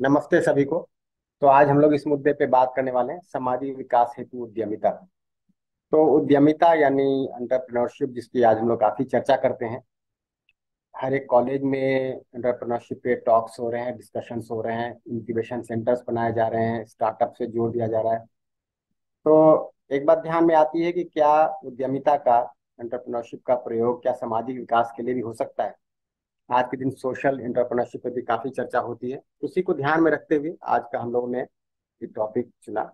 नमस्ते सभी को। तो आज हम लोग इस मुद्दे पे बात करने वाले हैं सामाजिक विकास हेतु उद्यमिता। तो उद्यमिता यानी एंटरप्रेन्योरशिप जिसकी आज हम लोग काफ़ी चर्चा करते हैं। हर एक कॉलेज में एंटरप्रेन्योरशिप पे टॉक्स हो रहे हैं डिस्कशंस हो रहे हैं इंक्यूबेशन सेंटर्स बनाए जा रहे हैं स्टार्टअप से जोड़ दिया जा रहा है। तो एक बात ध्यान में आती है कि क्या उद्यमिता का एंटरप्रेन्योरशिप का प्रयोग, क्या सामाजिक विकास के लिए भी हो सकता है? आज के दिन सोशल इंटरप्रेन्योरशिप पर भी काफ़ी चर्चा होती है। उसी को ध्यान में रखते हुए आज का हम लोगों ने ये टॉपिक चुना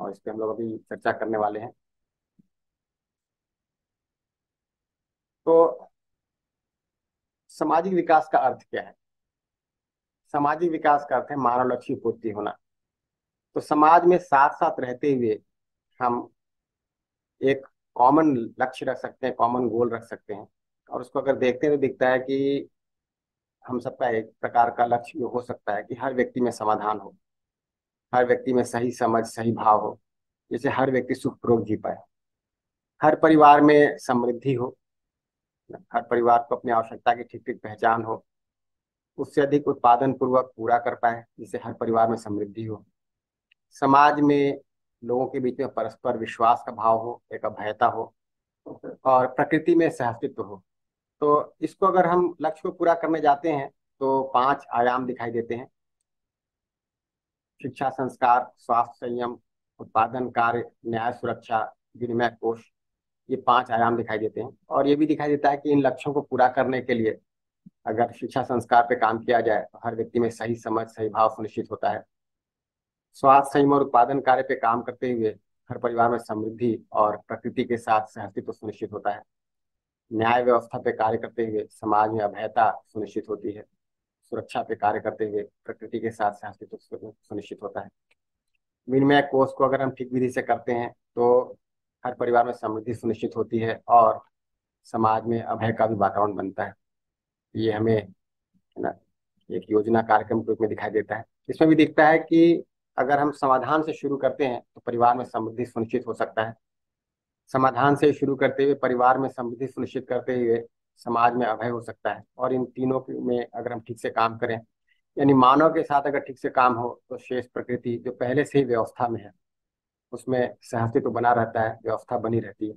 और इस पर हम लोग अभी चर्चा करने वाले हैं। तो सामाजिक विकास का अर्थ क्या है? सामाजिक विकास का अर्थ है मानव लक्ष्य पूर्ति होना। तो समाज में साथ साथ रहते हुए हम एक कॉमन लक्ष्य रख सकते हैं कॉमन गोल रख सकते हैं। और उसको अगर देखते हैं तो दिखता है कि हम सबका एक प्रकार का लक्ष्य ये हो सकता है कि हर व्यक्ति में समाधान हो, हर व्यक्ति में सही समझ, सही भाव हो जैसे हर व्यक्ति सुखपूर्वक जी पाए। हर परिवार में समृद्धि हो, हर परिवार को अपनी आवश्यकता की ठीक ठीक पहचान हो, उससे अधिक उत्पादन पूर्वक पूरा कर पाए, जिससे हर परिवार में समृद्धि हो। समाज में लोगों के बीच में परस्पर विश्वास का भाव हो, एक अभयता हो और प्रकृति में सहअस्तित्व हो। तो इसको अगर हम लक्ष्य को पूरा करने जाते हैं तो पाँच आयाम दिखाई देते हैं। शिक्षा, संस्कार, स्वास्थ्य संयम, उत्पादन, कार्य, न्याय, सुरक्षा, विनिमय, कोष, ये पाँच आयाम दिखाई देते हैं। और ये भी दिखाई देता है कि इन लक्ष्यों को पूरा करने के लिए अगर शिक्षा, संस्कार पे काम किया जाए तो हर व्यक्ति में सही समझ, सही भाव सुनिश्चित होता है। स्वास्थ्य संयम और उत्पादन कार्य पे काम करते हुए हर परिवार में समृद्धि और प्रकृति के साथ सहस्तित्व सुनिश्चित होता है। न्याय व्यवस्था पे कार्य करते हुए समाज में अभयता सुनिश्चित होती है। सुरक्षा पे कार्य करते हुए प्रकृति के साथ अस्तित्व सुनिश्चित होता है। विनिमय कोष को अगर हम ठीक विधि से करते हैं तो हर परिवार में समृद्धि सुनिश्चित होती है और समाज में अभय का भी वातावरण बनता है। ये हमें, है ना, एक योजना कार्यक्रम के रूप में दिखाई देता है। इसमें भी दिखता है कि अगर हम समाधान से शुरू करते हैं तो परिवार में समृद्धि सुनिश्चित हो सकता है। समाधान से शुरू करते हुए, परिवार में समृद्धि सुनिश्चित करते हुए समाज में अभय हो सकता है। और इन तीनों में अगर हम ठीक से काम करें, यानी मानव के साथ अगर ठीक से काम हो तो शेष प्रकृति जो पहले से ही व्यवस्था में है, उसमें सहस्तित्व तो बना रहता है, व्यवस्था बनी रहती है।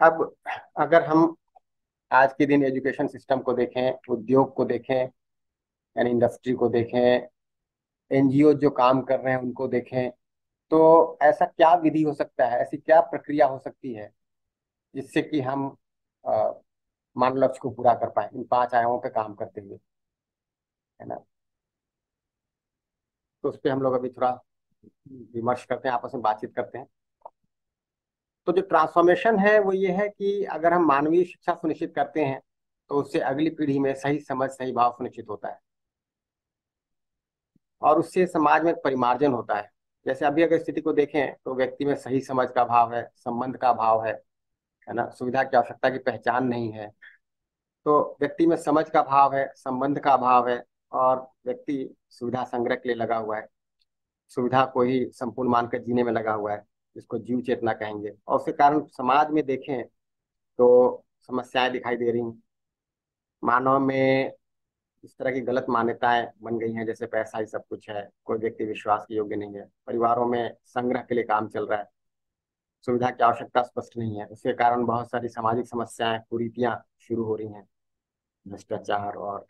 अब अगर हम आज के दिन एजुकेशन सिस्टम को देखें, उद्योग को देखें, यानी इंडस्ट्री को देखें, एनजीओ जो काम कर रहे हैं, उनको देखें तो ऐसा क्या विधि हो सकता है? ऐसी क्या प्रक्रिया हो सकती है जिससे कि हम मान लक्ष्य को पूरा कर पाए इन पाँच आयामों पे काम करते हुए? है ना? तो उस पर हम लोग अभी थोड़ा विमर्श करते हैं, आपस में बातचीत करते हैं। तो जो ट्रांसफॉर्मेशन है, वो ये है कि अगर हम मानवीय शिक्षा सुनिश्चित करते हैं तो उससे अगली पीढ़ी में सही समझ, सही भाव सुनिश्चित होता है। और उससे समाज में परिमार्जन होता है। जैसे अभी अगर स्थिति को देखें तो व्यक्ति में सही समझ का भाव है, संबंध का भाव है है ना? सुविधा की आवश्यकता की पहचान नहीं है। तो व्यक्ति में समझ का भाव है, संबंध का भाव है, और व्यक्ति सुविधा संग्रह के लिए लगा हुआ है। सुविधा को ही संपूर्ण मानकर जीने में लगा हुआ है, जिसको जीव चेतना कहेंगे। और उसके कारण समाज में देखें तो समस्याएँ दिखाई दे रही मानव में इस तरह की गलत मान्यताएँ बन गई हैं, जैसे पैसा ही सब कुछ है, कोई व्यक्ति विश्वास के योग्य नहीं है, परिवारों में संग्रह के लिए काम चल रहा है, सुविधा की आवश्यकता स्पष्ट नहीं है, उसके कारण बहुत सारी सामाजिक समस्याएँ, कुरीतियाँ शुरू हो रही हैं, भ्रष्टाचार और,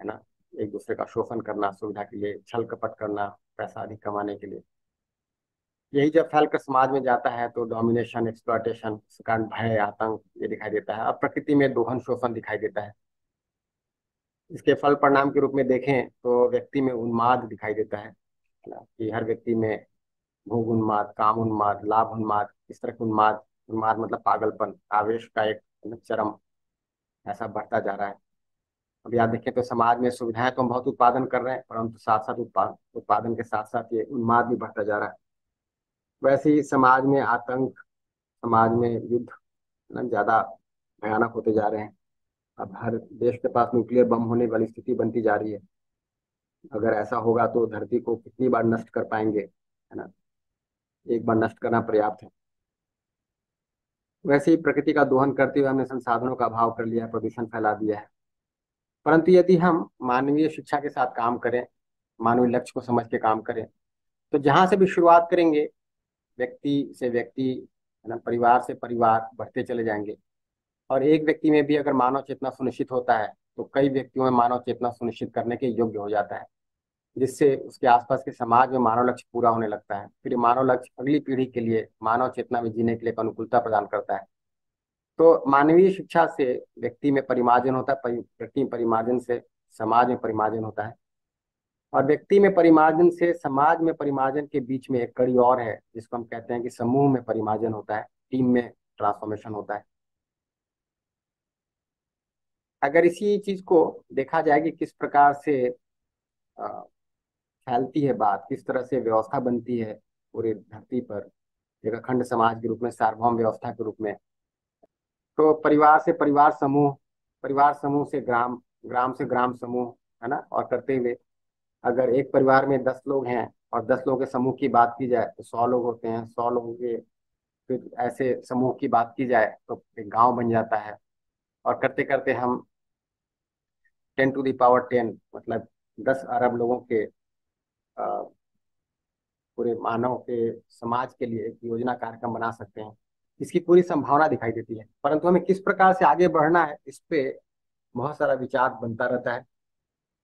है ना, एक दूसरे का शोषण करना, सुविधा के लिए छल कपट करना, पैसा अधिक कमाने के लिए। यही जब फैल कर समाज में जाता है तो डोमिनेशन एक्सप्लॉटेशन कारण भय, आतंक ये दिखाई देता है और प्रकृति में दोहन शोषण दिखाई देता है। इसके फल परिणाम के रूप में देखें तो व्यक्ति में उन्माद दिखाई देता है। कि हर व्यक्ति में भोग उन्माद, काम उन्माद, लाभ उन्माद, इस तरह के उन्माद उन्माद मतलब पागलपन, आवेश का एक चरम ऐसा बढ़ता जा रहा है। अब याद देखें तो समाज में सुविधाएँ तो हम बहुत उत्पादन कर रहे हैं, परंतु साथ साथ उत्पाद उत्पादन के साथ साथ ये उन्माद भी बढ़ता जा रहा है। वैसे ही समाज में आतंक, समाज में युद्ध ज़्यादा भयानक होते जा रहे हैं। अब हर देश के पास न्यूक्लियर बम होने वाली स्थिति बनती जा रही है। अगर ऐसा होगा तो धरती को कितनी बार नष्ट कर पाएँगे, है ना? एक बार नष्ट करना पर्याप्त है। वैसे ही प्रकृति का दोहन करते हुए हमने संसाधनों का अभाव कर लिया है प्रदूषण फैला दिया है। परंतु यदि हम मानवीय शिक्षा के साथ काम करें, मानवीय लक्ष्य को समझ के काम करें तो जहाँ से भी शुरुआत करेंगे, व्यक्ति से व्यक्ति, है ना, परिवार से परिवार बढ़ते चले जाएँगे। और एक व्यक्ति में भी अगर मानव चेतना सुनिश्चित होता है तो कई व्यक्तियों में मानव चेतना सुनिश्चित करने के योग्य हो जाता है, जिससे उसके आसपास के समाज में मानव लक्ष्य पूरा होने लगता है। फिर मानव लक्ष्य अगली पीढ़ी के लिए मानव चेतना में जीने के लिए अनुकूलता प्रदान करता है। तो मानवीय शिक्षा से व्यक्ति में परिमार्जन होता है व्यक्ति में परिमार्जन से समाज में परिमार्जन होता है। और व्यक्ति में परिमार्जन से समाज में परिमार्जन के बीच में एक कड़ी और है, जिसको हम कहते हैं कि समूह में परिमार्जन होता है, टीम में ट्रांसफॉर्मेशन होता है। अगर इसी चीज़ को देखा जाए कि किस प्रकार से फैलती है बात, किस तरह से व्यवस्था बनती है पूरी धरती पर, एक अखंड समाज के रूप में, सार्वभौम व्यवस्था के रूप में तो परिवार से परिवार समूह परिवार समूह से ग्राम ग्राम से ग्राम समूह, है ना? और करते हुए अगर एक परिवार में दस लोग हैं और दस लोगों के समूह की बात की जाए तो सौ लोग होते हैं, सौ लोगों के फिर ऐसे समूह की बात की जाए तो एक गाँव बन जाता है। और करते करते हम टेन टू दावर टेन मतलब दस अरब लोगों के पूरे मानव के, समाज के लिए एक योजना कार्यक्रम बना सकते हैं। इसकी पूरी संभावना दिखाई देती है। परंतु हमें किस प्रकार से आगे बढ़ना है, इस पे बहुत सारा विचार बनता रहता है।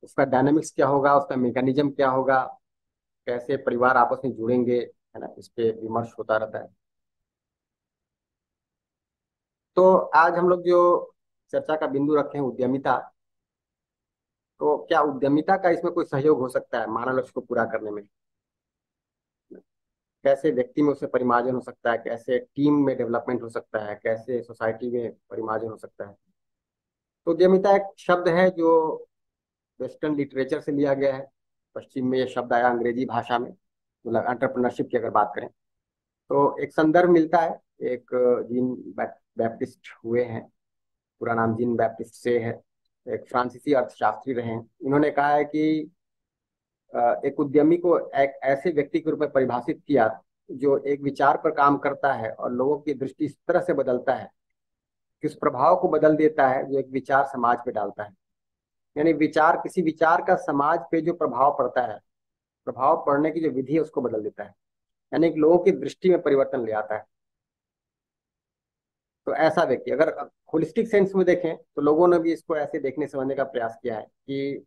उसका डायनामिक्स क्या होगा, उसका मैकेनिज्म क्या होगा, कैसे परिवार आपस में जुड़ेंगे, है ना, इस पे विमर्श होता रहता है। तो आज हम लोग जो चर्चा का बिंदु रखे हैं उद्यमिता तो क्या उद्यमिता का इसमें कोई सहयोग हो सकता है मानव लक्ष्य को पूरा करने में? कैसे व्यक्ति में उससे परिमार्जन हो सकता है? कैसे टीम में डेवलपमेंट हो सकता है? कैसे सोसाइटी में परिमार्जन हो सकता है? तो उद्यमिता एक शब्द है जो वेस्टर्न लिटरेचर से लिया गया है। पश्चिम में यह शब्द आया अंग्रेज़ी भाषा में मतलब एंटरप्रनरशिप की अगर बात करें। तो एक संदर्भ मिलता है। एक जीन बैप्टिस्ट हुए हैं। पूरा नाम जीन बैप्टिस्ट से है। एक फ्रांसीसी अर्थशास्त्री रहे हैं। इन्होंने कहा है कि एक उद्यमी को एक ऐसे व्यक्ति के रूप में परिभाषित किया जो एक विचार पर काम करता है और लोगों की दृष्टि इस तरह से बदलता है कि उस प्रभाव को बदल देता है, जो एक विचार समाज पे डालता है। यानी विचार, किसी विचार का समाज पे जो प्रभाव पड़ता है, प्रभाव पड़ने की जो विधि है, उसको बदल देता है। यानी लोगों की दृष्टि में परिवर्तन ले आता है। तो ऐसा व्यक्ति अगर होलिस्टिक सेंस में देखें तो लोगों ने भी इसको ऐसे देखने समझने का प्रयास किया है कि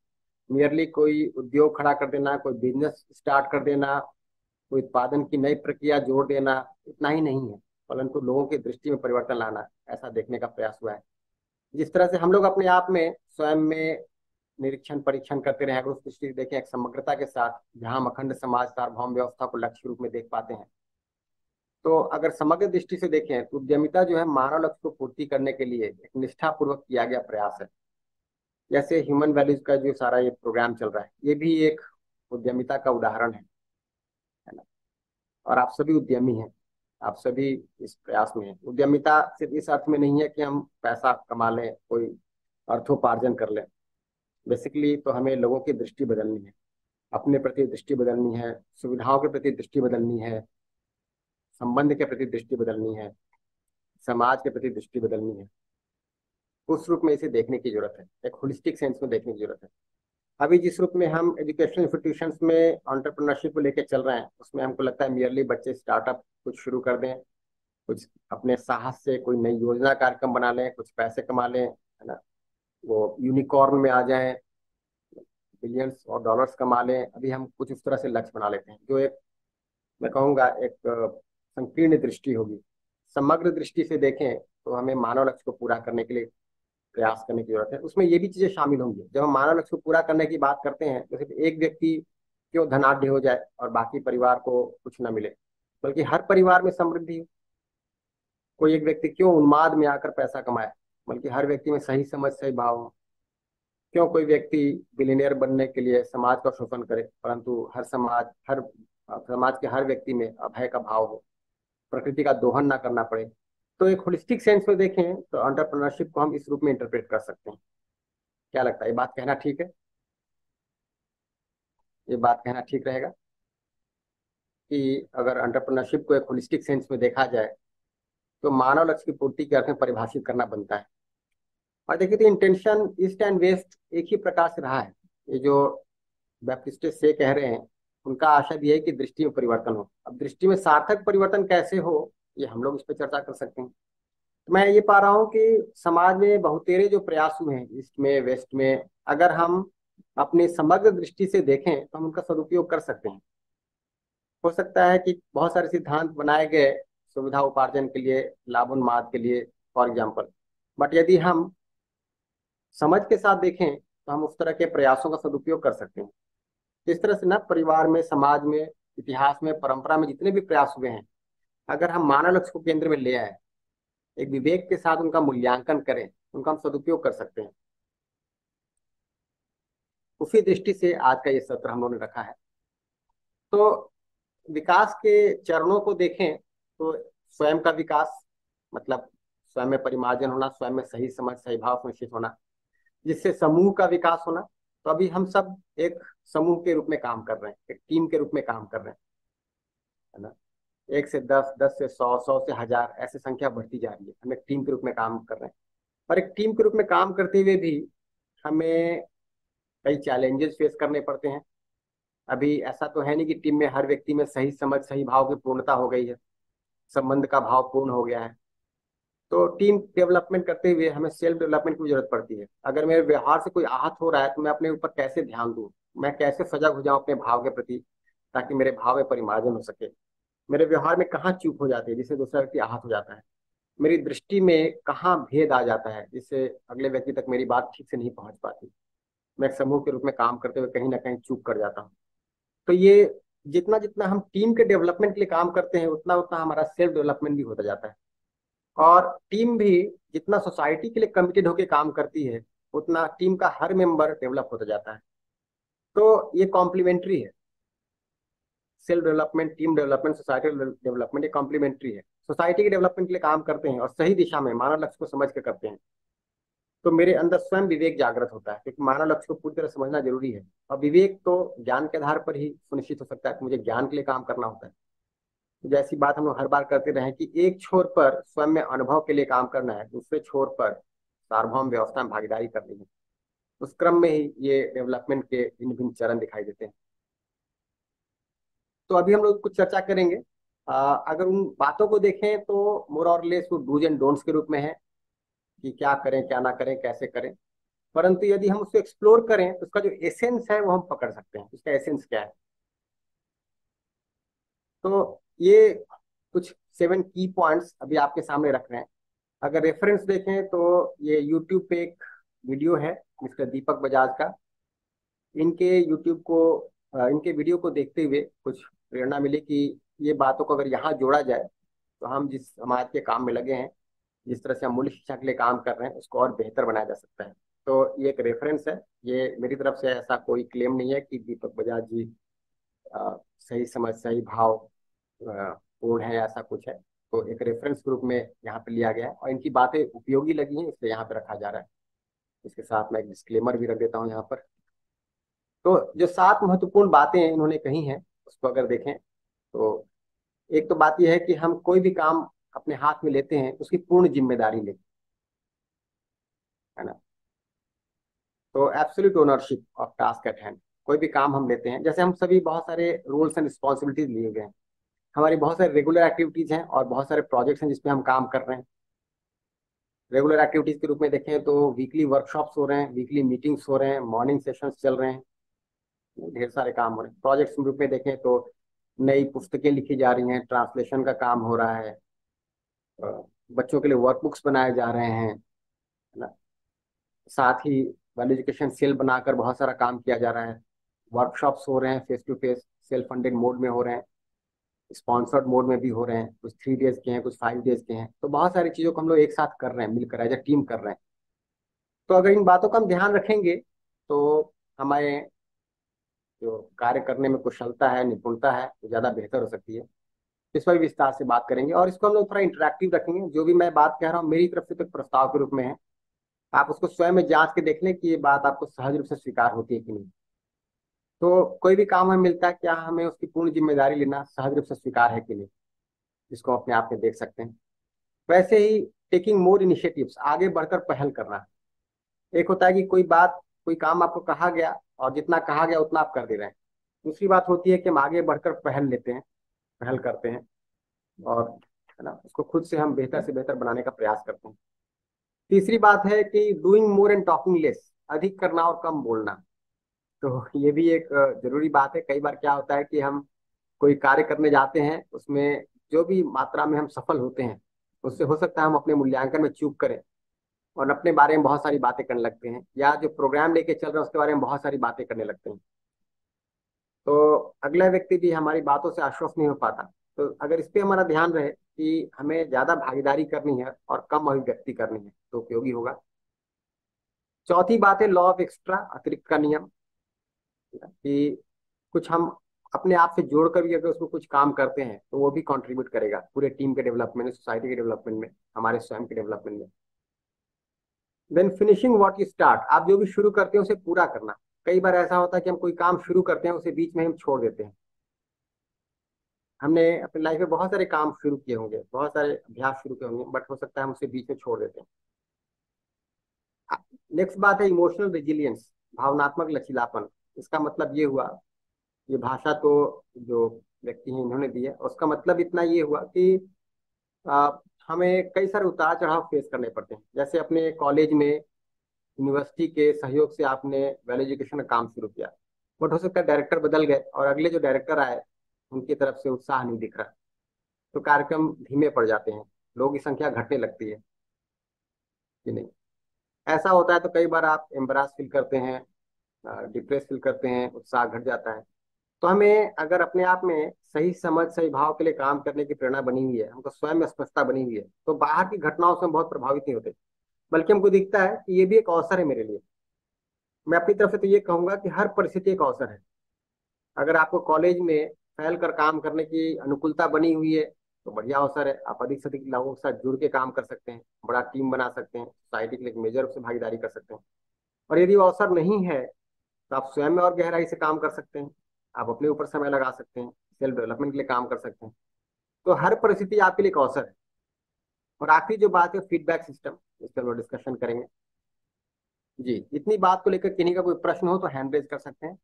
मियरली कोई उद्योग खड़ा कर देना, कोई बिज़नेस स्टार्ट कर देना, कोई उत्पादन की नई प्रक्रिया जोड़ देना, इतना ही नहीं है। परंतु लोगों की दृष्टि में परिवर्तन लाना, ऐसा देखने का प्रयास हुआ है। जिस तरह से हम लोग अपने आप में स्वयं में निरीक्षण, परीक्षण करते रहे, अगर उस दृष्टि देखें, एक समग्रता के साथ जहाँ अखंड समाज, सार्वभौम व्यवस्था को लक्ष्य रूप में देख पाते हैं तो अगर समग्र दृष्टि से देखें तो उद्यमिता जो है मानव लक्ष्य को पूर्ति करने के लिए एक निष्ठापूर्वक किया गया प्रयास है। जैसे ह्यूमन वैल्यूज़ का जो सारा ये प्रोग्राम चल रहा है, ये भी एक उद्यमिता का उदाहरण है है ना? और आप सभी उद्यमी हैं, आप सभी इस प्रयास में हैं। उद्यमिता सिर्फ़ इस अर्थ में नहीं है कि हम पैसा कमा लें, कोई अर्थोपार्जन कर लें। बेसिकली तो हमें लोगों की दृष्टि बदलनी है, अपने प्रति दृष्टि बदलनी है, सुविधाओं के प्रति दृष्टि बदलनी है संबंध के प्रति दृष्टि बदलनी है, समाज के प्रति दृष्टि बदलनी है। उस रूप में इसे देखने की ज़रूरत है, एक होलिस्टिक सेंस में देखने की ज़रूरत है। अभी जिस रूप में हम एजुकेशनल इंस्टीट्यूशन में ऑन्टरप्रनरशिप को लेकर चल रहे हैं, उसमें हमको लगता है मियरली बच्चे स्टार्टअप कुछ शुरू कर दें, कुछ अपने साहस से कोई नई योजना कार्यक्रम बना लें, कुछ पैसे कमा लें, है ना? वो यूनिकॉर्न में आ जाएँ बिलियंस और डॉलर्स कमा लें, अभी हम कुछ उस तरह से लक्ष्य बना लेते हैं। जो एक, मैं कहूँगा एक संकीर्ण दृष्टि होगी। समग्र दृष्टि से देखें तो हमें मानव लक्ष्य को पूरा करने के लिए प्रयास करने की ज़रूरत है। उसमें ये भी चीज़ें शामिल होंगी। जब हम मानव लक्ष्य को पूरा करने की बात करते हैं तो सिर्फ़ एक व्यक्ति क्यों धनाढ़ हो जाए और बाकी परिवार को कुछ न मिले? बल्कि हर परिवार में समृद्धि हो। कोई एक व्यक्ति क्यों उन्माद में आकर पैसा कमाए? बल्कि हर व्यक्ति में सही समझ, सही भाव हो। क्यों कोई व्यक्ति बिलीनियर बनने के लिए समाज का शोषण करे, परंतु हर समाज हर, समाज के हर व्यक्ति में अभय का भाव हो? प्रकृति का दोहन ना करना पड़े। तो एक होलिस्टिक सेंस में देखें तो अंटरप्रनरशिप को हम इस रूप में इंटरप्रेट कर सकते हैं। क्या लगता है? ये बात कहना ठीक है? ये बात कहना ठीक रहेगा? कि अगर अंटरप्रनरशिप को एक होलिस्टिक सेंस में देखा जाए तो मानव लक्ष्य की पूर्ति के अर्थ में परिभाषित करना बनता है। और देखिए तो इंटेंशन ईस्ट एंड वेस्ट एक ही प्रकार से रहा है। ये जो बैप्टिस्ट से कह रहे हैं उनका आशा भी है कि दृष्टि में परिवर्तन हो। अब दृष्टि में सार्थक परिवर्तन कैसे हो, ये हम लोग इस पर चर्चा कर सकते हैं। तो मैं ये पा रहा हूँ कि समाज में बहुतेरे जो प्रयास हुए हैं, ईस्ट में, वेस्ट में, अगर हम अपने समग्र दृष्टि से देखें तो हम उनका सदुपयोग कर सकते हैं। हो सकता है कि बहुत सारे सिद्धांत बनाए गए सुविधा उपार्जन के लिए, लाभोन्माद के लिए, फॉर एग्ज़ाम्पल। बट यदि हम समझ के साथ देखें तो हम उस तरह के प्रयासों का सदुपयोग कर सकते हैं। इस तरह से ना परिवार में, समाज में, इतिहास में, परंपरा में जितने भी प्रयास हुए हैं, अगर हम मानव लक्ष्य को केंद्र में ले आए, एक विवेक के साथ उनका मूल्यांकन करें, उनका हम सदुपयोग कर सकते हैं। उसी दृष्टि से आज का ये सत्र हम लोगों ने रखा है। तो विकास के चरणों को देखें तो स्वयं का विकास मतलब स्वयं में परिमार्जन होना, स्वयं में सही समझ सही भाव सुनिश्चित होना, जिससे समूह का विकास होना तो अभी हम सब एक समूह के रूप में काम कर रहे हैं, एक टीम के रूप में काम कर रहे हैं, है ना? एक से दस दस से सौ सौ से हज़ार, ऐसे संख्या बढ़ती जा रही है। हम एक टीम के रूप में काम कर रहे हैं। और एक टीम के रूप में काम करते हुए भी हमें कई चैलेंजेस फेस करने पड़ते हैं। अभी ऐसा तो है नहीं कि टीम में हर व्यक्ति में सही समझ, सही भाव की पूर्णता हो गई है। संबंध का भाव पूर्ण हो गया है। तो टीम डेवलपमेंट करते हुए हमें सेल्फ डेवलपमेंट की ज़रूरत पड़ती है। अगर मेरे व्यवहार से कोई आहत हो रहा है तो मैं अपने ऊपर कैसे ध्यान दूँ? मैं कैसे सजग हो जाऊँ अपने भाव के प्रति, ताकि मेरे भाव में परिमार्जन हो सके? मेरे व्यवहार में कहाँ चूक हो जाती है, जिससे दूसरा व्यक्ति आहत हो जाता है? मेरी दृष्टि में कहाँ भेद आ जाता है, जिससे अगले व्यक्ति तक मेरी बात ठीक से नहीं पहुँच पाती? मैं समूह के रूप में काम करते हुए कहीं ना कहीं चूक कर जाता हूँ। तो ये जितना जितना हम टीम के डेवलपमेंट के लिए काम करते हैं उतना उतना हमारा सेल्फ डेवलपमेंट भी होता जाता है। और टीम भी जितना सोसाइटी के लिए कमिटेड होकर काम करती है, उतना टीम का हर मेंबर डेवलप होता जाता है। तो ये कॉम्प्लीमेंट्री है। Self development team development society development ये कॉम्प्लीमेंट्री है। सोसाइटी के डेवलपमेंट के लिए काम करते हैं और सही दिशा में मानव लक्ष्य को समझ कर करते हैं। तो मेरे अंदर स्वयं विवेक जागृत होता है, क्योंकि मानव लक्ष्य को पूरी तरह समझना ज़रूरी है। और विवेक तो ज्ञान के आधार पर ही सुनिश्चित हो सकता है कि मुझे ज्ञान के लिए काम करना होता है। जैसी बात हम लोग हर बार करते रहे कि एक छोर पर स्वयं में अनुभव के लिए काम करना है दूसरे छोर पर सार्वभौम व्यवस्था में भागीदारी करनी है। उस क्रम में ही ये डेवलपमेंट के भिन्न भिन्न चरण दिखाई देते हैं। तो अभी हम लोग कुछ चर्चा करेंगे। आ, अगर उन बातों को देखें तो मोर और लेस वो डूज एंड डोंट्स के रूप में है कि क्या करें क्या ना करें कैसे करें। परंतु यदि हम उसको एक्सप्लोर करें तो उसका जो एसेंस है वो हम पकड़ सकते हैं। उसका एसेंस क्या है? तो ये कुछ सेवन की पॉइंट्स अभी आपके सामने रख रहे हैं। अगर रेफरेंस देखें तो ये यूट्यूब पे एक वीडियो है मिस्टर दीपक बजाज का। इनके यूट्यूब को इनके वीडियो को देखते हुए कुछ प्रेरणा मिली कि ये बातों को अगर यहाँ जोड़ा जाए तो हम जिस समाज के काम में लगे हैं जिस तरह से हम मूल्य शिक्षा के लिए काम कर रहे हैं उसको और बेहतर बनाया जा सकता है। तो ये एक रेफरेंस है। ये मेरी तरफ़ से ऐसा कोई क्लेम नहीं है कि दीपक बजाज जी आ, सही समझ सही भाव पूर्ण है ऐसा कुछ है। तो एक रेफरेंस ग्रुप में यहाँ पे लिया गया है और इनकी बातें उपयोगी लगी हैं, इसलिए यहाँ पे रखा जा रहा है। इसके साथ मैं एक डिस्क्लेमर भी रख देता हूँ यहाँ पर। तो जो सात महत्वपूर्ण बातें इन्होंने कही हैं, उसको अगर देखें तो एक तो बात यह है कि हम कोई भी काम अपने हाथ में लेते हैं, उसकी पूर्ण ज़िम्मेदारी लें। है ना? तो absolute ownership of task at hand कोई भी काम हम लेते हैं। जैसे हम सभी बहुत सारे रूल्स एंड रिस्पॉन्सिबिलिटीज लिए गए हैं। हमारी बहुत सारी रेगुलर एक्टिविटीज़ हैं और बहुत सारे प्रोजेक्ट्स हैं जिसपे हम काम कर रहे हैं। रेगुलर एक्टिविटीज़ के रूप में देखें तो वीकली वर्कशॉप्स हो रहे हैं वीकली मीटिंग्स हो रहे हैं मॉर्निंग सेशंस चल रहे हैं। ढेर सारे काम हो रहे हैं। प्रोजेक्ट्स के रूप में देखें तो नई पुस्तकें लिखी जा रही हैं ट्रांसलेशन का काम हो रहा है। बच्चों के लिए वर्कबुक्स बनाए जा रहे हैं, है ना? साथ ही वेल एजुकेशन सेल बनाकर बहुत सारा काम किया जा रहा है। वर्कशॉप्स हो रहे हैं face to face self funded mode में हो रहे हैं। स्पॉन्सर्ड मोड में भी हो रहे हैं, कुछ थ्री डेज़ के हैं, कुछ फाइव डेज़ के हैं तो बहुत सारी चीज़ों को हम लोग एक साथ कर रहे हैं, मिलकर एज ए टीम कर रहे हैं। तो अगर इन बातों का हम ध्यान रखेंगे तो हमारे जो कार्य करने में कुशलता है, निपुणता है, वो ज़्यादा बेहतर हो सकती है। इस पर विस्तार से बात करेंगे और इसको हम लोग थोड़ा इंटरेक्टिव रखेंगे। जो भी मैं बात कह रहा हूँ, मेरी तरफ़ से तो एक प्रस्ताव के रूप में है। आप उसको स्वयं में जाँच के देख लें कि ये बात आपको सहज रूप से स्वीकार होती है कि नहीं। तो कोई भी काम हमें मिलता है, क्या हमें उसकी पूर्ण ज़िम्मेदारी लेना सहज रूप से स्वीकार है कि नहीं? जिसको अपने आप में देख सकते हैं। वैसे ही टेकिंग मोर इनिशिएटिव्स आगे बढ़कर पहल करना। एक होता है कि कोई बात, कोई काम आपको कहा गया और जितना कहा गया उतना आप कर दे रहे हैं। दूसरी बात होती है कि हम आगे बढ़कर पहल लेते हैं, पहल करते हैं और, है ना, उसको खुद से हम बेहतर से बेहतर बनाने का प्रयास करते हैं। तीसरी बात है कि doing more and talking less अधिक करना और कम बोलना। तो ये भी एक ज़रूरी बात है। कई बार क्या होता है कि हम कोई कार्य करने जाते हैं, उसमें जो भी मात्रा में हम सफल होते हैं, उससे हो सकता है हम अपने मूल्यांकन में चूक करें और अपने बारे में बहुत सारी बातें करने लगते हैं या जो प्रोग्राम लेके चल रहे हैं, उसके बारे में बहुत सारी बातें करने लगते हैं। तो अगला व्यक्ति भी हमारी बातों से आश्वस्त नहीं हो पाता। तो अगर इस पर हमारा ध्यान रहे कि हमें ज़्यादा भागीदारी करनी है और कम अभिव्यक्ति करनी है तो उपयोगी होगा। चौथी बात है लॉ ऑफ़ एक्स्ट्रा अतिरिक्त का नियम। कि कुछ हम अपने आप से जोड़कर भी अगर उसमें कुछ काम करते हैं तो वो भी कंट्रीब्यूट करेगा पूरे टीम के डेवलपमेंट में सोसाइटी के डेवलपमेंट में, हमारे स्वयं के डेवलपमेंट में। Then finishing what you start आप जो भी शुरू करते हैं उसे पूरा करना। कई बार ऐसा होता है कि हम कोई काम शुरू करते हैं, उसे बीच में हम छोड़ देते हैं। हमने अपनी लाइफ में बहुत सारे काम शुरू किए होंगे, बहुत सारे अभ्यास शुरू किए होंगे बट हो सकता है हम उसे बीच में छोड़ देते हैं। नेक्स्ट बात है इमोशनल रेजिलियंस भावनात्मक लचीलापन। इसका मतलब ये हुआ ये भाषा तो जो व्यक्ति हैं इन्होंने दी है उसका मतलब इतना ये हुआ कि आ, हमें कई सारे उतार चढ़ाव फेस करने पड़ते हैं। जैसे अपने कॉलेज में यूनिवर्सिटी के सहयोग से आपने वेल एजुकेशन का काम शुरू किया बट हो सकता है डायरेक्टर बदल गए और अगले जो डायरेक्टर आए उनकी तरफ़ से उत्साह नहीं दिख रहा। तो कार्यक्रम धीमे पड़ जाते हैं लोगों की संख्या घटने लगती है कि नहीं? ऐसा होता है तो कई बार आप एम्बरास फील करते हैं डिप्रेस फील करते हैं, उत्साह घट जाता है। तो हमें अगर अपने आप में सही समझ, सही भाव के लिए काम करने की प्रेरणा बनी हुई है, हमको स्वयं स्पष्टता बनी हुई है तो बाहर की घटनाओं से हम बहुत प्रभावित नहीं होते। बल्कि हमको दिखता है कि ये भी एक अवसर है मेरे लिए। मैं अपनी तरफ़ से तो ये कहूँगा कि हर परिस्थिति एक अवसर है। अगर आपको कॉलेज में फैल कर काम करने की अनुकूलता बनी हुई है तो बढ़िया अवसर है। आप अधिक से अधिक लोगों के साथ जुड़ के काम कर सकते हैं, बड़ा टीम बना सकते हैं, सोसाइटी के लिए मेजर से भागीदारी कर सकते हैं। और यदि वो अवसर नहीं है तो आप स्वयं में और गहराई से काम कर सकते हैं। आप अपने ऊपर समय लगा सकते हैं, सेल्फ डेवलपमेंट के लिए काम कर सकते हैं। तो हर परिस्थिति आपके लिए एक अवसर है। और आखिरी जो बात है, फीडबैक सिस्टम, इस पर डिस्कशन करेंगे। जी, इतनी बात को लेकर किन्हीं का कोई प्रश्न हो तो हैंड रेज कर सकते हैं।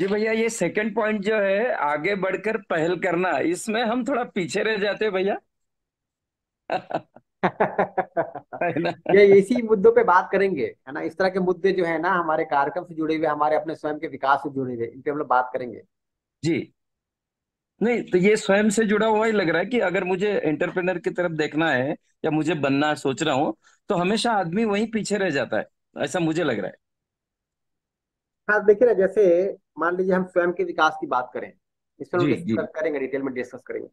जी भैया, ये सेकंड पॉइंट जो है, आगे बढ़कर पहल करना, इसमें हम थोड़ा पीछे रह जाते भैया। ये इसी मुद्दों पे बात करेंगे है ना? इस तरह के मुद्दे जो है ना हमारे कार्यक्रम से जुड़े हुए हमारे अपने स्वयं के विकास से जुड़े हुए इन पे हम लोग बात करेंगे। जी। नहीं तो ये स्वयं से जुड़ा हुआ ही लग रहा है कि अगर मुझे एंटरप्रेनर की तरफ़ देखना है या मुझे बनना सोच रहा हूँ तो हमेशा आदमी वहीं पीछे रह जाता है ऐसा मुझे लग रहा है। हाँ देखिए ना जैसे मान लीजिए हम स्वयं के विकास की बात करें इस पर डिस्कस करेंगे डिटेल में डिस्कस करेंगे।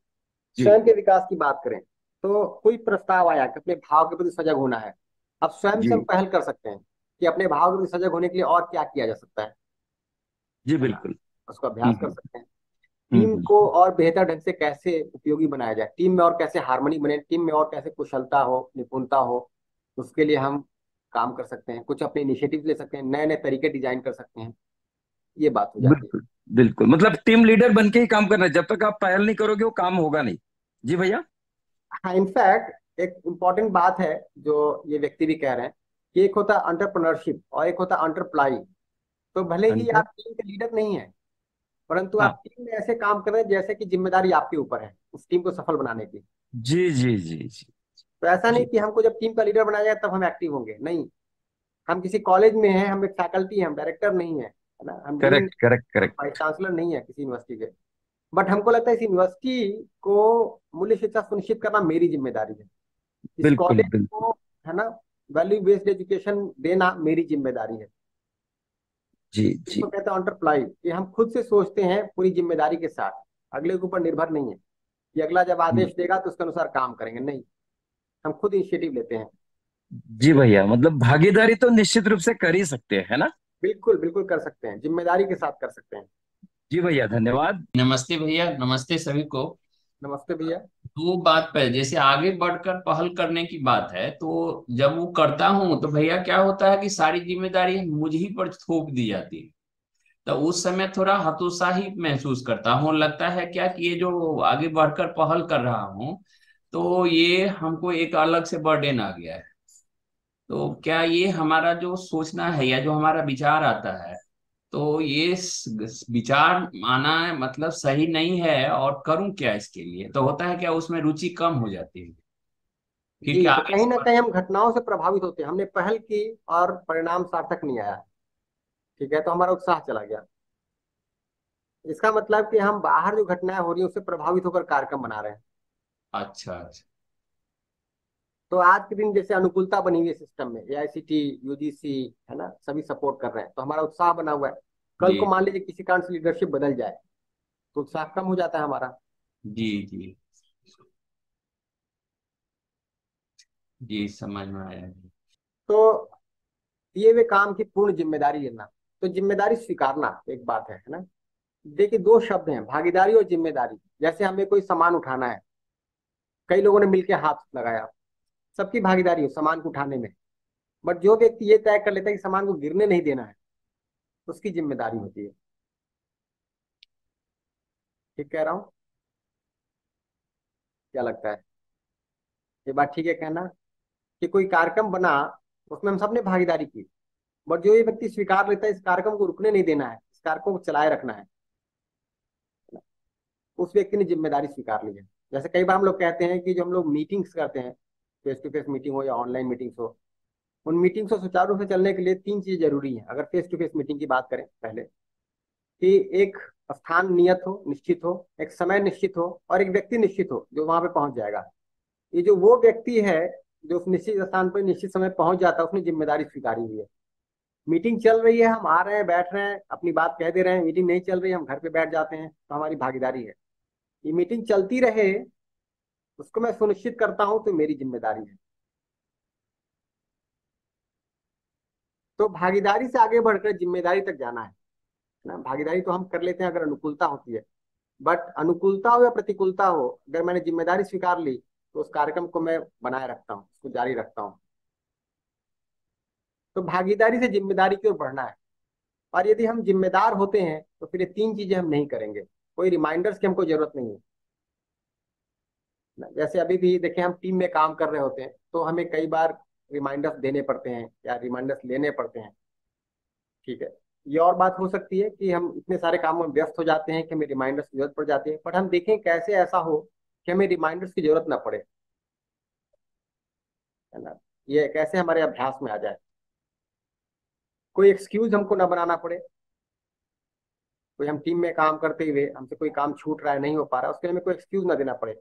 स्वयं के विकास की बात करें तो कोई प्रस्ताव आया कि अपने भाव के प्रति सजग होना है। अब स्वयं से हम पहल कर सकते हैं कि अपने भाव के प्रति सजग होने के लिए और क्या किया जा सकता है। जी बिल्कुल। उसको अभ्यास कर सकते हैं। टीम को और बेहतर ढंग से कैसे उपयोगी बनाया जाए? टीम में और कैसे हारमोनी बने? टीम में और कैसे कुशलता हो निपुणता हो उसके लिए हम काम कर सकते हैं। कुछ अपने इनिशिएटिव ले सकते हैं नए नए तरीके डिज़ाइन कर सकते हैं। ये बात हो जाती है। बिल्कुल मतलब टीम लीडर बन के ही काम करना है। जब तक आप पहल नहीं करोगे वो काम होगा नहीं। जी भैया? हाँ इनफैक्ट एक इंपॉर्टेंट बात है जो ये व्यक्ति भी कह रहे हैं कि एक होता है अंटरप्रनरशिप और एक होता है अंटरप्लाई तो भले ही आप टीम के लीडर नहीं है परंतु हाँ. आप टीम में ऐसे काम कर रहे हैं जैसे कि ज़िम्मेदारी आपके ऊपर है उस टीम को सफल बनाने की। जी जी जी जी। तो ऐसा नहीं कि हमको जब टीम का लीडर बनाया जाए तब हम एक्टिव होंगे नहीं। हम किसी कॉलेज में हैं हम एक फैकल्टी है हम डायरेक्टर नहीं है ना? हम correct correct correct vice chancellor नहीं है किसी यूनिवर्सिटी के। बट हमको लगता है इस यूनिवर्सिटी को मूल्य शिक्षा सुनिश्चित करना मेरी ज़िम्मेदारी है। इस कॉलेज को है ना वैल्यू बेस्ड एजुकेशन देना मेरी ज़िम्मेदारी है। जी जी। कहते हैं ऑन्टरप्लाई कि हम खुद से सोचते हैं पूरी ज़िम्मेदारी के साथ अगले के ऊपर निर्भर नहीं है। कि अगला जब आदेश हम्म। देगा तो उसके अनुसार काम करेंगे। नहीं हम खुद इनिशिएटिव लेते हैं। जी भैया मतलब भागीदारी तो निश्चित रूप से कर ही सकते हैं है ना? बिल्कुल बिल्कुल कर सकते हैं ज़िम्मेदारी के साथ कर सकते हैं। जी भैया धन्यवाद। नमस्ते भैया नमस्ते सभी को। नमस्ते भैया। दो बात पर जैसे आगे बढ़कर पहल करने की बात है तो जब वो करता हूँ तो भैया क्या होता है कि सारी ज़िम्मेदारी मुझ ही पर थोप दी जाती है। तो उस समय थोड़ा हतोत्साहित महसूस करता हूँ। लगता है क्या कि ये जो आगे बढ़कर पहल कर रहा हूँ तो ये हमको एक अलग से बर्डन आ गया है। तो क्या ये हमारा जो सोचना है या जो हमारा विचार आता है तो ये विचार आना मतलब सही नहीं है और करूँ क्या इसके लिए? तो होता है क्या उसमें रुचि कम हो जाती है? कि क्या तो कहीं ना कहीं हम घटनाओं से प्रभावित होते हैं। हमने पहल की और परिणाम सार्थक नहीं आया। ठीक है तो हमारा उत्साह चला गया। इसका मतलब कि हम बाहर जो घटनाएँ हो रही है उससे प्रभावित होकर कार्यक्रम बना रहे हैं। अच्छा अच्छा। तो आज के दिन जैसे अनुकूलता बनी हुई है सिस्टम में एआईसीटी यूजीसी है ना सभी सपोर्ट कर रहे हैं। तो हमारा उत्साह बना हुआ है। कल को मान लीजिए किसी कारण से लीडरशिप बदल जाए तो उत्साह कम हो जाता है हमारा। जी जी। जी समझ में आया। तो दिए हुए काम की पूर्ण ज़िम्मेदारी लेना तो ज़िम्मेदारी स्वीकारना एक बात है है ना? देखिए दो शब्द हैं भागीदारी और ज़िम्मेदारी। जैसे हमें कोई सामान उठाना है कई लोगों ने मिलकर हाथ लगाया। सबकी भागीदारी हो सामान को उठाने में। बट जो व्यक्ति ये तय कर लेता है कि सामान को गिरने नहीं देना है, उसकी ज़िम्मेदारी होती है। ठीक कह रहा हूँ? क्या लगता है? ये बात ठीक है कहना कि कोई कार्यक्रम बना, उसमें हम सबने भागीदारी की। बट जो ये व्यक्ति स्वीकार लेता है इस कार्यक्रम को रुकने नहीं देना है, इस कार्यक्रम को चलाए रखना है, उस व्यक्ति ने ज़िम्मेदारी स्वीकार ली है। जैसे कई बार हम लोग कहते हैं कि जो हम लोग मीटिंग्स करते हैं फेस टू फेस मीटिंग हो या ऑनलाइन मीटिंग्स हो, उन मीटिंग्स को सुचारू रूप से चलने के लिए तीन चीज़ ज़रूरी है। अगर फेस टू फेस मीटिंग की बात करें पहले, कि एक स्थान नियत हो, निश्चित हो, एक समय निश्चित हो और एक व्यक्ति निश्चित हो जो वहाँ पे पहुँच जाएगा। ये जो वो व्यक्ति है, जो उस निश्चित स्थान पर निश्चित समय पहुँच जाता है, उसने ज़िम्मेदारी स्वीकारी हुई है। मीटिंग चल रही है, हम आ रहे हैं, बैठ रहे हैं, अपनी बात कह दे रहे हैं, मीटिंग नहीं चल रही है हम घर पे बैठ जाते हैं तो हमारी भागीदारी है। ये मीटिंग चलती रहे उसको मैं सुनिश्चित करता हूँ तो मेरी ज़िम्मेदारी है। तो भागीदारी से आगे बढ़कर ज़िम्मेदारी तक जाना है ना? भागीदारी तो हम कर लेते हैं अगर अनुकूलता होती है। बट अनुकूलता हो या प्रतिकूलता हो, अगर मैंने ज़िम्मेदारी स्वीकार ली तो उस कार्यक्रम को मैं बनाए रखता हूँ, उसको जारी रखता हूँ। तो भागीदारी से ज़िम्मेदारी की ओर बढ़ना है। और यदि हम जिम्मेदार होते हैं तो फिर ये तीन चीज़ें हम नहीं करेंगे। कोई रिमाइंडर्स की हमको ज़रूरत नहीं है। जैसे अभी भी देखें हम टीम में काम कर रहे होते हैं तो हमें कई बार रिमाइंडर्स देने पड़ते हैं या रिमाइंडर्स लेने पड़ते हैं। ठीक है? ये और बात हो सकती है कि हम इतने सारे कामों में व्यस्त हो जाते हैं कि हमें रिमाइंडर्स की ज़रूरत पड़ जाती है बट हम देखें कैसे ऐसा हो कि हमें रिमाइंडर्स की ज़रूरत ना पड़े। है ना? ये कैसे हमारे अभ्यास में आ जाए। कोई एक्सक्यूज हमको ना बनाना पड़े। कोई हम टीम में काम करते हुए हमसे कोई काम छूट रहा है, नहीं हो पा रहा, उसके लिए हमें कोई एक्सक्यूज ना देना पड़े।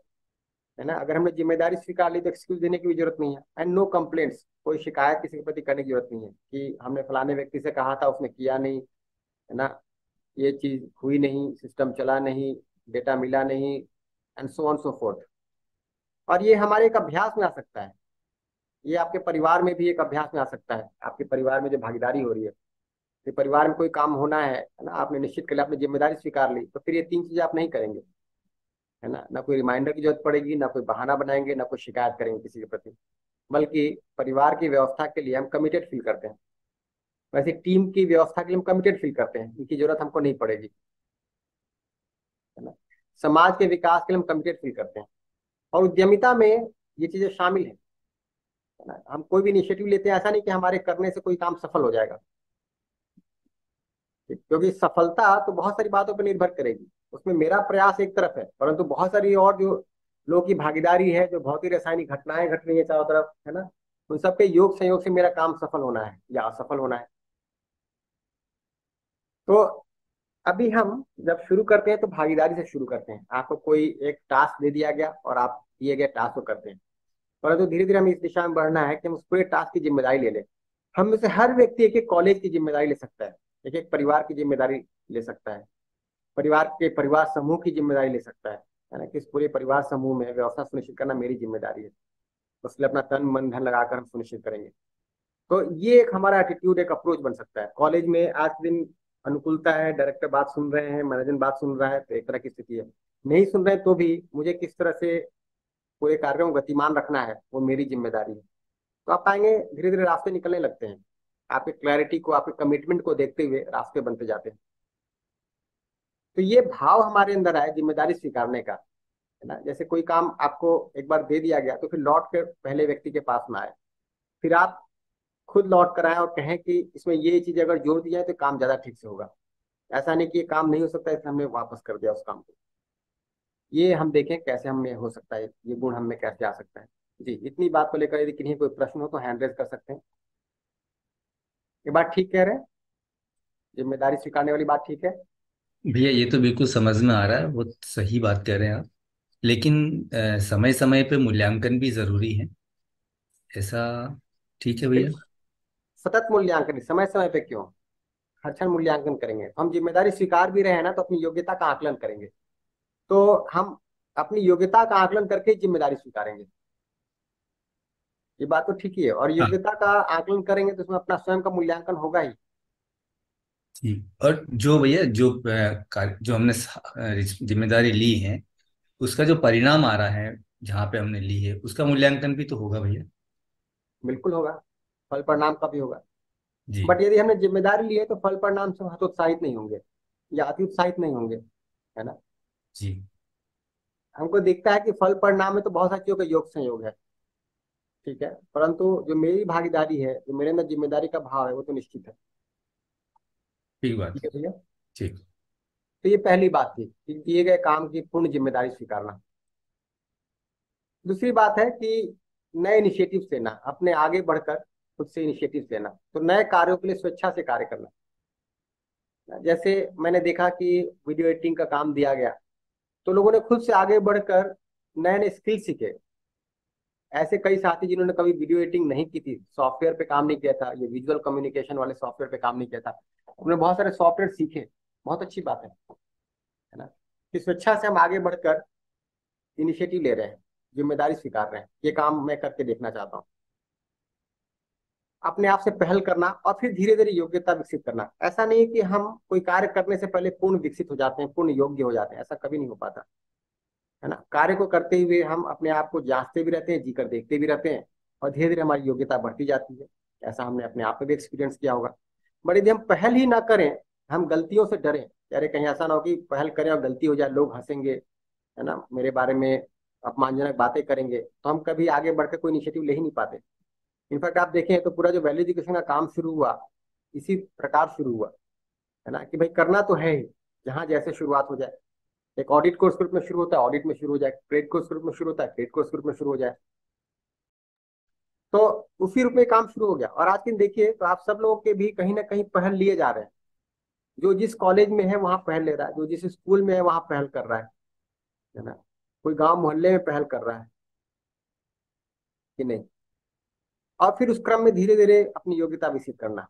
है ना? अगर हमने ज़िम्मेदारी स्वीकार ली तो एक्सक्यूज देने की भी ज़रूरत नहीं है। एंड नो कंप्लेंट्स कोई शिकायत किसी के प्रति करने की ज़रूरत नहीं है कि हमने फलाने व्यक्ति से कहा था, उसने किया नहीं, है ना? ये चीज़ हुई नहीं सिस्टम चला नहीं डेटा मिला नहीं and so on so fourth और ये हमारे एक अभ्यास में आ सकता है। ये आपके परिवार में भी एक अभ्यास में आ सकता है। आपके परिवार में जो भागीदारी हो रही है, कि परिवार में कोई काम होना है ना? आपने निश्चित कर लिया, आपने ज़िम्मेदारी स्वीकार ली तो फिर ये तीन चीज़ें आप नहीं करेंगे। है ना? ना कोई रिमाइंडर की ज़रूरत पड़ेगी, ना कोई बहाना बनाएँगे, ना कोई शिकायत करेंगे किसी के प्रति। बल्कि परिवार की व्यवस्था के लिए हम कमिटेड फील करते हैं। वैसे टीम की व्यवस्था के लिए हम कमिटेड फील करते हैं। इनकी ज़रूरत हमको नहीं पड़ेगी। है ना? समाज के विकास के लिए हम कमिटेड फील करते हैं। और उद्यमिता में ये चीज़ें शामिल है। ना? हम कोई भी इनिशिएटिव लेते हैं, ऐसा नहीं कि हमारे करने से कोई काम सफल हो जाएगा। क्योंकि सफलता तो बहुत सारी बातों पर निर्भर करेगी। उसमें मेरा प्रयास एक तरफ़ है, परंतु बहुत सारी और जो लोगों की भागीदारी है, जो भौतिक रासायनिक घटनाएँ घट रही है चारों तरफ़, है ना, उन सबके योग संयोग से मेरा काम सफल होना है या असफल होना है। तो अभी हम जब शुरू करते हैं तो भागीदारी से शुरू करते हैं। आपको कोई एक टास्क दे दिया गया और आप दिए गए टास्क को करते हैं। परंतु धीरे धीरे हमें इस दिशा में बढ़ना है कि हम उस पूरे टास्क की ज़िम्मेदारी ले लें। हम में से हर व्यक्ति एक एक कॉलेज की ज़िम्मेदारी ले सकता है एक एक परिवार की ज़िम्मेदारी ले सकता है। परिवार के परिवार समूह की ज़िम्मेदारी ले सकता है। ना कि इस पूरे परिवार समूह में व्यवस्था सुनिश्चित करना मेरी ज़िम्मेदारी है। उसके लिए अपना तन, मन, धन लगाकर हम सुनिश्चित करेंगे। तो ये एक हमारा एटीट्यूड एक अप्रोच बन सकता है। कॉलेज में आज दिन अनुकूलता है डायरेक्टर बात सुन रहे हैं मैनेजर बात सुन रहा है तो एक तरह की स्थिति है। नहीं सुन रहे तो भी मुझे किस तरह से पूरे कार्यक्रम गतिमान रखना है, वो मेरी ज़िम्मेदारी है। तो आप पाएँगे धीरे धीरे रास्ते निकलने लगते हैं। आपके क्लैरिटी को, आपके कमिटमेंट को देखते हुए रास्ते बनते जाते हैं। तो ये भाव हमारे अंदर आए ज़िम्मेदारी स्वीकारने का, है ना? जैसे कोई काम आपको एक बार दे दिया गया तो फिर लौट कर पहले व्यक्ति के पास में आए। फिर आप खुद लौट कर आए और कहें कि इसमें ये चीज़ अगर जोड़ दी जाए तो काम ज़्यादा ठीक से होगा। ऐसा नहीं कि ये काम नहीं हो सकता, इसलिए हमने वापस कर दिया उस काम को। ये हम देखें कैसे हमें हो सकता है, ये गुण हमें कैसे आ सकता है। जी, इतनी बात को लेकर यदि किन्हीं कोई प्रश्न हो तो हैंड रेज कर सकते हैं। ये बात ठीक कह रहे हैं? ज़िम्मेदारी स्वीकारने वाली बात ठीक है। भैया ये तो बिल्कुल समझ में आ रहा है वो सही बात कह रहे हैं आप। लेकिन समय समय पे मूल्यांकन भी ज़रूरी है। ऐसा ठीक है भैया? सतत मूल्यांकन समय समय पे क्यों? हर क्षण मूल्यांकन करेंगे। तो हम ज़िम्मेदारी स्वीकार भी रहे हैं ना तो अपनी योग्यता का आकलन करेंगे। तो हम अपनी योग्यता का आकलन करके ज़िम्मेदारी स्वीकारेंगे। ये बात तो ठीक ही है। और हाँ। योग्यता का आकलन करेंगे तो उसमें अपना स्वयं का मूल्यांकन होगा ही। और जो भैया जो जो हमने ज़िम्मेदारी ली है उसका जो परिणाम आ रहा है जहाँ पे हमने ली है उसका मूल्यांकन भी तो होगा भैया? बिल्कुल होगा। फल परिणाम का भी होगा। जी। बट यदि हमने ज़िम्मेदारी ली है तो फल परिणाम से हतोत्साहित नहीं होंगे या अति उत्साहित नहीं होंगे है ना? जी। हमको दिखता है कि फल परिणाम में तो बहुत सारी चीज़ों का योग संयोग है ठीक है? परंतु जो मेरी भागीदारी है जो मेरे अंदर ज़िम्मेदारी का भाव है वो तो निश्चित है। ठीक बात। ठीक है भैया। ठीक। तो ये पहली बात थी कि दिए गए काम की पूर्ण ज़िम्मेदारी स्वीकारना। दूसरी बात है कि नए इनिशिएटिव लेना अपने आगे बढ़कर खुद से इनिशिएटिव लेना तो नए कार्यों के लिए स्वेच्छा से कार्य करना। जैसे मैंने देखा कि वीडियो एडिटिंग का काम दिया गया तो लोगों ने खुद से आगे बढ़कर नए नए स्किल सीखे। ऐसे कई साथी जिन्होंने कभी वीडियो एडिटिंग नहीं की थी सॉफ्टवेयर पे काम नहीं किया था, ये विजुअल कम्युनिकेशन वाले सॉफ्टवेयर पे काम नहीं किया था, उन्होंने बहुत सारे सॉफ्टवेयर सीखे, बहुत अच्छी बात है है ना? कि स्वेच्छा से हम आगे बढ़कर इनिशिएटिव ले रहे हैं, ज़िम्मेदारी स्वीकार रहे हैं, ये काम मैं करके देखना चाहता हूँ। अपने आप से पहल करना और फिर धीरे धीरे योग्यता विकसित करना। ऐसा नहीं कि हम कोई कार्य करने से पहले पूर्ण विकसित हो जाते हैं, पूर्ण योग्य हो जाते हैं, ऐसा कभी नहीं हो पाता। है ना? कार्य को करते हुए हम अपने आप को जांचते भी रहते हैं जी कर देखते भी रहते हैं और धीरे धीरे हमारी योग्यता बढ़ती जाती है। ऐसा हमने अपने आप में भी एक्सपीरियंस किया होगा। बट यदि हम पहल ही ना करें, हम गलतियों से डरें। यारे कहीं ऐसा ना हो कि पहल करें और गलती हो जाए, लोग हंसेंगे, है ना? मेरे बारे में अपमानजनक बातें करेंगे। तो हम कभी आगे बढ़कर कोई इनिशिएटिव ले ही नहीं पाते। इनफैक्ट आप देखें तो पूरा जो वैल्यू एजुकेशन का काम शुरू हुआ, इसी प्रकार शुरू हुआ, है ना? कि भाई करना तो है ही, जहाँ जैसे शुरुआत हो जाए। एक ऑडिट कोर्स ग्रुप में शुरू होता है ऑडिट में शुरू हो जाए ट्रेड कोर्स ग्रुप में शुरू होता है ट्रेड कोर्स ग्रुप में शुरू हो जाए। तो उसी रूप में काम शुरू हो गया। और आज दिन देखिए तो आप सब लोगों के भी कहीं ना कहीं पहल लिए जा रहे हैं। जो जिस कॉलेज में है, वहाँ पहल ले रहा है। जो जिस स्कूल में है, वहाँ पहल कर रहा है। है ना? कोई गाँव मोहल्ले में पहल कर रहा है कि नहीं? और फिर उस क्रम में धीरे धीरे अपनी योग्यता विकसित करना।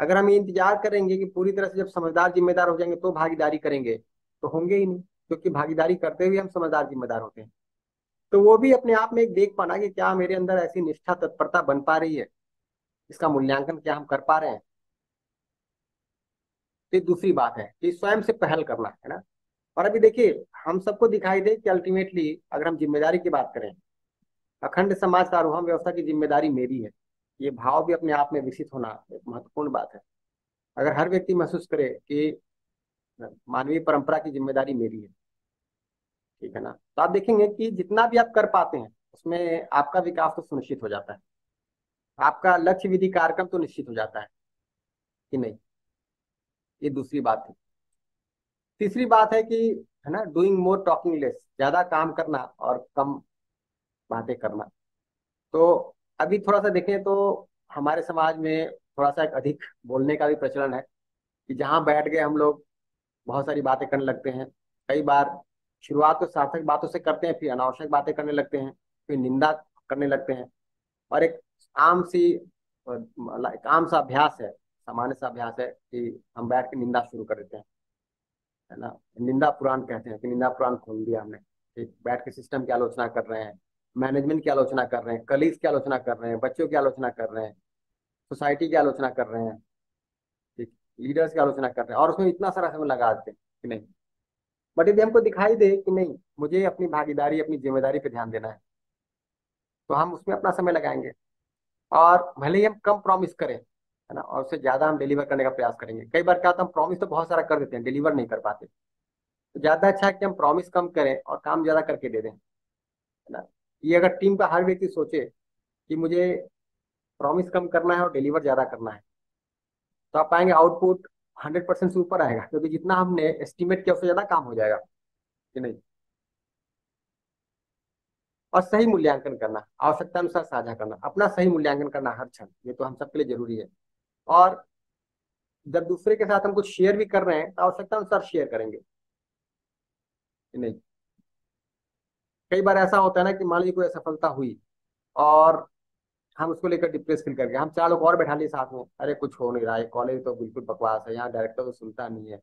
अगर हम ये इंतज़ार करेंगे कि पूरी तरह से जब समझदार जिम्मेदार हो जाएँगे तो भागीदारी करेंगे तो होंगे ही नहीं, क्योंकि भागीदारी करते हुए हम समझदार जिम्मेदार होते हैं। तो वो भी अपने आप में एक देख पाना कि क्या मेरे अंदर ऐसी निष्ठा तत्परता बन पा रही है, इसका मूल्यांकन क्या हम कर पा रहे हैं। तो दूसरी बात है कि स्वयं से पहल करना, है ना? और अभी देखिए, हम सबको दिखाई दे कि अल्टीमेटली अगर हम ज़िम्मेदारी की बात करें, अखंड समाज सार्वभौम व्यवस्था की ज़िम्मेदारी मेरी है। ये भाव भी अपने आप में विकसित होना एक महत्वपूर्ण बात है। अगर हर व्यक्ति महसूस करे कि मानवीय परंपरा की ज़िम्मेदारी मेरी है, ठीक है ना तो आप देखेंगे कि जितना भी आप कर पाते हैं, उसमें आपका विकास तो सुनिश्चित हो जाता है। आपका लक्ष्य, विधि, कार्यक्रम तो निश्चित हो जाता है कि नहीं? ये दूसरी बात है। तीसरी बात है कि, है ना डूइंग मोर टॉकिंग लेस ज़्यादा काम करना और कम बातें करना। तो अभी थोड़ा सा देखें तो हमारे समाज में थोड़ा सा एक अधिक बोलने का भी प्रचलन है कि जहाँ बैठ गए हम लोग, बहुत सारी बातें करने लगते हैं। कई बार शुरुआत तो सार्थक बातों से करते हैं, फिर अनावश्यक बातें करने लगते हैं, फिर निंदा करने लगते हैं। और एक आम सी एक आम सा अभ्यास है, सामान्य सा अभ्यास है कि हम बैठ के निंदा शुरू कर देते हैं। है ना? निंदा पुराण कहते हैं कि निंदा पुराण खोल दिया हमने बैठ के सिस्टम की आलोचना कर रहे हैं। मैनेजमेंट की आलोचना कर रहे हैं कलीग्स की आलोचना कर रहे हैं, बच्चों की आलोचना कर रहे हैं सोसाइटी की आलोचना कर रहे हैं, ठीक लीडर्स की आलोचना कर रहे हैं और उसमें इतना सारा समय लगा देते हैं कि नहीं। बट यदि हमको दिखाई दे कि नहीं, मुझे अपनी भागीदारी, अपनी ज़िम्मेदारी पर ध्यान देना है। तो हम उसमें अपना समय लगाएँगे और भले ही हम कम प्रॉमिस करें, है ना, और उससे ज़्यादा हम डिलीवर करने का प्रयास करेंगे। कई बार क्या होता है, हम प्रॉमिस तो बहुत सारा कर देते हैं डिलीवर नहीं कर पाते। तो ज़्यादा अच्छा है कि हम प्रॉमिस कम करें और काम ज़्यादा करके दे दें, है ना। ये अगर टीम का हर व्यक्ति सोचे कि मुझे प्रॉमिस कम करना है और डिलीवर ज़्यादा करना है तो आप पाएँगे आउटपुट हंड्रेड परसेंट से ऊपर आएगा, क्योंकि जितना हमने एस्टिमेट किया उससे ज़्यादा काम हो जाएगा, कि नहीं? और सही मूल्यांकन करना आवश्यकता अनुसार साझा करना, अपना सही मूल्यांकन करना हर क्षण, ये तो हम सबके लिए ज़रूरी है। और जब दूसरे के साथ हम कुछ शेयर भी कर रहे हैं तो आवश्यकता अनुसार शेयर करेंगे नहीं? कई बार ऐसा होता है ना कि मान लीजिए कोई असफलता हुई और हम उसको लेकर डिप्रेस फील कर गए। हम चार लोग और बैठा लिए साथ में। अरे, कुछ हो नहीं रहा। है कॉलेज तो बिल्कुल बकवास है। यहाँ डायरेक्टर तो सुनता नहीं है।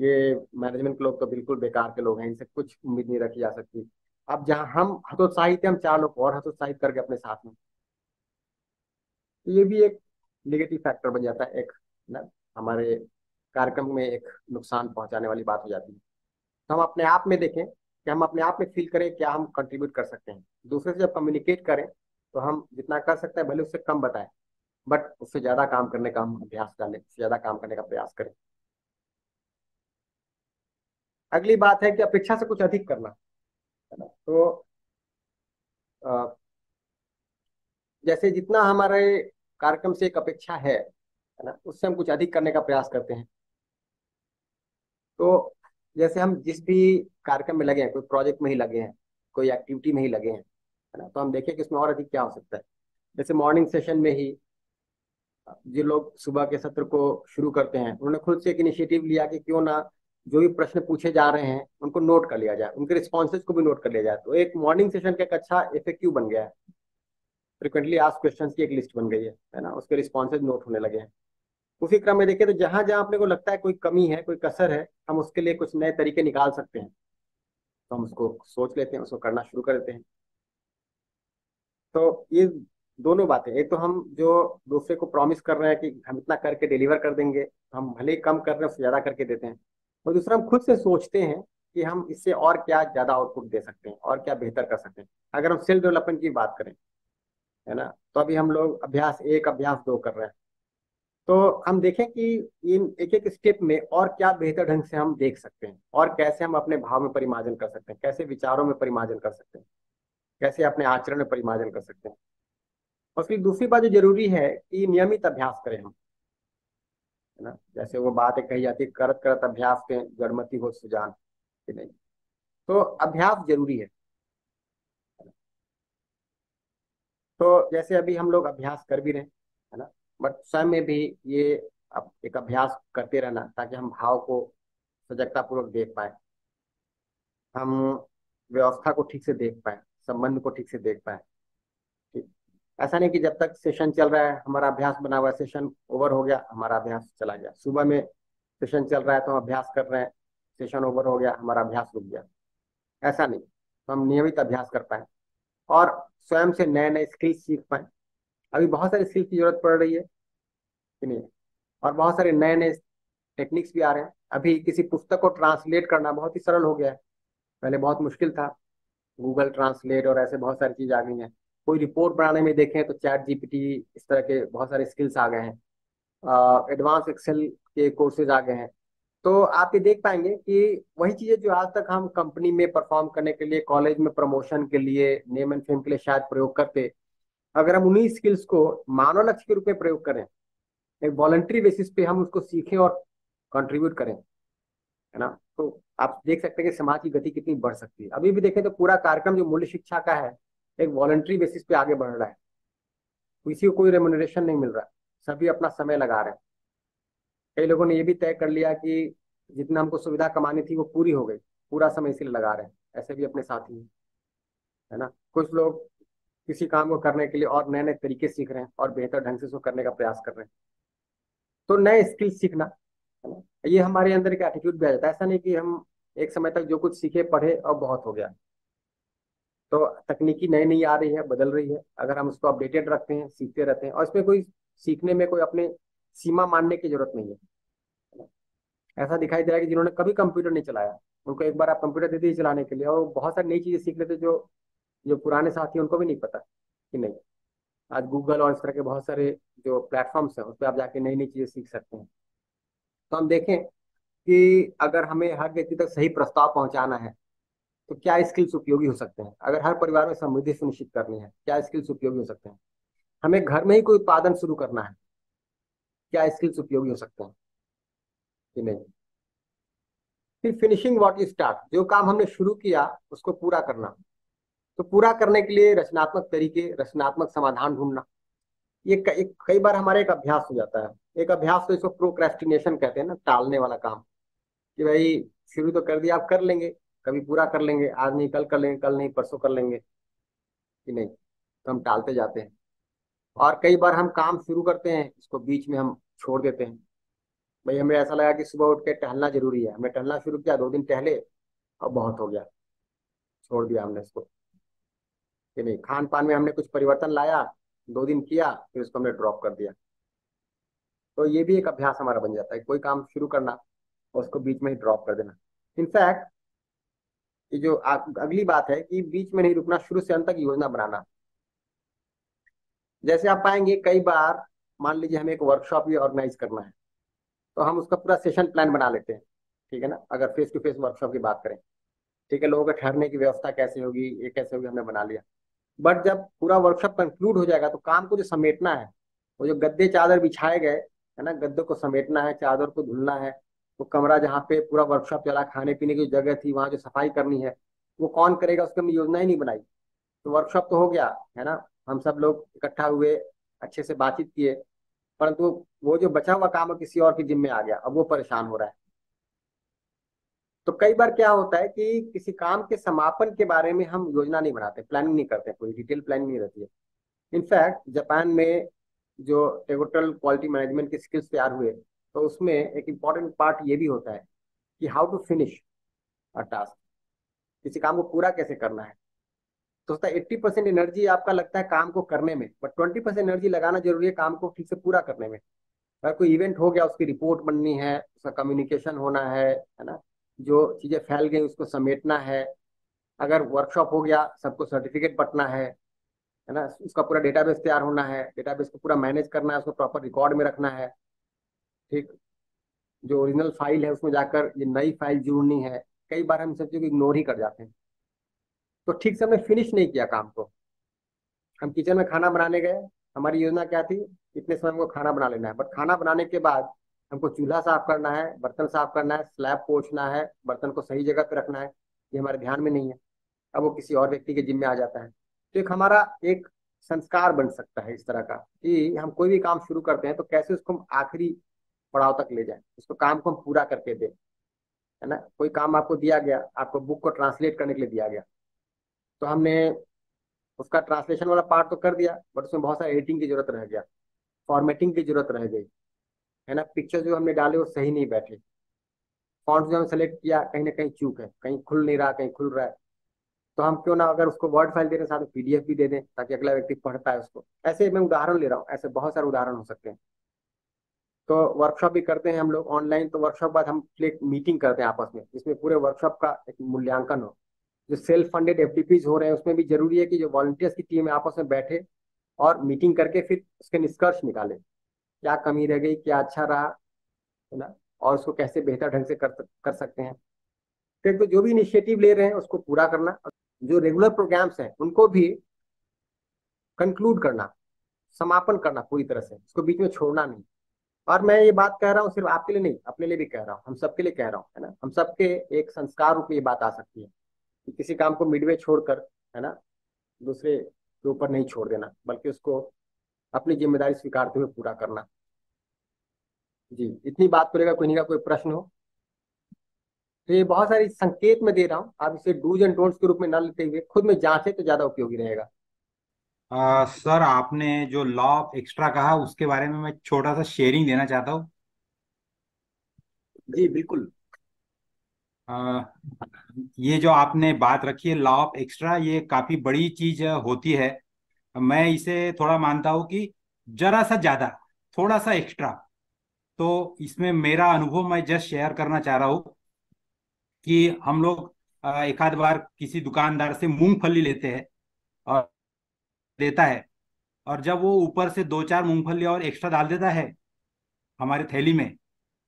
ये मैनेजमेंट के लोग तो बिल्कुल बेकार के लोग हैं। इनसे कुछ उम्मीद नहीं रखी जा सकती। अब जहाँ हम हतोत्साहित हम चार लोग और हतोत्साहित करके अपने साथ में। तो ये भी एक निगेटिव फैक्टर बन जाता है। एक ना, हमारे कार्यक्रम में एक नुकसान पहुँचाने वाली बात हो जाती है। तो हम अपने आप में देखें कि हम अपने आप में फील करें क्या हम कंट्रीब्यूट कर सकते हैं। दूसरे से जब कम्युनिकेट करें तो हम जितना कर सकते हैं, भले उससे कम बताएँ बट उससे ज़्यादा काम करने का हम अभ्यास डालें उससे ज़्यादा काम करने का प्रयास करें। अगली बात है कि अपेक्षा से कुछ अधिक करना, है ना? तो जैसे जितना हमारे कार्यक्रम से एक अपेक्षा है ना? उससे हम कुछ अधिक करने का प्रयास करते हैं। तो जैसे हम जिस भी कार्यक्रम में लगे हैं, कोई प्रोजेक्ट में ही लगे हैं, कोई एक्टिविटी में ही लगे हैं, है ना तो हम देखें कि इसमें और अधिक क्या हो सकता है। जैसे मॉर्निंग सेशन में ही जो लोग सुबह के सत्र को शुरू करते हैं, उन्होंने खुद से एक इनिशिएटिव लिया कि क्यों ना जो भी प्रश्न पूछे जा रहे हैं, उनको नोट कर लिया जाए, उनके रिस्पॉन्सेज को भी नोट कर लिया जाए। तो एक मॉर्निंग सेशन का एक अच्छा इफ़ेक्टिव बन गया है। फ्रिक्वेंटली आस्क क्वेश्चंस की एक लिस्ट बन गई है है ना, उसके रिस्पॉन्सेज नोट होने लगे हैं। उसी क्रम में देखें तो जहाँ जहाँ अपने को लगता है कोई कमी है, कोई कसर है, हम उसके लिए कुछ नए तरीके निकाल सकते हैं। तो हम उसको सोच लेते हैं, उसको करना शुरू कर देते हैं। तो ये दोनों बातें, एक तो हम जो दूसरे को प्रॉमिस कर रहे हैं कि हम इतना करके डिलीवर कर देंगे तो हम भले ही कम कर रहे हैं, उससे ज़्यादा करके देते हैं। और दूसरा, हम खुद से सोचते हैं कि हम इससे और क्या ज़्यादा आउटपुट दे सकते हैं, और क्या बेहतर कर सकते हैं। अगर हम सेल्फ डेवलपमेंट की बात करें, है ना? तो अभी हम लोग अभ्यास एक, अभ्यास दो कर रहे हैं। तो हम देखें कि इन एक एक स्टेप में और क्या बेहतर ढंग से हम देख सकते हैं और कैसे हम अपने भाव में परिमार्जन कर सकते हैं, कैसे विचारों में परिमार्जन कर सकते हैं, कैसे अपने आचरण में परिमार्जन कर सकते हैं। और फिर दूसरी बात जो ज़रूरी है कि नियमित अभ्यास करें हम, है ना? जैसे वो बात कही जाती है, करत करत अभ्यास के जड़मती हो सुजान, कि नहीं? तो अभ्यास ज़रूरी है। तो जैसे अभी हम लोग अभ्यास कर भी रहे है बट स्वयं में भी ये अब एक अभ्यास करते रहना ताकि हम भाव को सजगता पूर्वक देख पाए। हम व्यवस्था को ठीक से देख पाए, संबंध को ठीक से देख पाए। ठीक। ऐसा नहीं कि जब तक सेशन चल रहा है, हमारा अभ्यास बना हुआ है सेशन ओवर हो गया, हमारा अभ्यास चला गया। सुबह में सेशन चल रहा है तो हम अभ्यास कर रहे हैं सेशन ओवर हो गया, हमारा अभ्यास रुक गया। ऐसा नहीं। तो हम नियमित अभ्यास कर पाए और स्वयं से नए नए स्किल्स सीख पाए। अभी बहुत सारी स्किल की ज़रूरत पड़ रही है, कि नहीं? और बहुत सारे नए नए टेक्निक्स भी आ रहे हैं। अभी किसी पुस्तक को ट्रांसलेट करना बहुत ही सरल हो गया है। पहले बहुत मुश्किल था। गूगल ट्रांसलेट और ऐसे बहुत सारी चीज़ आ गई हैं। कोई रिपोर्ट बनाने में देखें तो चैट जीपीटी इस तरह के बहुत सारे स्किल्स आ गए हैं। एडवांस एक्सेल के कोर्सेज आ गए हैं। तो आप ये देख पाएँगे कि वही चीज़ें जो आज तक हम कंपनी में परफॉर्म करने के लिए कॉलेज में प्रमोशन के लिए नेम एंड फेम के लिए शायद प्रयोग करते अगर हम उन्हीं स्किल्स को मानव लक्ष्य के रूप में प्रयोग करें, एक वॉलंटरी बेसिस पे हम उसको सीखें और कंट्रीब्यूट करें, है ना? तो आप देख सकते हैं कि समाज की गति कितनी बढ़ सकती है। अभी भी देखें तो पूरा कार्यक्रम जो मूल्य शिक्षा का है, एक वॉलंटरी बेसिस पे आगे बढ़ रहा है। किसी को कोई रेमोनरेशन नहीं मिल रहा। सभी अपना समय लगा रहे हैं। कई लोगों ने ये भी तय कर लिया कि जितना हमको सुविधा कमानी थी वो पूरी हो गई। पूरा समय इसीलिए लगा रहे हैं। ऐसे भी अपने साथी हैं, है ना? कुछ लोग किसी काम को करने के लिए और नए नए तरीके सीख रहे हैं और बेहतर ढंग से उसको करने का प्रयास कर रहे हैं। तो नए स्किल सीखना, है ना? ये हमारे अंदर एक एटीट्यूड भी आ जाता है। ऐसा नहीं कि हम एक समय तक जो कुछ सीखे, पढ़े और बहुत हो गया। तो तकनीकी नई नई आ रही है, बदल रही है। अगर हम उसको अपडेटेड रखते हैं, सीखते रहते हैं और इसमें कोई सीखने में कोई अपने सीमा मानने की ज़रूरत नहीं है। ऐसा दिखाई दे रहा है कि जिन्होंने कभी कंप्यूटर नहीं चलाया, उनको एक बार आप कंप्यूटर दे दीजिए चलाने के लिए और बहुत सारी नई चीज़ें सीख लेते जो जो पुराने साथी उनको भी नहीं पता कि नहीं। आज गूगल और इस तरह के बहुत सारे जो प्लेटफॉर्म्स हैं, उस पर आप जाके नई नई चीज़ें सीख सकते हैं। तो हम देखें कि अगर हमें हर व्यक्ति तक सही प्रस्ताव पहुंचाना है तो क्या स्किल्स उपयोगी हो सकते हैं? अगर हर परिवार में समृद्धि सुनिश्चित करनी है, क्या स्किल्स उपयोगी हो सकते हैं? हमें घर में ही कोई उत्पादन शुरू करना है, क्या स्किल्स उपयोगी हो सकते हैं? कि नहीं। फिर फिनिशिंग वॉट स्टार्ट जो काम हमने शुरू किया, उसको पूरा करना। तो पूरा करने के लिए रचनात्मक तरीके, रचनात्मक समाधान ढूंढना। ये एक, कई बार हमारे एक अभ्यास हो जाता है। एक अभ्यास तो इसको प्रोक्रेस्टिनेशन कहते हैं ना, टालने वाला काम। कि भाई, शुरू तो कर दिया आप कर लेंगे। कभी पूरा कर लेंगे, आज नहीं, कल कर लेंगे, कल नहीं, परसों कर लेंगे। कि नहीं तो हम टालते जाते हैं। और कई बार हम काम शुरू करते हैं, इसको बीच में हम छोड़ देते हैं। भाई, हमें ऐसा लगा कि सुबह उठ के टहलना ज़रूरी है। हमने टहलना शुरू किया, दो दिन टहले, अब बहुत हो गया। छोड़ दिया हमने इसको। कि नहीं खान पान में हमने कुछ परिवर्तन लाया, दो दिन किया, फिर उसको हमने ड्रॉप कर दिया। तो ये भी एक अभ्यास हमारा बन जाता है, कोई काम शुरू करना और उसको बीच में ही ड्रॉप कर देना। इनफैक्ट ये जो अगली बात है कि बीच में नहीं रुकना, शुरू से अंत तक योजना बनाना। जैसे आप पाएँगे, कई बार मान लीजिए हमें एक वर्कशॉप भी ऑर्गेनाइज करना है तो हम उसका पूरा सेशन प्लान बना लेते हैं, ठीक है ना? अगर फेस टू फेस वर्कशॉप की बात करें, ठीक है? लोगों के ठहरने की व्यवस्था कैसे होगी, ये कैसे होगी हमने बना लिया। बट जब पूरा वर्कशॉप कंक्लूड हो जाएगा तो काम को जो समेटना है, वो जो गद्दे चादर बिछाए गए, है ना, गद्दे को समेटना है, चादर को धुलना है, वो तो कमरा जहाँ पे पूरा वर्कशॉप चला खाने पीने की जगह थी, वहाँ जो सफ़ाई करनी है, वो कौन करेगा, उसकी हमने योजना ही नहीं बनाई। तो वर्कशॉप तो हो गया, है ना, हम सब लोग इकट्ठा हुए, अच्छे से बातचीत किए, परंतु वो जो बचा हुआ काम है किसी और की जिम्मे आ गया, अब वो परेशान हो रहा है। तो कई बार क्या होता है कि किसी काम के समापन के बारे में हम योजना नहीं बनाते प्लानिंग नहीं करते, कोई डिटेल प्लानिंग नहीं रहती है। इनफैक्ट जापान में जो टेगोटल क्वालिटी मैनेजमेंट के स्किल्स तैयार हुए तो उसमें एक इंपॉर्टेंट पार्ट ये भी होता है कि how to finish a task किसी काम को पूरा कैसे करना है? तो उसका एट्टी परसेंट एनर्जी आपका लगता है काम को करने में बट ट्वेंटी परसेंट एनर्जी लगाना ज़रूरी है काम को ठीक से पूरा करने में। अगर कोई इवेंट हो गया, उसकी रिपोर्ट बननी है, उसका कम्युनिकेशन होना है है ना? जो चीज़ें फैल गई उसको समेटना है। अगर वर्कशॉप हो गया, सबको सर्टिफिकेट बटना है है ना? उसका पूरा डेटाबेस तैयार होना है डेटाबेस को पूरा मैनेज करना है, उसको प्रॉपर रिकॉर्ड में रखना है, ठीक? जो ओरिजिनल फ़ाइल है, उसमें जाकर ये नई फ़ाइल जुड़नी है, कई बार हम सब चीज़ को इग्नोर ही कर जाते हैं। तो ठीक से हमने फिनिश नहीं किया काम को। हम किचन में खाना बनाने गए, हमारी योजना क्या थी? इतने समय हमको खाना बना लेना है। बट खाना बनाने के बाद हमको चूल्हा साफ़ करना है, बर्तन साफ़ करना है स्लैब पोछना है, बर्तन को सही जगह पे रखना है, ये हमारे ध्यान में नहीं है। अब वो किसी और व्यक्ति के जिम्मे आ जाता है। तो एक हमारा एक संस्कार बन सकता है इस तरह का कि हम कोई भी काम शुरू करते हैं तो कैसे उसको हम आखिरी पड़ाव तक ले जाए, उसको काम को हम पूरा करके दें, है ना? कोई काम आपको दिया गया, आपको बुक को ट्रांसलेट करने के लिए दिया गया तो हमने उसका ट्रांसलेशन वाला पार्ट तो कर दिया, बट उसमें बहुत सारा एडिटिंग की ज़रूरत रह गया, फॉर्मेटिंग की ज़रूरत रह गई। है ना? पिक्चर जो हमने डाले वो सही नहीं बैठे। फॉन्ट जो हमने सेलेक्ट किया, कहीं ना कहीं चूक है, कहीं खुल नहीं रहा, कहीं खुल रहा है। तो हम क्यों ना अगर उसको वर्ड फ़ाइल दे रहे हैं साथ में पीडीएफ भी दे दें, ताकि अगला व्यक्ति पढ़ पाए उसको। ऐसे मैं उदाहरण ले रहा हूँ, ऐसे बहुत सारे उदाहरण हो सकते हैं। तो वर्कशॉप भी करते हैं हम लोग ऑनलाइन तो वर्कशॉप बाद हम एक मीटिंग करते हैं आपस में, जिसमें पूरे वर्कशॉप का एक मूल्यांकन हो। जो सेल्फ फंडेड एफ़ हो रहे हैं, उसमें भी ज़रूरी है कि जो वॉलंटियर्स की टीम है आपस में बैठे और मीटिंग करके फिर उसके निष्कर्ष निकाले। क्या कमी रह गई, क्या अच्छा रहा, है ना? और उसको कैसे बेहतर ढंग से कर कर सकते हैं। फिर तो जो भी इनिशिएटिव ले रहे हैं, उसको पूरा करना जो रेगुलर प्रोग्राम्स हैं, उनको भी कंक्लूड करना, समापन करना पूरी तरह से, उसको बीच में छोड़ना नहीं। और मैं ये बात कह रहा हूँ, सिर्फ़ आपके लिए नहीं, अपने लिए भी कह रहा हूँ, हम सबके लिए कह रहा हूँ, है ना? हम सबके एक संस्कार रूप में ये बात आ सकती है कि किसी काम को मिडवे छोड़कर, है ना? दूसरे के ऊपर नहीं छोड़ देना, बल्कि उसको अपनी ज़िम्मेदारी स्वीकारते हुए पूरा करना। जी इतनी बात करेगा कोई नहीं का कोई प्रश्न हो। तो ये बहुत सारी संकेत में दे रहा हूँ आप इसे डूज एंड डोंट्स के रूप में न लेते हुए खुद में जांचे तो ज़्यादा उपयोगी रहेगा। आ, सर आपने जो लॉ ऑफ़ एक्स्ट्रा कहा उसके बारे में मैं छोटा सा शेयरिंग देना चाहता हूँ। जी बिल्कुल। आ, ये जो आपने बात रखी है लॉ ऑफ़ एक्स्ट्रा ये काफ़ी बड़ी चीज़ होती है। मैं इसे थोड़ा मानता हूँ कि जरा सा ज़्यादा, थोड़ा सा एक्स्ट्रा तो इसमें मेरा अनुभव मैं जस्ट शेयर करना चाह रहा हूँ कि हम लोग एक आध बार किसी दुकानदार से मूंगफली लेते हैं और देता है और जब वो ऊपर से दो चार मूंगफली और एक्स्ट्रा डाल देता है हमारे थैली में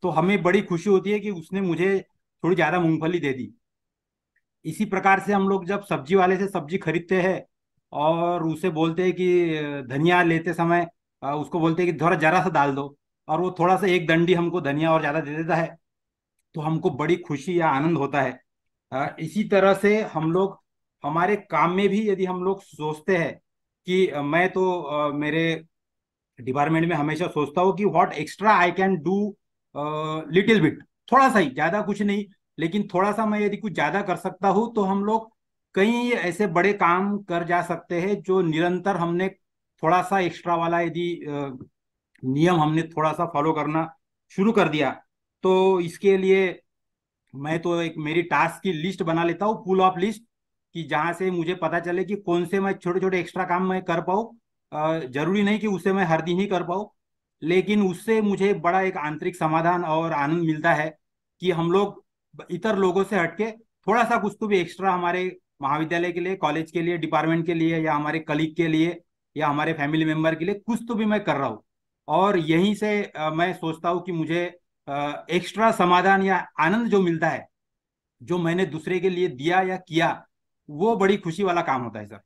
तो हमें बड़ी खुशी होती है कि उसने मुझे थोड़ी ज़्यादा मूंगफली दे दी। इसी प्रकार से हम लोग जब सब्ज़ी वाले से सब्ज़ी खरीदते हैं और उसे बोलते हैं कि धनिया लेते समय उसको बोलते हैं कि थोड़ा जरा सा डाल दो और वो थोड़ा सा एक दंडी हमको धनिया और ज़्यादा दे देता है तो हमको बड़ी खुशी या आनंद होता है। इसी तरह से हम लोग, हमारे काम में भी यदि हम लोग सोचते हैं कि मैं तो मेरे डिपार्टमेंट में हमेशा सोचता हूँ कि what extra I can do little bit थोड़ा सा ही, ज़्यादा कुछ नहीं, लेकिन थोड़ा सा मैं यदि कुछ ज़्यादा कर सकता हूँ तो हम लोग कई ऐसे बड़े काम कर जा सकते हैं जो निरंतर हमने थोड़ा सा एक्स्ट्रा वाला यदि नियम हमने थोड़ा सा फॉलो करना शुरू कर दिया तो इसके लिए मैं तो एक मेरी टास्क की लिस्ट बना लेता हूँ पुल ऑफ़ लिस्ट कि जहाँ से मुझे पता चले कि कौन से मैं छोटे छोटे एक्स्ट्रा काम मैं कर पाऊँ। ज़रूरी नहीं कि उसे मैं हर दिन ही कर पाऊँ, लेकिन उससे मुझे बड़ा एक आंतरिक समाधान और आनंद मिलता है कि हम लोग इतर लोगों से हटके थोड़ा सा कुछ तो भी एक्स्ट्रा हमारे महाविद्यालय के लिए कॉलेज के लिए डिपार्टमेंट के लिए या हमारे कलीग के लिए या हमारे फैमिली मेंबर के लिए कुछ तो भी मैं कर रहा हूँ। और यहीं से मैं सोचता हूँ कि मुझे एक्स्ट्रा समाधान या आनंद जो मिलता है जो मैंने दूसरे के लिए दिया या किया वो बड़ी खुशी वाला काम होता है सर।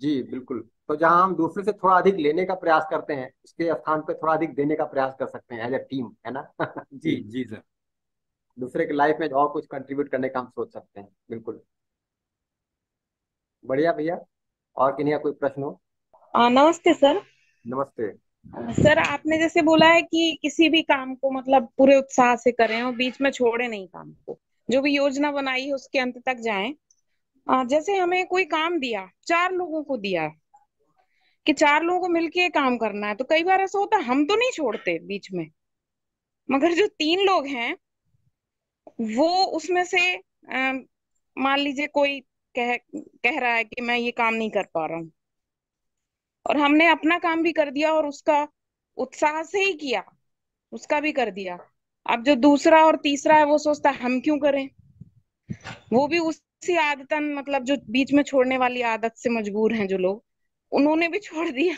जी बिल्कुल। तो जहाँ हम दूसरे से थोड़ा अधिक लेने का प्रयास करते हैं उसके स्थान पे थोड़ा अधिक देने का प्रयास कर सकते हैं एज ए टीम है ना? जी जी सर। दूसरे के लाइफ में और कुछ कंट्रीब्यूट करने का हम सोच सकते हैं बिल्कुल। बढ़िया भैया और किन्हीं कोई प्रश्न हो? नमस्ते सर। नमस्ते। सर आपने जैसे बोला है कि किसी भी काम को मतलब पूरे उत्साह से करें और बीच में छोड़े नहीं काम को। जो भी योजना बनाई है उसके अंत तक जाएँ। जैसे हमें कोई काम दिया चार लोगों को दिया कि चार लोगों को मिलके काम करना है तो कई बार ऐसा होता है हम तो नहीं छोड़ते बीच में। मगर जो तीन लोग हैं वो उसमें से मान लीजिए कोई कह कह रहा है कि मैं ये काम नहीं कर पा रहा हूँ। और हमने अपना काम भी कर दिया और उसका उत्साह से ही किया, उसका भी कर दिया। अब जो दूसरा और तीसरा है, वो सोचता है, हम क्यों करें? वो भी उसी आदतन मतलब जो बीच में छोड़ने वाली आदत से मजबूर हैं जो लोग, उन्होंने भी छोड़ दिया।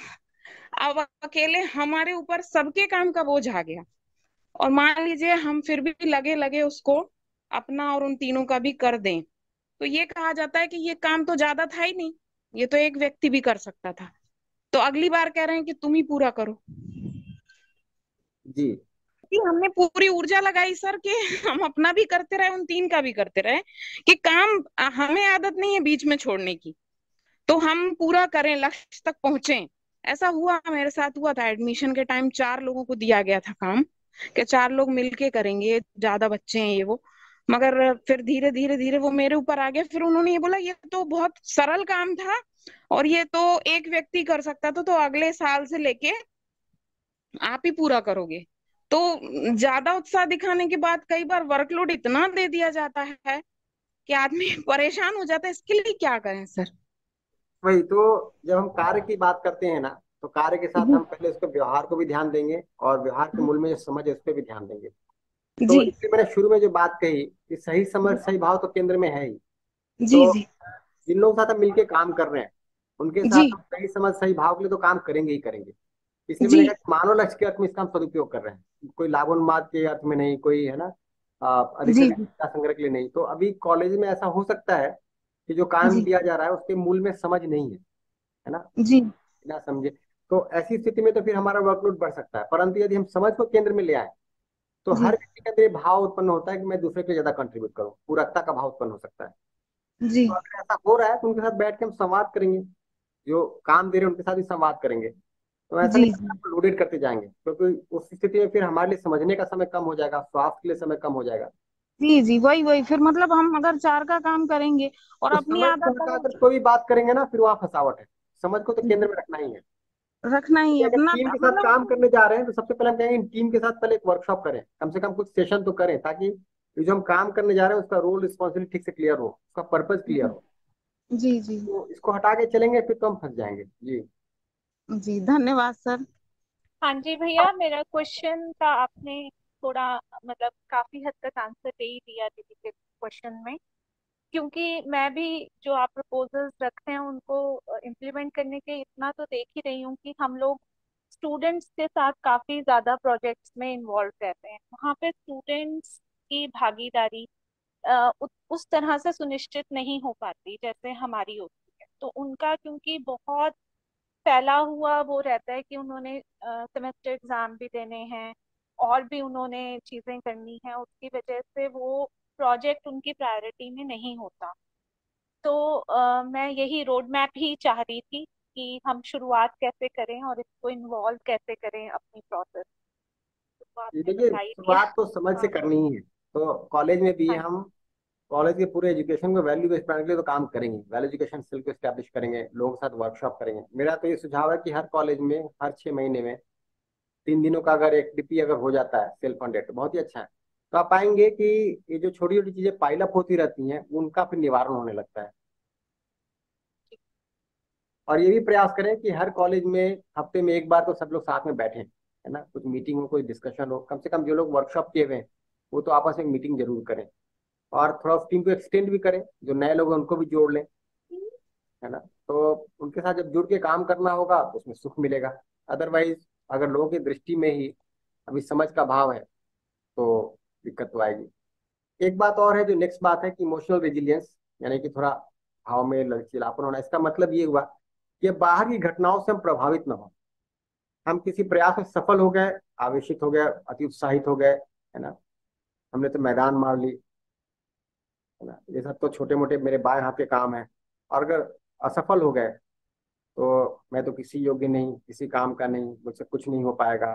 अब अकेले हमारे ऊपर सबके काम का बोझ आ गया। और मान लीजिए हम फिर भी लगे लगे उसको अपना और उन तीनों का भी कर दें। तो ये कहा जाता है कि ये काम तो ज़्यादा था ही नहीं ये तो एक व्यक्ति भी कर सकता था। तो अगली बार कह रहे हैं कि तुम ही पूरा करो। जी। कि हमने पूरी ऊर्जा लगाई सर कि हम अपना भी करते रहे उन तीन का भी करते रहे कि काम हमें आदत नहीं है बीच में छोड़ने की। तो हम पूरा करें लक्ष्य तक पहुँचे। ऐसा हुआ मेरे साथ हुआ था। एडमिशन के टाइम चार लोगों को दिया गया था काम। कि चार लोग मिलके करेंगे, ज़्यादा बच्चे हैं ये वो। मगर फिर धीरे धीरे धीरे वो मेरे ऊपर आ गया। फिर उन्होंने ये बोला, ये तो बहुत सरल काम था और ये तो एक व्यक्ति कर सकता था तो अगले साल से लेके आप ही पूरा करोगे। तो ज़्यादा उत्साह दिखाने के बाद कई बार वर्कलोड इतना दे दिया जाता है कि आदमी परेशान हो जाता है, इसके लिए क्या करें, सर? वही तो जब हम कार्य की बात करते हैं ना तो कार्य के साथ हम पहले उसके व्यवहार को भी ध्यान देंगे और व्यवहार के मूल में जो समझ है उस पर भी ध्यान देंगे। तो इसलिए मैंने शुरू में जो बात कही कि सही समझ सही भाव तो केंद्र में है ही। जी तो जी। जिन लोगों के साथ हम मिलके काम कर रहे हैं उनके साथ हम सही समझ सही भाव के लिए तो काम करेंगे ही करेंगे। इसलिए मैंने कहा मानव लक्ष्य के अर्थ में इसका हम सदुपयोग कर रहे हैं। कोई लाभोन्माद के अर्थ में नहीं कोई है ना अधिक संग्रह के लिए नहीं। तो अभी कॉलेज में ऐसा हो सकता है कि जो काम दिया जा रहा है उसके मूल में समझ नहीं है है ना? जी। ना समझे। तो ऐसी स्थिति में तो फिर हमारा वर्कलोड बढ़ सकता है। परंतु यदि हम समझ को केंद्र में ले आए तो हर व्यक्ति के अंदर ये भाव उत्पन्न होता है कि मैं दूसरे के ज़्यादा कंट्रीब्यूट करूँ। पूरकता का भाव उत्पन्न हो सकता है। जी। तो अगर ऐसा हो रहा है तो उनके साथ बैठ के हम संवाद करेंगे। जो काम दे रहे हैं उनके साथ ही संवाद करेंगे। तो ऐसा नहीं लोडेड करते जाएँगे क्योंकि तो उस स्थिति में फिर हमारे लिए समझने का समय कम हो जाएगा स्वास्थ्य के लिए समय कम हो जाएगा। जी जी। वही वही। फिर मतलब हम अगर चार का काम करेंगे और तो अपनी आदत कोई बात करेंगे ना फिर वहाँ फसावट है। समझ को तो केंद्र में रखना ही है। रखना ही है अपना टीम के साथ काम करने जा रहे हैं तो सबसे पहले हम कहेंगे टीम के साथ पहले एक वर्कशॉप करें। कम से कम कुछ सेशन तो करें ताकि जो हम काम करने जा रहे हैं उसका रोल रिस्पॉन्सिबिलिटी ठीक से क्लियर हो उसका पर्पज क्लियर हो। जी जी। तो इसको हटा के चलेंगे फिर तो हम फंस जाएँगे। जी। जी धन्यवाद सर। हाँ जी भैया मेरा क्वेश्चन का आपने थोड़ा मतलब काफ़ी हद तक आंसर दे ही दिया दीदी के क्वेश्चन में। क्योंकि मैं भी जो आप प्रपोजल्स रखते हैं उनको इम्प्लीमेंट करने के इतना तो देख ही रही हूँ कि हम लोग स्टूडेंट्स के साथ काफ़ी ज़्यादा प्रोजेक्ट्स में इन्वॉल्व रहते हैं। वहाँ पे स्टूडेंट्स की भागीदारी उस तरह से सुनिश्चित नहीं हो पाती जैसे हमारी होती है। तो उनका क्योंकि बहुत फैला हुआ वो रहता है कि उन्होंने सेमेस्टर एग्ज़ाम भी देने हैं और भी उन्होंने चीज़ें करनी है, उसकी वजह से वो प्रोजेक्ट उनकी प्रायोरिटी में नहीं होता। तो uh, मैं यही रोड मैप ही चाह रही थी कि हम शुरुआत कैसे करें और इसको इन्वॉल्व कैसे करें अपनी प्रोसेस तो देखिए शुरुआत तो समझ से हाँ। करनी ही है। तो कॉलेज में भी हाँ। हम कॉलेज के पूरे एजुकेशन को वैल्यू बेस्ड बनाने के लिए तो काम करेंगे। वैल्यू एजुकेशन स्किल को स्टैब्लिश करेंगे लोगों के साथ वर्कशॉप करेंगे। मेरा तो ये सुझाव है कि हर कॉलेज में हर छह महीने में तीन दिनों का अगर एक डीपी अगर हो जाता है सेल्फ फंडेड तो बहुत ही अच्छा है। तो आप पाएँगे कि ये जो छोटी छोटी चीज़ें पाइलअप होती रहती हैं, उनका फिर निवारण होने लगता है। और ये भी प्रयास करें कि हर कॉलेज में हफ़्ते में एक बार तो सब लोग साथ में बैठे, है ना? कुछ मीटिंग हो, कोई डिस्कशन हो, कम से कम जो लोग वर्कशॉप किए हुए हैं, वो तो आपस में मीटिंग ज़रूर करें। और थोड़ा उस टीम को एक्सटेंड भी करें, जो नए लोग हैं, उनको भी जोड़ लें, है ना? तो उनके साथ जब जुड़ के काम करना होगा तो उसमें सुख मिलेगा। अदरवाइज़ अगर लोगों की दृष्टि में ही अभी समझ का भाव है तो दिक्कत तो आएगी। एक बात और है जो नेक्स्ट बात है कि इमोशनल रेजिलियंस यानी कि थोड़ा भाव में लचीलापन होना, इसका मतलब ये हुआ कि बाहर की घटनाओं से हम प्रभावित न हो। हम किसी प्रयास में सफल हो गए, आवेशित हो गए, अति उत्साहित हो गए, है ना? हमने तो मैदान मार ली, है ना? ये सब तो छोटे मोटे मेरे बाएँ हाथ के काम है। और अगर असफल हो गए तो मैं तो किसी योग्य नहीं, किसी काम का नहीं, मुझसे कुछ नहीं हो पाएगा,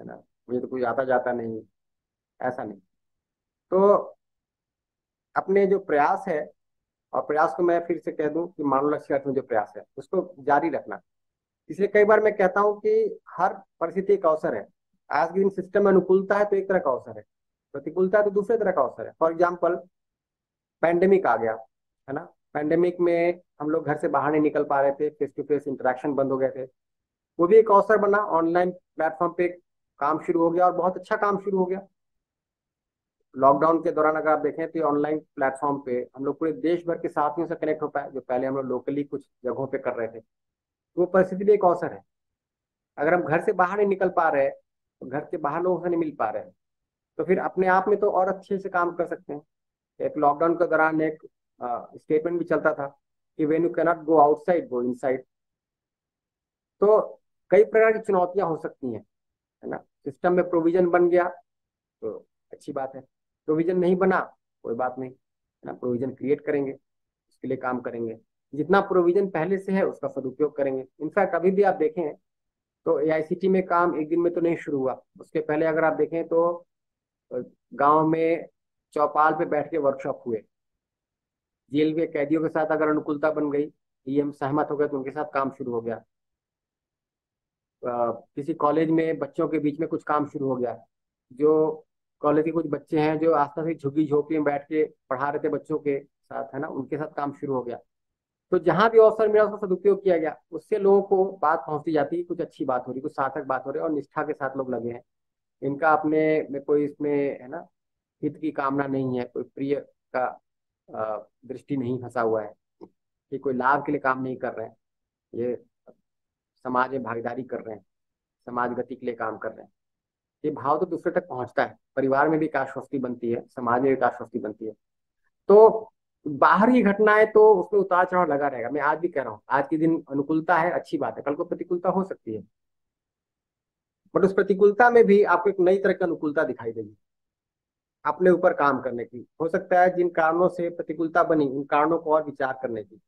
है ना? मुझे तो कुछ आता जाता नहीं। ऐसा नहीं। तो अपने जो प्रयास है, और प्रयास को मैं फिर से कह दूँ कि मानव लक्ष्य अर्थ में जो प्रयास है, उसको जारी रखना। इसलिए कई बार मैं कहता हूँ कि हर परिस्थिति एक अवसर है। आज के दिन सिस्टम में अनुकूलता है तो एक तरह का अवसर है। प्रतिकूलता है तो दूसरे तरह का अवसर है। फॉर एग्ज़ाम्पल पैंडेमिक आ गया, है ना? पैंडेमिक में हम लोग घर से बाहर नहीं निकल पा रहे थे फेस टू फेस इंटरेक्शन बंद हो गए थे। वो भी एक अवसर बना ऑनलाइन प्लेटफॉर्म पे काम शुरू हो गया और बहुत अच्छा काम शुरू हो गया। लॉकडाउन के दौरान अगर आप देखें तो ऑनलाइन प्लेटफॉर्म पे हम लोग पूरे देश भर के साथियों से कनेक्ट हो पाए, जो पहले हम लोग लोकली कुछ जगहों पे कर रहे थे। तो वो परिस्थिति भी एक अवसर है। अगर हम घर से बाहर नहीं निकल पा रहे तो घर के बाहर लोगों से नहीं मिल पा रहे। तो फिर अपने आप में तो और अच्छे से काम कर सकते हैं। एक लॉकडाउन के दौरान एक स्टेटमेंट भी चलता था कि when you cannot go outside go inside तो कई प्रकार की चुनौतियाँ हो सकती हैं, है ना? सिस्टम में प्रोविज़न बन गया तो अच्छी बात है। प्रोविज़न नहीं बना, कोई बात नहीं। ना प्रोविज़न क्रिएट करेंगे, उसके लिए काम करेंगे। जितना प्रोविज़न पहले से है, उसका सदुपयोग करेंगे। इनफैक्ट अभी भी आप देखें तो एआईसीटी में काम एक दिन में तो नहीं शुरू हुआ। उसके पहले अगर आप देखें तो गाँव में चौपाल पे बैठ के वर्कशॉप हुए। जेल के कैदियों के साथ अगर अनुकूलता बन गई, ये हम सहमत हो गए तो उनके साथ काम शुरू हो गया। किसी कॉलेज में बच्चों के बीच में कुछ काम शुरू हो गया, जो कॉलेज के कुछ बच्चे हैं जो आसपास की झुग्गी झोपड़ी में बैठ के पढ़ा रहे थे बच्चों के साथ, है ना? उनके साथ काम शुरू हो गया। तो जहाँ भी अवसर मिला उसका सदुपयोग किया गया। उससे लोगों को बात पहुँचती जाती है कुछ अच्छी बात हो रही, कुछ सार्थक बात हो रही है और निष्ठा के साथ लोग लगे हैं। इनका अपने में कोई इसमें, है ना, हित की कामना नहीं है, कोई प्रिय का दृष्टि नहीं फंसा हुआ है कि कोई लाभ के लिए काम नहीं कर रहे हैं। ये समाज में भागीदारी कर रहे हैं, समाज गति के लिए काम कर रहे हैं। ये भाव तो दूसरे तक पहुँचता है। परिवार में भी एक आश्वस्ति बनती है, समाज में एक आश्वस्ति बनती है। तो बाहर की घटनाएँ तो उसमें उतार चढ़ाव लगा रहेगा। मैं आज भी कह रहा हूँ, आज के दिन अनुकूलता है, अच्छी बात है। कल को प्रतिकूलता हो सकती है। बट उस प्रतिकूलता में भी आपको एक नई तरह की अनुकूलता दिखाई देगी। अपने ऊपर काम करने की। हो सकता है जिन कारणों से प्रतिकूलता बनी, उन कारणों को और विचार करने की।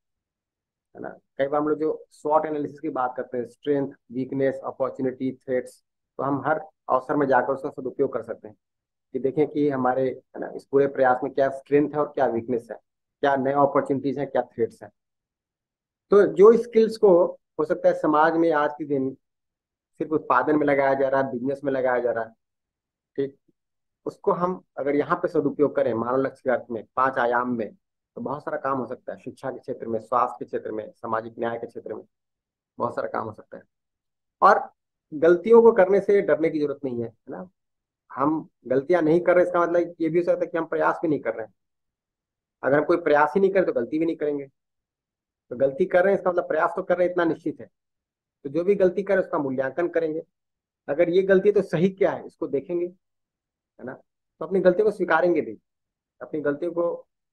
है ना? कई बार हम लोग जो शॉर्ट एनालिसिस की बात करते हैं स्ट्रेंथ वीकनेस अपॉर्चुनिटी थ्रेट्स तो हम हर अवसर में जाकर उसका सदुपयोग कर सकते हैं। कि देखें कि हमारे, है ना, इस पूरे प्रयास में क्या स्ट्रेंथ है और क्या वीकनेस है, क्या नए अपॉर्चुनिटीज़ है, क्या थ्रेट्स है। तो जो स्किल्स को, हो सकता है समाज में आज के दिन सिर्फ़ उत्पादन में लगाया जा रहा है बिज़नेस में लगाया जा रहा है, ठीक? उसको हम अगर यहाँ पे सदुपयोग करें, मानव लक्ष्य के अर्थ में, पाँच आयाम में तो बहुत सारा काम हो सकता है। शिक्षा के क्षेत्र में, स्वास्थ्य के क्षेत्र में, सामाजिक न्याय के क्षेत्र में, बहुत सारा काम हो सकता है। और गलतियों को करने से डरने की ज़रूरत नहीं है है ना? हम गलतियाँ नहीं कर रहे, इसका मतलब ये भी हो सकता है कि हम प्रयास भी नहीं कर रहे हैं। अगर हम कोई प्रयास ही नहीं करें तो गलती भी नहीं करेंगे। तो गलती कर रहे हैं, इसका मतलब प्रयास तो कर रहे हैं, इतना निश्चित है। तो जो भी गलती करें, उसका मूल्यांकन करेंगे। अगर ये गलती तो सही क्या है, इसको देखेंगे, है ना? तो अपनी गलतियों को स्वीकारेंगे भी। अपनी गलतियों को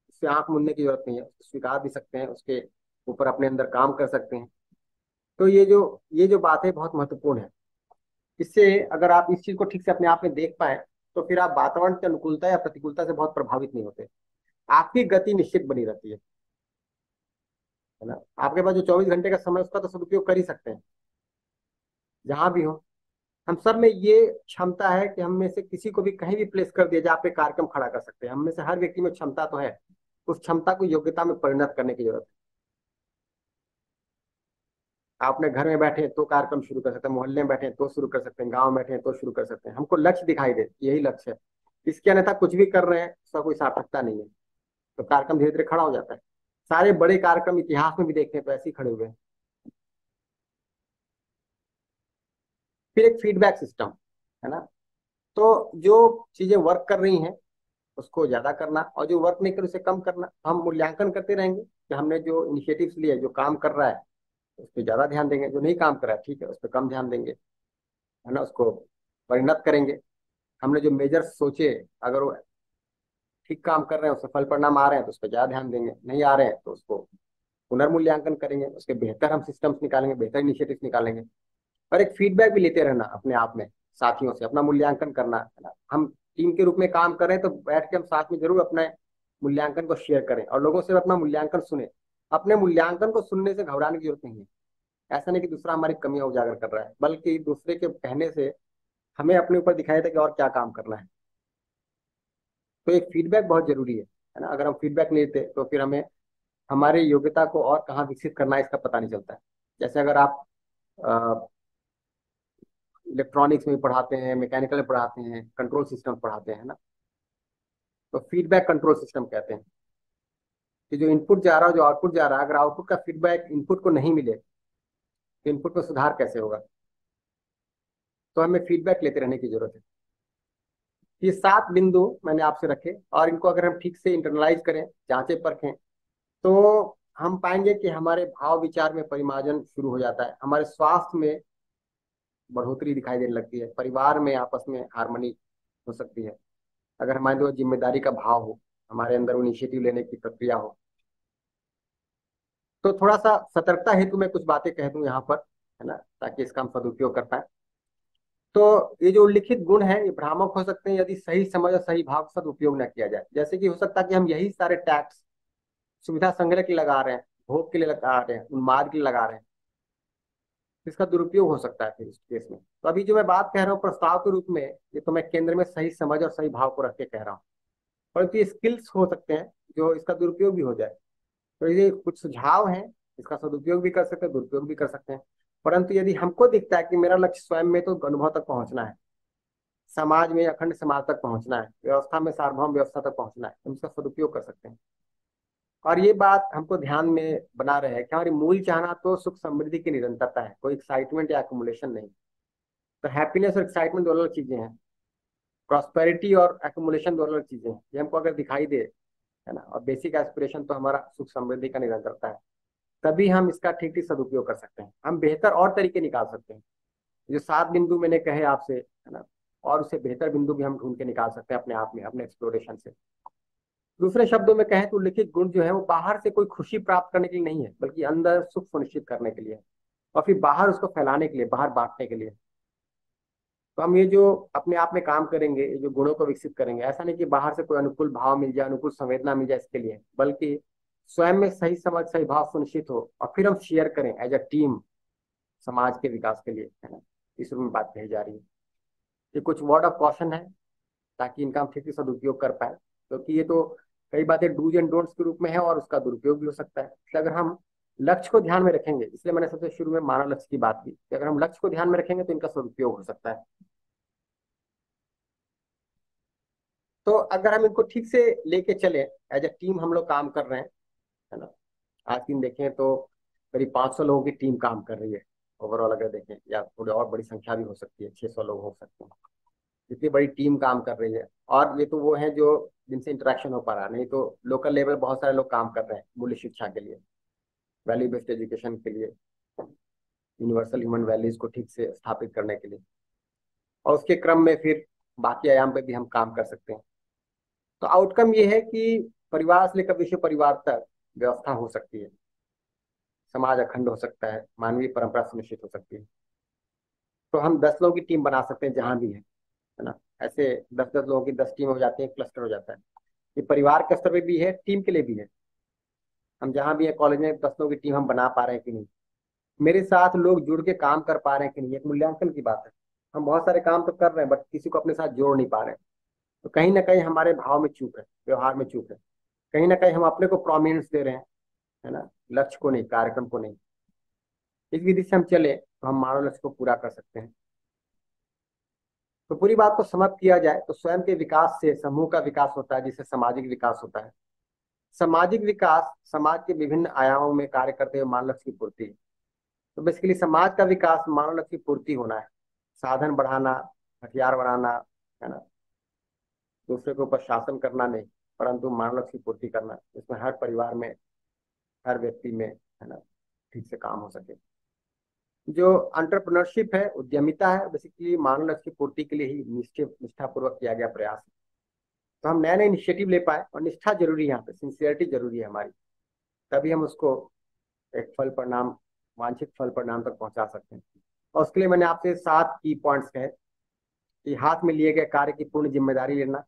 उससे आँख मुनने की ज़रूरत नहीं है, स्वीकार भी सकते हैं, उसके ऊपर अपने अंदर काम कर सकते हैं। तो ये जो ये जो बात है बहुत महत्वपूर्ण है। इससे अगर आप इस चीज़ को ठीक से अपने आप में देख पाए तो फिर आप वातावरण की अनुकूलता या प्रतिकूलता से बहुत प्रभावित नहीं होते। आपकी गति निश्चित बनी रहती है। है ना? आपके पास जो चौबीस घंटे का समय उसका तो सदुपयोग कर ही सकते हैं। जहाँ भी हो। हम सब में ये क्षमता है कि हम में से किसी को भी कहीं भी प्लेस कर दिया जाए, आप एक कार्यक्रम खड़ा कर सकते हैं। हम में से हर व्यक्ति में क्षमता तो है। उस क्षमता को योग्यता में परिणत करने की ज़रूरत है। आप अपने घर में बैठे तो कार्यक्रम शुरू कर सकते हैं, मोहल्ले में बैठे तो शुरू कर सकते हैं, गाँव में बैठे तो शुरू कर सकते हैं। हमको लक्ष्य दिखाई दे, यही लक्ष्य है। इसके अन्यथा कुछ भी कर रहे हैं, उसका कोई सार्थकता नहीं है। तो कार्यक्रम धीरे धीरे खड़ा हो जाता है। सारे बड़े कार्यक्रम इतिहास में भी देखते हैं तो ऐसे ही खड़े हुए हैं। फिर एक फीडबैक सिस्टम है ना? तो जो चीज़ें वर्क कर रही हैं, उसको ज़्यादा करना और जो वर्क नहीं कर उसे कम करना। हम मूल्यांकन करते रहेंगे कि हमने जो इनिशिएटिव्स लिए, जो काम कर रहा है उस पर ज़्यादा ध्यान देंगे, जो नहीं काम कर रहा है, ठीक है, उस पर कम ध्यान देंगे, है ना, उसको परिणत करेंगे। हमने जो मेजर सोचे, अगर वो ठीक काम कर रहे हैं, उससे फल परिणाम आ रहे हैं तो उस पर ज़्यादा ध्यान देंगे, नहीं आ रहे हैं तो उसको पुनर्मूल्यांकन करेंगे, उसके बेहतर हम सिस्टम्स निकालेंगे, बेहतर इनिशिएटिव निकालेंगे। और एक फीडबैक भी लेते रहना अपने आप में, साथियों से, अपना मूल्यांकन करना, है ना। हम टीम के रूप में काम कर तो बैठ के हम साथ में ज़रूर अपने मूल्यांकन को शेयर करें और लोगों से अपना मूल्यांकन सुने। अपने मूल्यांकन को सुनने से घबराने की ज़रूरत नहीं है। ऐसा नहीं कि दूसरा हमारी कमियाँ उजागर कर रहा है, बल्कि दूसरे के कहने से हमें अपने ऊपर दिखाई देता कि और क्या काम करना है। तो एक फीडबैक बहुत ज़रूरी है है ना? अगर हम फीडबैक नहीं देते तो फिर हमें हमारे योग्यता को और कहाँ विकसित करना है, इसका पता नहीं चलता है। जैसे अगर आप इलेक्ट्रॉनिक्स में पढ़ाते हैं मैकेनिकल में पढ़ाते हैं कंट्रोल सिस्टम पढ़ाते हैं ना? तो फीडबैक कंट्रोल सिस्टम कहते हैं। कि जो इनपुट जा रहा है, जो आउटपुट जा रहा है, अगर आउटपुट का फीडबैक इनपुट को नहीं मिले तो इनपुट में सुधार कैसे होगा? तो हमें फीडबैक लेते रहने की ज़रूरत है। ये सात बिंदु मैंने आपसे रखे, और इनको अगर हम ठीक से इंटरनलाइज करें, जांचे, परखें तो हम पाएँगे कि हमारे भाव विचार में परिमार्जन शुरू हो जाता है। हमारे स्वास्थ्य में बढ़ोतरी दिखाई देने लगती है। परिवार में, आपस में हारमोनी हो सकती है। अगर हमारे ज़िम्मेदारी का भाव हो, हमारे अंदर इनिशिएटिव लेने की प्रक्रिया हो तो थोड़ा सा सतर्कता हेतु मैं कुछ बातें कह दूँ यहाँ पर, है ना, ताकि इसका हम सदुपयोग कर पाए। तो ये जो उल्लिखित गुण है, ये भ्रामक हो सकते हैं यदि सही समझ और सही भाव का सदुपयोग न किया जाए। जैसे कि हो सकता है कि हम यही सारे टैक्स सुविधा संग्रह के लगा रहे हैं, भोग के लिए लगा रहे हैं, उन्माद के लिए लगा रहे हैं। इसका दुरुपयोग हो सकता है फिर इस केस में। तो अभी जो मैं बात कह रहा हूँ प्रस्ताव के रूप में, ये तो मैं केंद्र में सही समझ और सही भाव को रख के कह रहा हूँ। परंतु ये स्किल्स हो सकते हैं जो इसका दुरुपयोग भी हो जाए। तो ये कुछ सुझाव हैं इसका सदुपयोग भी कर सकते हैं, दुरुपयोग भी कर सकते हैं। परंतु यदि हमको दिखता है कि मेरा लक्ष्य स्वयं में तो अनुभव तक पहुँचना है, समाज में अखंड समाज तक पहुँचना है, व्यवस्था में सार्वभौम व्यवस्था तक पहुँचना है हम इसका सदुपयोग कर सकते हैं। और ये बात हमको ध्यान में बना रहे हैं कि हमारी मूल चाहना तो सुख समृद्धि की निरंतरता है, कोई एक्साइटमेंट या एकोमुलेशन नहीं। तो हैप्पीनेस और एक्साइटमेंट दो अलग चीज़ें हैं प्रॉस्पेरिटी और एकोमुलेशन दो अलग चीज़ें हैं, ये हमको अगर दिखाई दे है ना? और बेसिक एस्पिरेशन तो हमारा सुख समृद्धि का निरंतरता है। तभी हम इसका ठीक ठीक सदुपयोग कर सकते हैं। हम बेहतर और तरीके निकाल सकते हैं। जो सात बिंदु मैंने कहे आपसे, है ना? और उससे बेहतर बिंदु भी हम ढूंढ के निकाल सकते हैं अपने आप में, अपने एक्सप्लोरेशन से। दूसरे शब्दों में कहें तो लिखित गुण जो है, वो बाहर से कोई खुशी प्राप्त करने के लिए नहीं है, बल्कि अंदर सुख सुनिश्चित करने के लिए और फिर बाहर उसको फैलाने के लिए, बाहर बांटने के लिए। तो हम ये जो अपने आप में काम करेंगे जो गुणों को विकसित करेंगे, ऐसा नहीं कि बाहर से कोई अनुकूल भाव मिल जाए, अनुकूल संवेदना मिल जाए इसके लिए, बल्कि स्वयं में सही समझ, सही भाव सुनिश्चित हो और फिर हम शेयर करें एज अ टीम समाज के विकास के लिए, है ना? इस रूप में बात कही जा रही है। ये कुछ वर्ड ऑफ़ कॉशन है, ताकि इनका हम ठीक से सदुपयोग कर पाए, क्योंकि तो ये तो कई बातें डूज एंड डोंट्स के रूप में है और उसका दुरुपयोग भी हो सकता है। अगर हम लक्ष्य को ध्यान में रखेंगे, इसलिए मैंने सबसे शुरू में मानव लक्ष्य की बात की कि अगर हम लक्ष्य को ध्यान में रखेंगे तो इनका सदुपयोग हो सकता है। तो अगर हम इनको ठीक से लेके चले एज ए टीम हम लोग काम कर रहे हैं, है ना? आज दिन देखें तो करीब पाँच सौ लोगों की टीम काम कर रही है। ओवरऑल अगर देखें, या थोड़ी और बड़ी संख्या भी हो सकती है छह सौ लोग हो सकते हैं। इतनी बड़ी टीम काम कर रही है। और ये तो वो है जो जिनसे इंटरेक्शन हो पा रहा है, नहीं तो लोकल लेवल बहुत सारे लोग काम कर रहे हैं, मूल्य शिक्षा के लिए। वैल्यू बेस्ड एजुकेशन के लिए, यूनिवर्सल ह्यूमन वैल्यूज़ को ठीक से स्थापित करने के लिए। और उसके क्रम में फिर बाकी आयाम पे भी हम काम कर सकते हैं। तो आउटकम ये है कि परिवार से लेकर विश्व परिवार तक व्यवस्था हो सकती है। समाज अखंड हो सकता है, मानवीय परंपरा सुनिश्चित हो सकती है। तो हम दस लोगों की टीम बना सकते हैं जहाँ भी है है ना? ऐसे दस दस लोगों की दस टीम हो जाती है क्लस्टर हो जाता है। ये परिवार के स्तर पर भी है टीम के लिए भी है। हम जहाँ भी है कॉलेज में लोगों की टीम हम बना पा रहे हैं कि नहीं? मेरे साथ लोग जुड़ के काम कर पा रहे हैं कि नहीं? एक मूल्यांकन की बात है। हम बहुत सारे काम तो कर रहे हैं बट किसी को अपने साथ जोड़ नहीं पा रहे हैं। तो कहीं ना कहीं हमारे भाव में चूक है, व्यवहार में चूक है। कहीं ना कहीं हम अपने को प्रोमिनेंस दे रहे हैं, है ना? लक्ष्य को नहीं, कार्यक्रम को नहीं। इस विधि से हम चले तो हम मानव लक्ष्य को पूरा कर सकते हैं। तो पूरी बात को समाप्त किया जाए तो स्वयं के विकास से, समूह का विकास होता है, जिससे सामाजिक विकास होता है। सामाजिक विकास समाज के विभिन्न आयामों में कार्य करते हुए मानव लक्ष्य की पूर्ति। तो बेसिकली समाज का विकास मानव लक्ष्य की पूर्ति होना है। साधन बढ़ाना, हथियार बढ़ाना है ना? दूसरे के ऊपर शासन करना नहीं, परंतु मानव लक्ष्य की पूर्ति करना इसमें हर परिवार में, हर व्यक्ति में, है ना, ठीक से काम हो सके। जो अंटरप्रनरशिप है, उद्यमिता है बेसिकली मानव लक्ष्य की पूर्ति के लिए ही निश्चित, निष्ठापूर्वक किया गया प्रयास। तो हम नए नए इनिशिएटिव ले पाए और निष्ठा ज़रूरी है यहाँ पे सिंसियरिटी ज़रूरी है हमारी। तभी हम उसको एक फल परिणाम वांछित फल परिणाम तक पहुँचा सकते हैं। और उसके लिए मैंने आपसे सात की पॉइंट्स कहे कि हाथ में लिए गए कार्य की पूर्ण ज़िम्मेदारी लेना,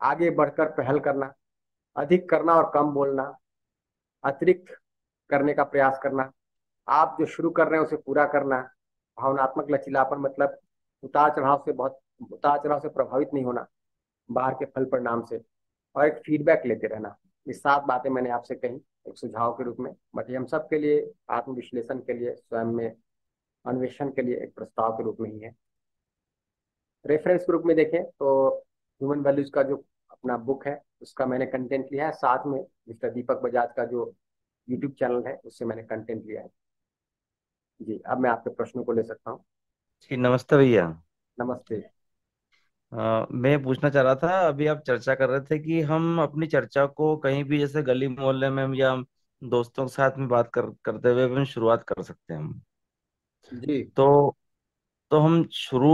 आगे बढ़कर पहल करना, अधिक करना और कम बोलना, अतिरिक्त करने का प्रयास करना, आप जो शुरू कर रहे हैं उसे पूरा करना, भावनात्मक लचीलापन मतलब उतार चढ़ाव से बहुत उतार चढ़ाव से प्रभावित नहीं होना बाहर के फल परिणाम से। और एक फीडबैक लेते रहना। ये सात बातें मैंने आपसे कही एक सुझाव के रूप में। बट ये हम सब के लिए आत्मविश्लेषण के लिए स्वयं में अन्वेषण के लिए एक प्रस्ताव के रूप में ही है। रेफरेंस के रूप में देखें तो ह्यूमन वैल्यूज़ का जो अपना बुक है उसका मैंने कंटेंट लिया है। साथ में मिस्टर दीपक बजाज का जो यूट्यूब चैनल है उससे मैंने कंटेंट लिया है। जी अब मैं आपके प्रश्नों को ले सकता हूँ। जी नमस्ते भैया। नमस्ते। आ, मैं पूछना चाह रहा था अभी आप चर्चा कर रहे थे कि हम अपनी चर्चा को कहीं भी जैसे गली मोहल्ले में हम या दोस्तों के साथ में बात कर करते हुए हम शुरुआत कर सकते हैं हम। जी। तो तो हम शुरू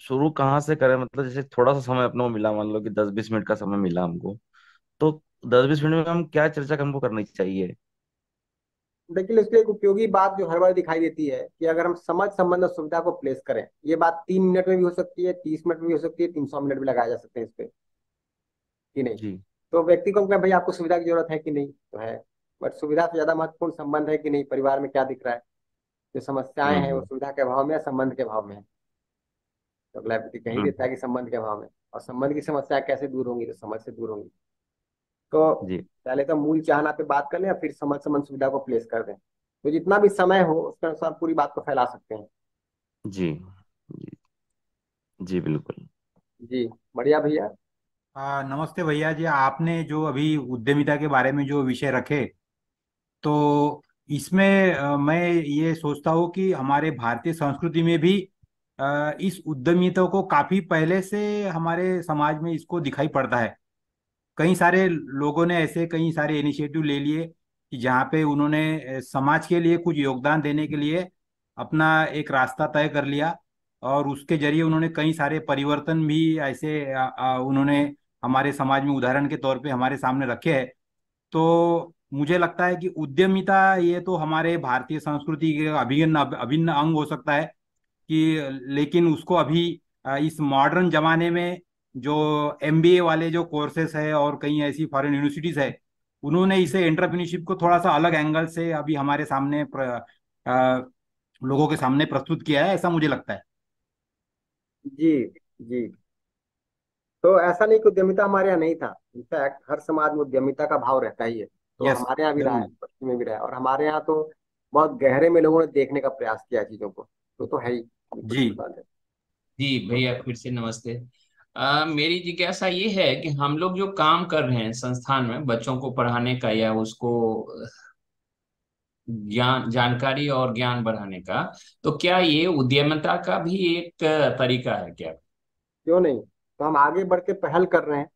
शुरू कहाँ से करें? मतलब जैसे थोड़ा सा समय अपने को मिला मान लो कि दस बीस मिनट का समय मिला हमको। तो दस बीस मिनट में हम क्या चर्चा हमको करनी चाहिए? देखिए इसलिए एक उपयोगी बात जो हर बार दिखाई देती है कि अगर हम समझ संबंध सुविधा को प्लेस करें ये बात तीन मिनट में भी हो सकती है तीस मिनट में भी हो सकती है तीन सौ मिनट भी लगाए जा सकते हैं इस पे। कि नहीं? जी। तो व्यक्ति को भाई आपको सुविधा की ज़रूरत है कि नहीं? तो है। बट सुविधा से ज़्यादा महत्वपूर्ण संबंध है कि नहीं? परिवार में क्या दिख रहा है? जो समस्याएँ हैं वो हम्म। सुविधा के अभाव में या संबंध के अभाव में है? तो अगला व्यक्ति कहीं हम्म। देता है कि संबंध के अभाव में। और संबंध की समस्या कैसे दूर होंगी? तो समझ से दूर होंगी। तो जी। पहले तो मूल चाहना पे बात कर लें फिर समझ संबंध सुविधा को प्लेस कर दें। तो जितना भी समय हो उसके अनुसार पूरी बात को फैला सकते हैं। जी जी जी बिल्कुल। जी बढ़िया भैया। आ, नमस्ते भैया जी। आपने जो अभी उद्यमिता के बारे में जो विषय रखे तो इसमें आ, मैं ये सोचता हूँ कि हमारे भारतीय संस्कृति में भी आ, इस उद्यमिता को काफ़ी पहले से हमारे समाज में इसको दिखाई पड़ता है। कई सारे लोगों ने ऐसे कई सारे इनिशिएटिव ले लिए कि जहाँ पे उन्होंने समाज के लिए कुछ योगदान देने के लिए अपना एक रास्ता तय कर लिया और उसके ज़रिए उन्होंने कई सारे परिवर्तन भी ऐसे उन्होंने हमारे समाज में उदाहरण के तौर पे हमारे सामने रखे हैं। तो मुझे लगता है कि उद्यमिता ये तो हमारे भारतीय संस्कृति के अभिन्न अभिन्न अंग हो सकता है कि लेकिन उसको अभी इस मॉडर्न जमाने में जो एमबीए वाले जो कोर्सेस है और कई ऐसी फॉरेन यूनिवर्सिटीज है उन्होंने इसे एंटरप्रेन्योरशिप को थोड़ा सा अलग एंगल से अभी हमारे सामने प्र, आ, लोगों के सामने प्रस्तुत किया है ऐसा मुझे लगता है। जी जी। तो ऐसा नहीं कि उद्यमिता हमारे यहाँ नहीं था। इनफैक्ट हर समाज में उद्यमिता का भाव रहता ही है। तो यस हमारे यहाँ भी रहा है पश्चिम में भी रहा है। और हमारे यहाँ तो बहुत गहरे में लोगों ने देखने का प्रयास किया चीज़ों को। तो तो है ही। जी। जी भैया फिर से नमस्ते। आ, मेरी जिज्ञासा ये है कि हम लोग जो काम कर रहे हैं संस्थान में बच्चों को पढ़ाने का या उसको ज्ञान जानकारी और ज्ञान बढ़ाने का तो क्या ये उद्यमिता का भी एक तरीका है क्या? क्यों नहीं? तो हम आगे बढ़ के पहल कर रहे हैं।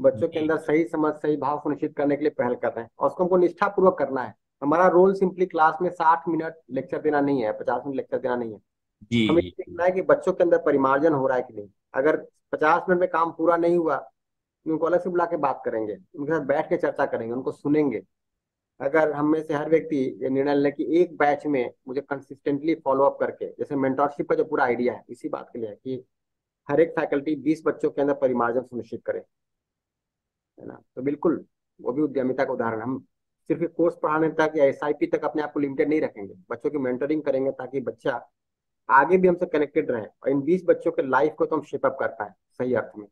बच्चों के अंदर सही समझ सही भाव सुनिश्चित करने के लिए पहल कर रहे हैं और उसको हमको निष्ठापूर्वक करना है। हमारा रोल सिंपली क्लास में साठ मिनट लेक्चर देना नहीं है पचास मिनट लेक्चर देना नहीं है। जी हमें देखना है कि बच्चों के अंदर परिमार्जन हो रहा है कि नहीं। अगर पचास मिनट में काम पूरा नहीं हुआ, उनको अलग से बुला के बात करेंगे, उनके साथ बैठ के चर्चा करेंगे, उनको सुनेंगे। अगर हम में से हर व्यक्ति ये निर्णय ले कि एक बैच में मुझे कंसिस्टेंटली फॉलो अप करके, जैसे मेंटोरशिप का जो पूरा आइडिया है, इसी बात के लिए है कि हर एक फैकल्टी बीस बच्चों के अंदर परिमार्जन सुनिश्चित करे। है ना? तो बिल्कुल, वो भी उद्यमिता का उदाहरण हम सिर्फ़ कोर्स पढ़ाने तक या एस तक अपने आप को लिमिटेड नहीं रखेंगे। बच्चों की मेंटरिंग करेंगे ताकि बच्चा आगे भी हमसे कनेक्टेड रहे, और इन बीस बच्चों के लाइफ को तो हम शेपअप कर पाए। सही अर्थ में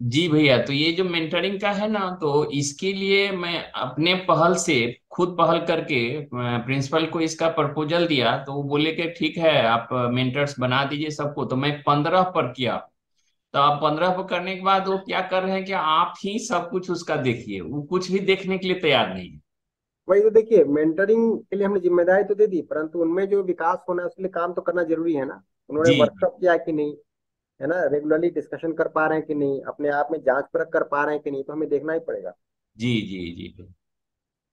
जी भैया तो ये जो मेंटरिंग का है ना तो इसके लिए मैं अपने पहल से खुद पहल करके प्रिंसिपल को इसका प्रपोजल दिया तो वो बोले कि ठीक है आप मेंटर्स बना दीजिए सबको। तो मैं पंद्रह पर किया। तो आप पंद्रह पर करने के बाद वो क्या कर रहे हैं कि आप ही सब कुछ उसका देखिए। वो कुछ भी देखने के लिए तैयार नहीं है। वही तो देखिए मेंटरिंग के लिए हमने ज़िम्मेदारी तो दे दी परंतु उनमें जो विकास होना है उसके लिए काम तो करना ज़रूरी है ना। उन्होंने वर्कशॉप किया कि नहीं? है ना रेगुलरली डिस्कशन कर पा रहे हैं कि नहीं अपने आप में जाँच परख कर पा रहे हैं कि नहीं तो हमें देखना ही पड़ेगा। जी जी जी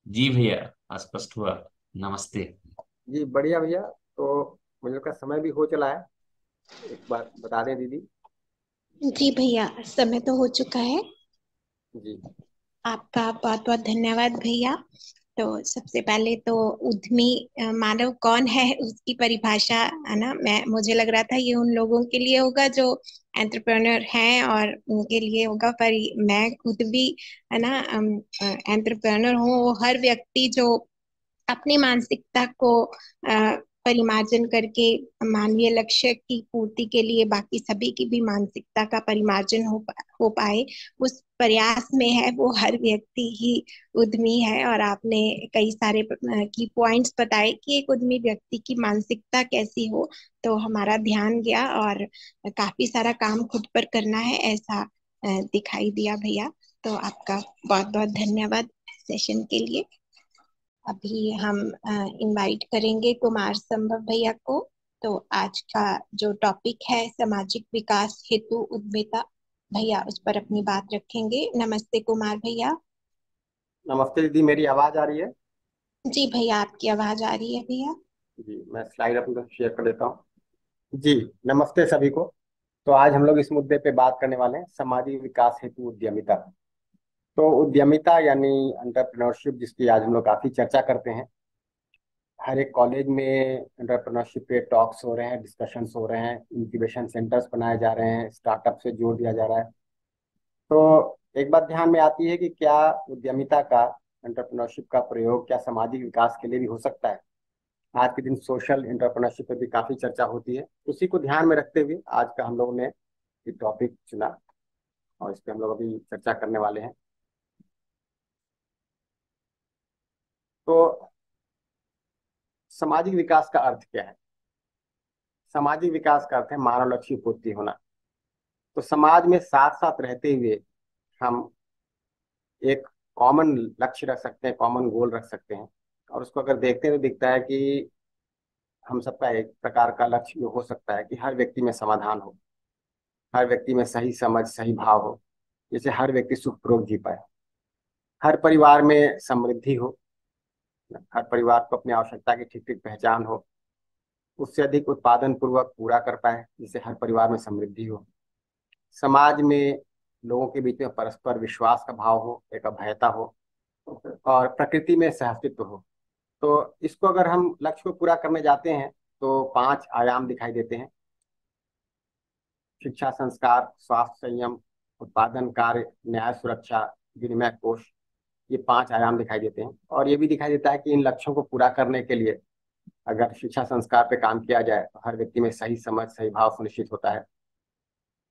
जी। भैया स्पष्ट हुआ। नमस्ते। जी बढ़िया भैया। तो मुझे का समय भी हो चला है। एक बार बता दें दीदी। जी भैया समय तो हो चुका है। जी। आपका बहुत बहुत धन्यवाद भैया। तो सबसे पहले तो उद्यमी मानव कौन है, उसकी परिभाषा, है ना, मैं, मुझे लग रहा था ये उन लोगों के लिए होगा जो एंटरप्रेन्योर हैं और उनके लिए होगा पर मैं खुद भी, है ना एंटरप्रेन्योर हूँ। वो हर व्यक्ति जो अपनी मानसिकता को परिमार्जन करके, मानवीय लक्ष्य की पूर्ति के लिए बाकी सभी की भी मानसिकता का परिमार्जन हो हो पाए, उस प्रयास में है, वो हर व्यक्ति ही उद्यमी है और आपने कई सारे की पॉइंट्स बताए कि एक उद्यमी व्यक्ति की मानसिकता कैसी हो तो हमारा ध्यान गया और काफ़ी सारा काम खुद पर करना है ऐसा दिखाई दिया भैया। तो आपका बहुत बहुत धन्यवाद सेशन के लिए। अभी हम इनवाइट करेंगे कुमार संभव भैया को। तो आज का जो टॉपिक है, सामाजिक विकास हेतु उद्यमिता। भैया उस पर अपनी बात रखेंगे। नमस्ते कुमार भैया। नमस्ते दीदी मेरी आवाज़ आ रही है? जी भैया आपकी आवाज़ आ रही है भैया। जी मैं स्लाइड अपना शेयर कर देता हूँ। जी नमस्ते सभी को। तो आज हम लोग इस मुद्दे पे बात करने वाले हैं सामाजिक विकास हेतु उद्यमिता। तो उद्यमिता यानी एंटरप्रेन्योरशिप जिसकी आज हम लोग काफ़ी चर्चा करते हैं। हर एक कॉलेज में एंटरप्रेन्योरशिप पे टॉक्स हो रहे हैं डिस्कशंस हो रहे हैं इंक्यूबेशन सेंटर्स बनाए जा रहे हैं स्टार्टअप से जोड़ दिया जा रहा है। तो एक बात ध्यान में आती है कि क्या उद्यमिता का एंटरप्रेन्योरशिप का प्रयोग क्या सामाजिक विकास के लिए भी हो सकता है? आज के दिन सोशल एंटरप्रेन्योरशिप पर भी काफ़ी चर्चा होती है। उसी को ध्यान में रखते हुए आज का हम लोगों ने ये टॉपिक चुना और इस पर हम लोग अभी चर्चा करने वाले हैं। तो सामाजिक विकास का अर्थ क्या है? सामाजिक विकास का अर्थ है मानव लक्ष्य पूर्ति होना। तो समाज में साथ साथ रहते हुए हम एक कॉमन लक्ष्य रख सकते हैं कॉमन गोल रख सकते हैं। और उसको अगर देखते हैं तो दिखता है कि हम सबका एक प्रकार का लक्ष्य हो सकता है कि हर व्यक्ति में समाधान हो, हर व्यक्ति में सही समझ, सही भाव हो जैसे हर व्यक्ति सुखपूर्वक जी पाए। हर परिवार में समृद्धि हो हर परिवार को अपनी आवश्यकता की ठीक ठीक पहचान हो, उससे अधिक उत्पादन पूर्वक पूरा कर पाए, जिससे हर परिवार में समृद्धि हो। समाज में लोगों के बीच में परस्पर विश्वास का भाव हो, एक अभयता हो और प्रकृति में सहस्तित्व हो। तो इसको अगर हम लक्ष्य को पूरा करने जाते हैं तो पाँच आयाम दिखाई देते हैं। शिक्षा, संस्कार, स्वास्थ्य संयम, उत्पादन, कार्य, न्याय, सुरक्षा, विनिमय, कोष ये पाँच आयाम दिखाई देते हैं। और ये भी दिखाई देता है कि इन लक्ष्यों को पूरा करने के लिए अगर शिक्षा संस्कार पे काम किया जाए तो हर व्यक्ति में सही समझ, सही भाव सुनिश्चित होता है।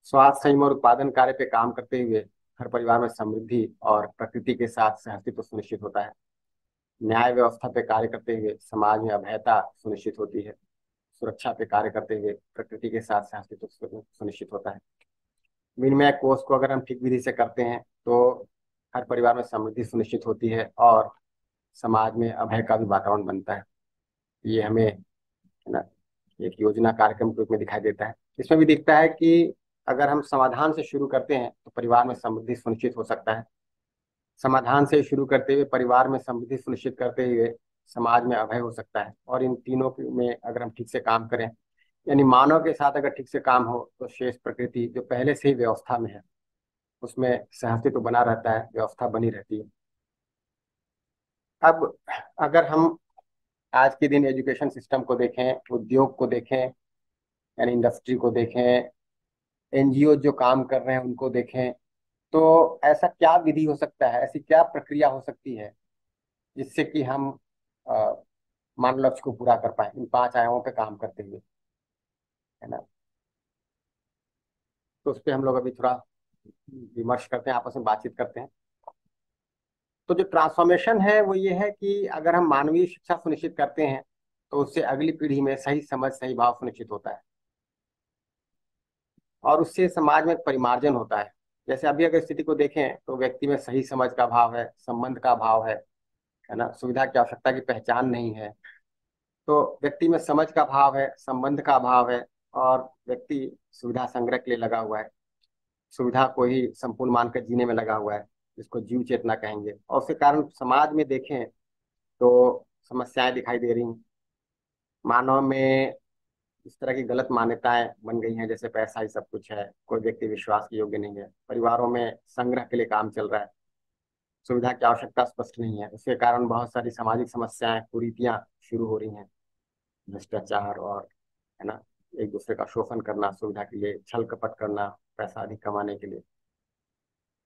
स्वास्थ्य संयम और उत्पादन कार्य पे काम करते हुए हर परिवार में समृद्धि और प्रकृति के साथ सहस्तित्व सुनिश्चित होता है। न्याय व्यवस्था पे कार्य करते हुए समाज में अभयता सुनिश्चित होती है। सुरक्षा पे कार्य करते हुए प्रकृति के साथ सहस्तित्व सुनिश्चित होता है। विनिमय कोष को अगर हम ठीक विधि से करते हैं तो हर परिवार में समृद्धि सुनिश्चित होती है और समाज में अभय का भी वातावरण बनता है। ये हमें, है ना, एक योजना कार्यक्रम के रूप में दिखाई देता है। इसमें भी दिखता है कि अगर हम समाधान से शुरू करते हैं तो परिवार में समृद्धि सुनिश्चित हो सकता है। समाधान से शुरू करते हुए, परिवार में समृद्धि सुनिश्चित करते हुए समाज में अभय हो सकता है। और इन तीनों में अगर हम ठीक से काम करें, यानी मानव के साथ अगर ठीक से काम हो तो शेष प्रकृति जो पहले से ही व्यवस्था में है उसमें सहस्तित्व तो बना रहता है, व्यवस्था बनी रहती है। अब अगर हम आज के दिन एजुकेशन सिस्टम को देखें, उद्योग को देखें, यानी इंडस्ट्री को देखें, एनजीओ जो काम कर रहे हैं उनको देखें तो ऐसा क्या विधि हो सकता है? ऐसी क्या प्रक्रिया हो सकती है जिससे कि हम मानव लक्ष्य को पूरा कर पाए इन पाँच आयामों पे काम करते हुए, है ना? तो उस पर हम लोग अभी थोड़ा विमर्श करते हैं, आपस में बातचीत करते हैं। तो जो ट्रांसफॉर्मेशन है, वो ये है कि अगर हम मानवीय शिक्षा सुनिश्चित करते हैं तो उससे अगली पीढ़ी में सही समझ, सही भाव सुनिश्चित होता है। और उससे समाज में परिमार्जन होता है। जैसे अभी अगर स्थिति को देखें तो व्यक्ति में सही समझ का भाव है, संबंध का भाव है है ना? सुविधा की आवश्यकता की पहचान नहीं है। तो व्यक्ति में समझ का भाव है, संबंध का भाव है, और व्यक्ति सुविधा संग्रह के लिए लगा हुआ है। सुविधा को ही संपूर्ण मानकर जीने में लगा हुआ है, जिसको जीव चेतना कहेंगे। और उसके कारण समाज में देखें तो समस्याएँ दिखाई दे रही मानव में इस तरह की गलत मान्यताएँ बन गई हैं, जैसे पैसा ही सब कुछ है, कोई व्यक्ति विश्वास के योग्य नहीं है, परिवारों में संग्रह के लिए काम चल रहा है, सुविधा की आवश्यकता स्पष्ट नहीं है। उसके कारण बहुत सारी सामाजिक समस्याएँ, कुरीतियाँ शुरू हो रही हैं। भ्रष्टाचार और, है ना, एक दूसरे का शोषण करना, सुविधा के लिए छल कपट करना पैसा अधिक कमाने के लिए।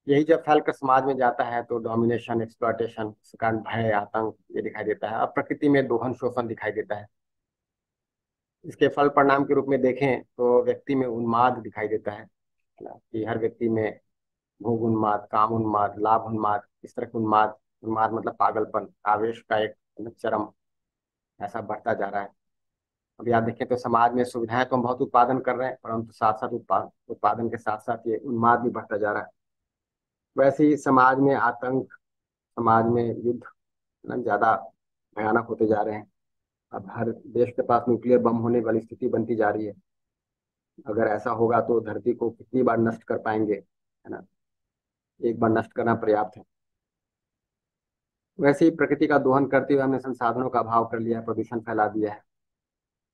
यही जब फैलकर समाज में जाता है तो डोमिनेशन एक्सप्लॉटेशन कारण भय, आतंक ये दिखाई देता है। और प्रकृति में दोहन शोषण दिखाई देता है। इसके फल परिणाम के रूप में देखें तो व्यक्ति में उन्माद दिखाई देता है। कि हर व्यक्ति में भोग उन्माद, काम उन्माद, लाभ उन्माद, इस तरह के उन्माद उन्माद मतलब पागलपन, आवेश का एक चरम ऐसा बढ़ता जा रहा है। अभी आप देखें तो समाज में सुविधाएँ तो हम बहुत उत्पादन कर रहे हैं, परंतु साथ साथ उत्पाद उत्पादन के साथ साथ ये उन्माद भी बढ़ता जा रहा है। वैसे ही समाज में आतंक, समाज में युद्ध ना ज़्यादा भयानक होते जा रहे हैं। अब हर देश के पास न्यूक्लियर बम होने वाली स्थिति बनती जा रही है। अगर ऐसा होगा तो धरती को कितनी बार नष्ट कर पाएँगे, है ना? एक बार नष्ट करना पर्याप्त है। वैसे ही प्रकृति का दोहन करते हुए हमने संसाधनों का अभाव कर लिया है, प्रदूषण फैला दिया है।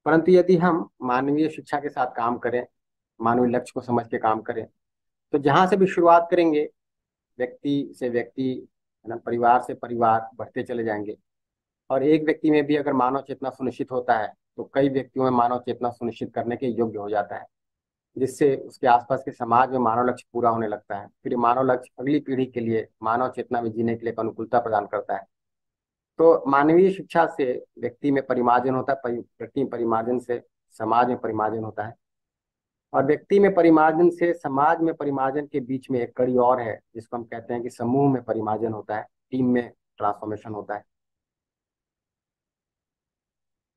परंतु यदि हम मानवीय शिक्षा के साथ काम करें, मानवीय लक्ष्य को समझ के काम करें तो जहाँ से भी शुरुआत करेंगे, व्यक्ति से व्यक्ति, है ना, परिवार से परिवार बढ़ते चले जाएँगे। और एक व्यक्ति में भी अगर मानव चेतना सुनिश्चित होता है तो कई व्यक्तियों में मानव चेतना सुनिश्चित करने के योग्य हो जाता है, जिससे उसके आसपास के समाज में मानव लक्ष्य पूरा होने लगता है। फिर मानव लक्ष्य अगली पीढ़ी के लिए, मानव चेतना में जीने के लिए अनुकूलता प्रदान करता है। तो मानवीय शिक्षा से व्यक्ति में परिमार्जन होता है व्यक्ति में परिमार्जन से समाज में परिमार्जन होता है। और व्यक्ति में परिमार्जन से समाज में परिमार्जन के बीच में एक कड़ी और है, जिसको हम कहते हैं कि समूह में परिमार्जन होता है, टीम में ट्रांसफॉर्मेशन होता है।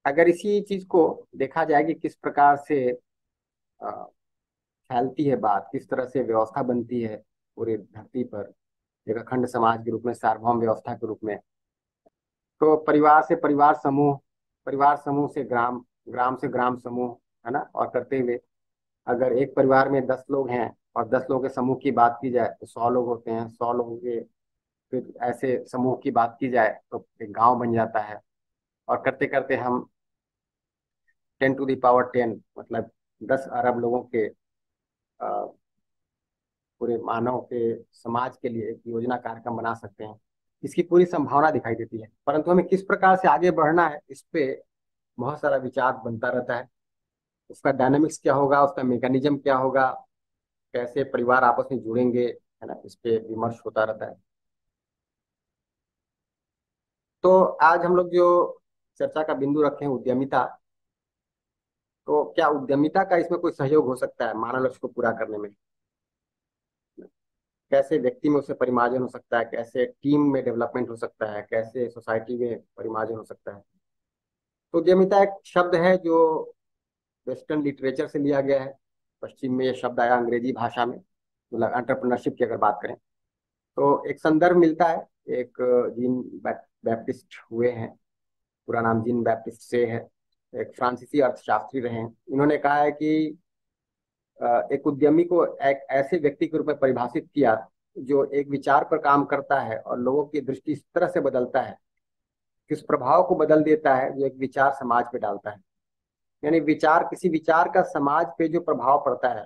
अगर इसी चीज़ को देखा जाए कि किस प्रकार से फैलती है बात, किस तरह से व्यवस्था बनती है पूरे धरती पर, एक अखंड समाज के रूप में, सार्वभौम व्यवस्था के रूप में तो परिवार से परिवार समूह परिवार समूह से ग्राम ग्राम से ग्राम समूह, है ना? और करते हुए अगर एक परिवार में दस लोग हैं और दस लोगों के समूह की बात की जाए तो सौ लोग होते हैं, सौ लोगों के फिर ऐसे समूह की बात की जाए तो एक गाँव बन जाता है। और करते करते हम टेन टू दावर टेन मतलब दस अरब लोगों के पूरे मानव के समाज के लिए एक योजना कार्यक्रम बना सकते हैं। इसकी पूरी संभावना दिखाई देती है। परंतु हमें किस प्रकार से आगे बढ़ना है, इस पे बहुत सारा विचार बनता रहता है। उसका डायनामिक्स क्या होगा, उसका मैकेनिज्म क्या होगा, कैसे परिवार आपस में जुड़ेंगे, है ना, इस पे विमर्श होता रहता है। तो आज हम लोग जो चर्चा का बिंदु रखे हैं उद्यमिता तो क्या उद्यमिता का इसमें कोई सहयोग हो सकता है मानव लक्ष्य को पूरा करने में? कैसे व्यक्ति में उसे परिमार्जन हो सकता है? कैसे टीम में डेवलपमेंट हो सकता है? कैसे सोसाइटी में परिमार्जन हो सकता है? तो उद्यमिता एक शब्द है जो वेस्टर्न लिटरेचर से लिया गया है। पश्चिम में यह शब्द आया अंग्रेज़ी भाषा में। मतलब एंटरप्रेन्योरशिप की अगर बात करें तो एक संदर्भ मिलता है। एक जीन बैप्टिस्ट हुए हैं। पूरा नाम जीन बैप्टिस्ट से है। एक फ्रांसीसी अर्थशास्त्री रहे हैं। इन्होंने कहा है कि एक उद्यमी को एक ऐसे व्यक्ति के रूप में परिभाषित किया जो एक विचार पर काम करता है और लोगों की दृष्टि इस तरह से बदलता है, किस प्रभाव को बदल देता है, जो एक विचार समाज पे डालता है। यानी विचार, किसी विचार का समाज पे जो प्रभाव पड़ता है,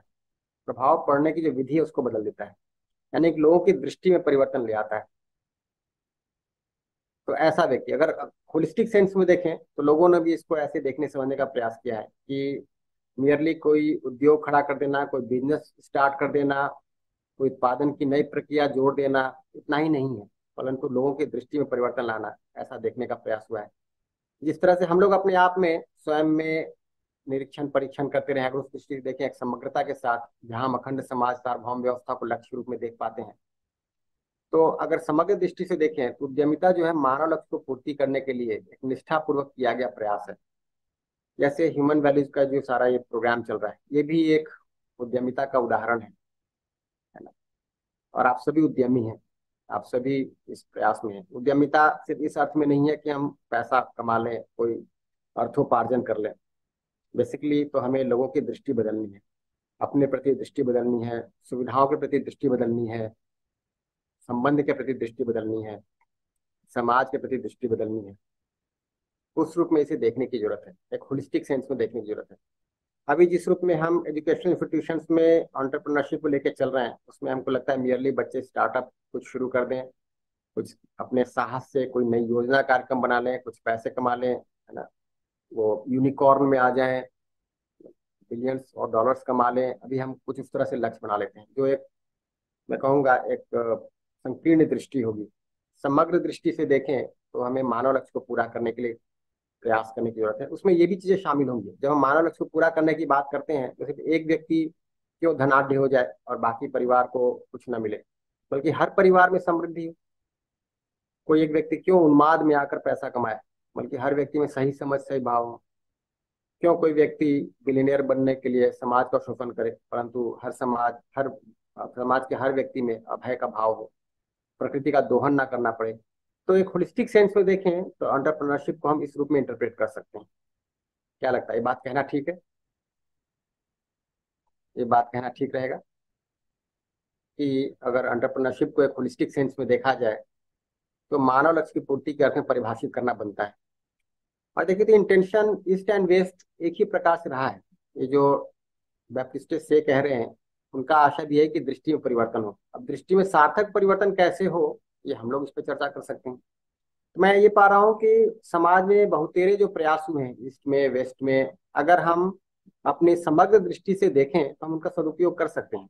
प्रभाव पड़ने की जो विधि है उसको बदल देता है। यानी एक लोगों की दृष्टि में परिवर्तन ले आता है। तो ऐसा व्यक्ति, अगर होलिस्टिक सेंस में देखें तो लोगों ने भी इसको ऐसे देखने समझने का प्रयास किया है कि मियरली कोई उद्योग खड़ा कर देना, कोई बिज़नेस स्टार्ट कर देना, कोई उत्पादन की नई प्रक्रिया जोड़ देना, इतना ही नहीं है। परंतु लोगों की दृष्टि में परिवर्तन लाना, ऐसा देखने का प्रयास हुआ है। जिस तरह से हम लोग अपने आप में स्वयं में निरीक्षण, परीक्षण करते रहे अगर उस दृष्टि से देखें, एक समग्रता के साथ जहाँ हम अखंड समाज, सार्वभौम व्यवस्था को लक्ष्य रूप में देख पाते हैं। तो अगर समग्र दृष्टि से देखें तो उद्यमिता जो है मानव लक्ष्य को पूर्ति करने के लिए एक निष्ठापूर्वक किया गया प्रयास है। जैसे ह्यूमन वैल्यूज़ का जो सारा ये प्रोग्राम चल रहा है, ये भी एक उद्यमिता का उदाहरण है है ना? और आप सभी उद्यमी हैं, आप सभी इस प्रयास में हैं। उद्यमिता सिर्फ़ इस अर्थ में नहीं है कि हम पैसा कमा लें, कोई अर्थोपार्जन कर लें। बेसिकली तो हमें लोगों की दृष्टि बदलनी है, अपने प्रति दृष्टि बदलनी है, सुविधाओं के प्रति दृष्टि बदलनी है, संबंध के प्रति दृष्टि बदलनी है, समाज के प्रति दृष्टि बदलनी है। उस रूप में इसे देखने की ज़रूरत है एक होलिस्टिक सेंस में देखने की ज़रूरत है। अभी जिस रूप में हम एजुकेशनल इंस्टीट्यूशन में ऑन्टरप्रनरशिप को लेकर चल रहे हैं उसमें हमको लगता है मियरली बच्चे स्टार्टअप कुछ शुरू कर दें कुछ अपने साहस से कोई नई योजना कार्यक्रम बना लें कुछ पैसे कमा लें है ना? वो यूनिकॉर्न में आ जाएँ बिलियंस और डॉलर्स कमा लें अभी हम कुछ इस तरह से लक्ष्य बना लेते हैं जो एक मैं कहूँगा एक संकीर्ण दृष्टि होगी। समग्र दृष्टि से देखें तो हमें मानव लक्ष्य को पूरा करने के लिए प्रयास करने की ज़रूरत है। उसमें ये भी चीज़ें शामिल होंगी। जब हम मानव लक्ष्य को पूरा करने की बात करते हैं तो सिर्फ़ एक व्यक्ति क्यों धनाढ़ हो जाए और बाकी परिवार को कुछ न मिले? बल्कि हर परिवार में समृद्धि हो। कोई एक व्यक्ति क्यों उन्माद में आकर पैसा कमाए? बल्कि हर व्यक्ति में सही समझ, सही भाव हो। क्यों कोई व्यक्ति बिलीनियर बनने के लिए समाज का शोषण करे, परंतु हर समाज हर, समाज के हर व्यक्ति में अभय का भाव हो? प्रकृति का दोहन ना करना पड़े। तो एक होलिस्टिक सेंस में देखें तो अंटरप्रनरशिप को हम इस रूप में इंटरप्रेट कर सकते हैं। क्या लगता है? ये बात कहना ठीक है? ये बात कहना ठीक रहेगा? कि अगर अंटरप्रनरशिप को एक होलिस्टिक सेंस में देखा जाए तो मानव लक्ष्य की पूर्ति के अर्थ में परिभाषित करना बनता है। और देखिए तो इंटेंशन ईस्ट एंड वेस्ट एक ही प्रकार से रहा है। ये जो बैप्टिस्ट से कह रहे हैं, उनका आशा भी है कि दृष्टि में परिवर्तन हो। अब दृष्टि में सार्थक परिवर्तन कैसे हो ये हम लोग इस पर चर्चा कर सकते हैं। तो मैं ये पा रहा हूँ कि समाज में बहुतेरे जो प्रयास हुए हैं, ईस्ट में, वेस्ट में, अगर हम अपने समग्र दृष्टि से देखें तो हम उनका सदुपयोग कर सकते हैं।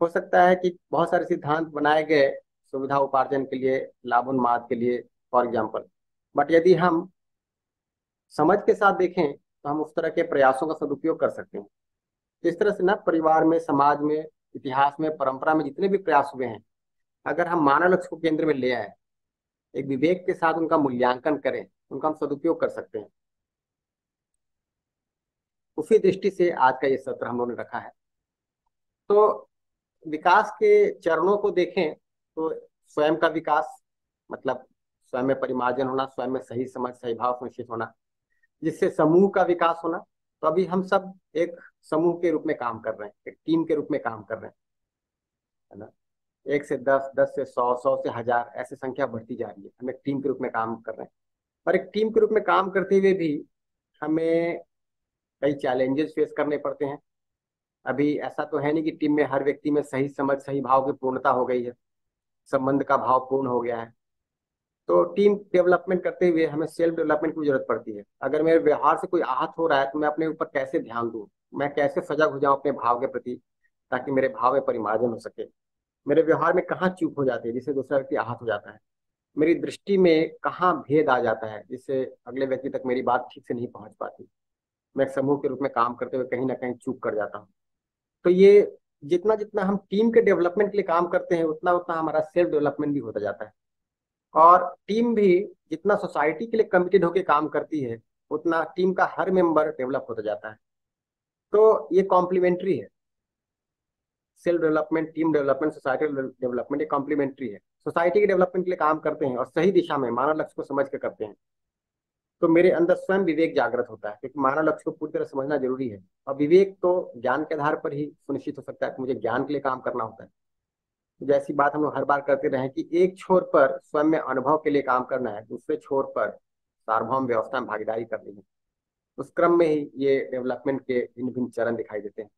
हो सकता है कि बहुत सारे सिद्धांत बनाए गए सुविधा उपार्जन के लिए लाभोन्माद के लिए, फॉर एग्ज़ाम्पल बट यदि हम समझ के साथ देखें तो हम उस तरह के प्रयासों का सदुपयोग कर सकते हैं। इस तरह से ना, परिवार में, समाज में, इतिहास में, परंपरा में जितने भी प्रयास हुए हैं अगर हम मानव लक्ष्य को केंद्र में ले आए, एक विवेक के साथ उनका मूल्यांकन करें, उनका हम सदुपयोग कर सकते हैं। उसी दृष्टि से आज का ये सत्र हम लोगों ने रखा है। तो विकास के चरणों को देखें तो स्वयं का विकास मतलब स्वयं में परिमार्जन होना, स्वयं में सही समझ, सही भाव सुनिश्चित होना, जिससे समूह का विकास होना तो अभी हम सब एक समूह के रूप में काम कर रहे हैं, एक टीम के रूप में काम कर रहे हैं, है ना? एक से दस दस से सौ सौ से हज़ार ऐसी संख्या बढ़ती जा रही है। हम एक टीम के रूप में काम कर रहे हैं। और एक टीम के रूप में काम करते हुए भी हमें कई चैलेंजेस फेस करने पड़ते हैं। अभी ऐसा तो है नहीं कि टीम में हर व्यक्ति में सही समझ, सही भाव की पूर्णता हो गई है। संबंध का भाव पूर्ण हो गया है। तो टीम डेवलपमेंट करते हुए हमें सेल्फ डेवलपमेंट की ज़रूरत पड़ती है। अगर मेरे व्यवहार से कोई आहत हो रहा है तो मैं अपने ऊपर कैसे ध्यान दूँ? मैं कैसे सजग हो जाऊँ अपने भाव के प्रति, ताकि मेरे भाव में परिमार्जन हो सके? मेरे व्यवहार में कहाँ चूक हो जाती है, जिससे दूसरा व्यक्ति आहत हो जाता है? मेरी दृष्टि में कहाँ भेद आ जाता है, जिससे अगले व्यक्ति तक मेरी बात ठीक से नहीं पहुँच पाती? मैं समूह के रूप में काम करते हुए कहीं ना कहीं चूक कर जाता हूँ। तो ये जितना जितना हम टीम के डेवलपमेंट के लिए काम करते हैं, उतना उतना हमारा सेल्फ डेवलपमेंट भी होता जाता है। और टीम भी जितना सोसाइटी के लिए कमिटेड होकर काम करती है, उतना टीम का हर मेंबर डेवलप होता जाता है। तो ये कॉम्प्लीमेंट्री है। Self development, team development, society development ये कॉम्प्लीमेंट्री है। सोसाइटी के डेवलपमेंट के लिए काम करते हैं और सही दिशा में मानव लक्ष्य को समझ कर करते हैं। तो मेरे अंदर स्वयं विवेक जागृत होता है क्योंकि मानव लक्ष्य को पूरी तरह समझना ज़रूरी है। और विवेक तो ज्ञान के आधार पर ही सुनिश्चित हो सकता है कि मुझे ज्ञान के लिए काम करना होता है। तो जैसी बात हम लोग हर बार करते रहे कि एक छोर पर स्वयं में अनुभव के लिए काम करना है, दूसरे छोर पर सार्वभौम व्यवस्था में भागीदारी करनी है। उस क्रम में ही ये डेवलपमेंट के भिन्न भिन्न चरण दिखाई देते हैं।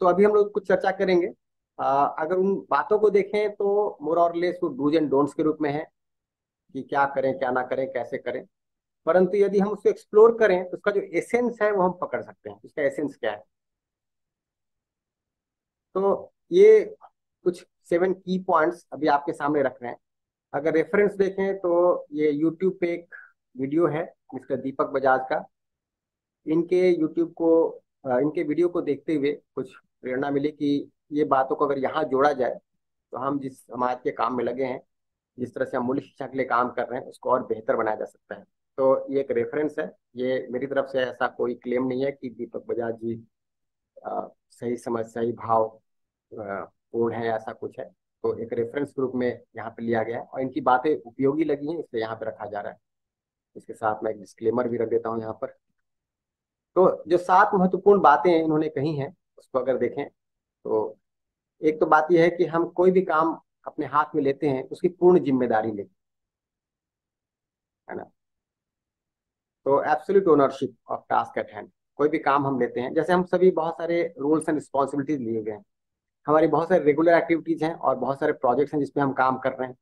तो अभी हम लोग कुछ चर्चा करेंगे। आ, अगर उन बातों को देखें तो मोर और लेस वो डूज एंड डोंट्स के रूप में है कि क्या करें क्या ना करें कैसे करें। परंतु यदि हम उसको एक्सप्लोर करें तो उसका जो एसेंस है वो हम पकड़ सकते हैं। उसका एसेंस क्या है? तो ये कुछ सेवन की पॉइंट्स अभी आपके सामने रख रहे हैं। अगर रेफरेंस देखें तो ये यूट्यूब पे एक वीडियो है मिस्टर दीपक बजाज का। इनके यूट्यूब को इनके वीडियो को देखते हुए कुछ प्रेरणा मिली कि ये बातों को अगर यहाँ जोड़ा जाए तो हम जिस समाज के काम में लगे हैं जिस तरह से हम मूल्य शिक्षा के लिए काम कर रहे हैं उसको और बेहतर बनाया जा सकता है। तो ये एक रेफरेंस है। ये मेरी तरफ़ से ऐसा कोई क्लेम नहीं है कि दीपक बजाज जी आ, सही समझ सही भाव पूर्ण है ऐसा कुछ है। तो एक रेफरेंस के रूप में यहाँ पे लिया गया है और इनकी बातें उपयोगी लगी हैं इसलिए यहाँ पे रखा जा रहा है। इसके साथ मैं एक डिस्क्लेमर भी रख देता हूँ यहाँ पर। तो जो सात महत्वपूर्ण बातें इन्होंने कही हैं उसको अगर देखें तो एक तो बात यह है कि हम कोई भी काम अपने हाथ में लेते हैं, उसकी पूर्ण ज़िम्मेदारी लेते है। ना? तो absolute ownership of task at hand कोई भी काम हम लेते हैं, जैसे हम सभी बहुत सारे रूल्स एंड रिस्पॉन्सिबिलिटीज लिए गए हैं। हमारी बहुत सारी रेगुलर एक्टिविटीज़ हैं और बहुत सारे प्रोजेक्ट्स हैं जिसमें हम काम कर रहे हैं।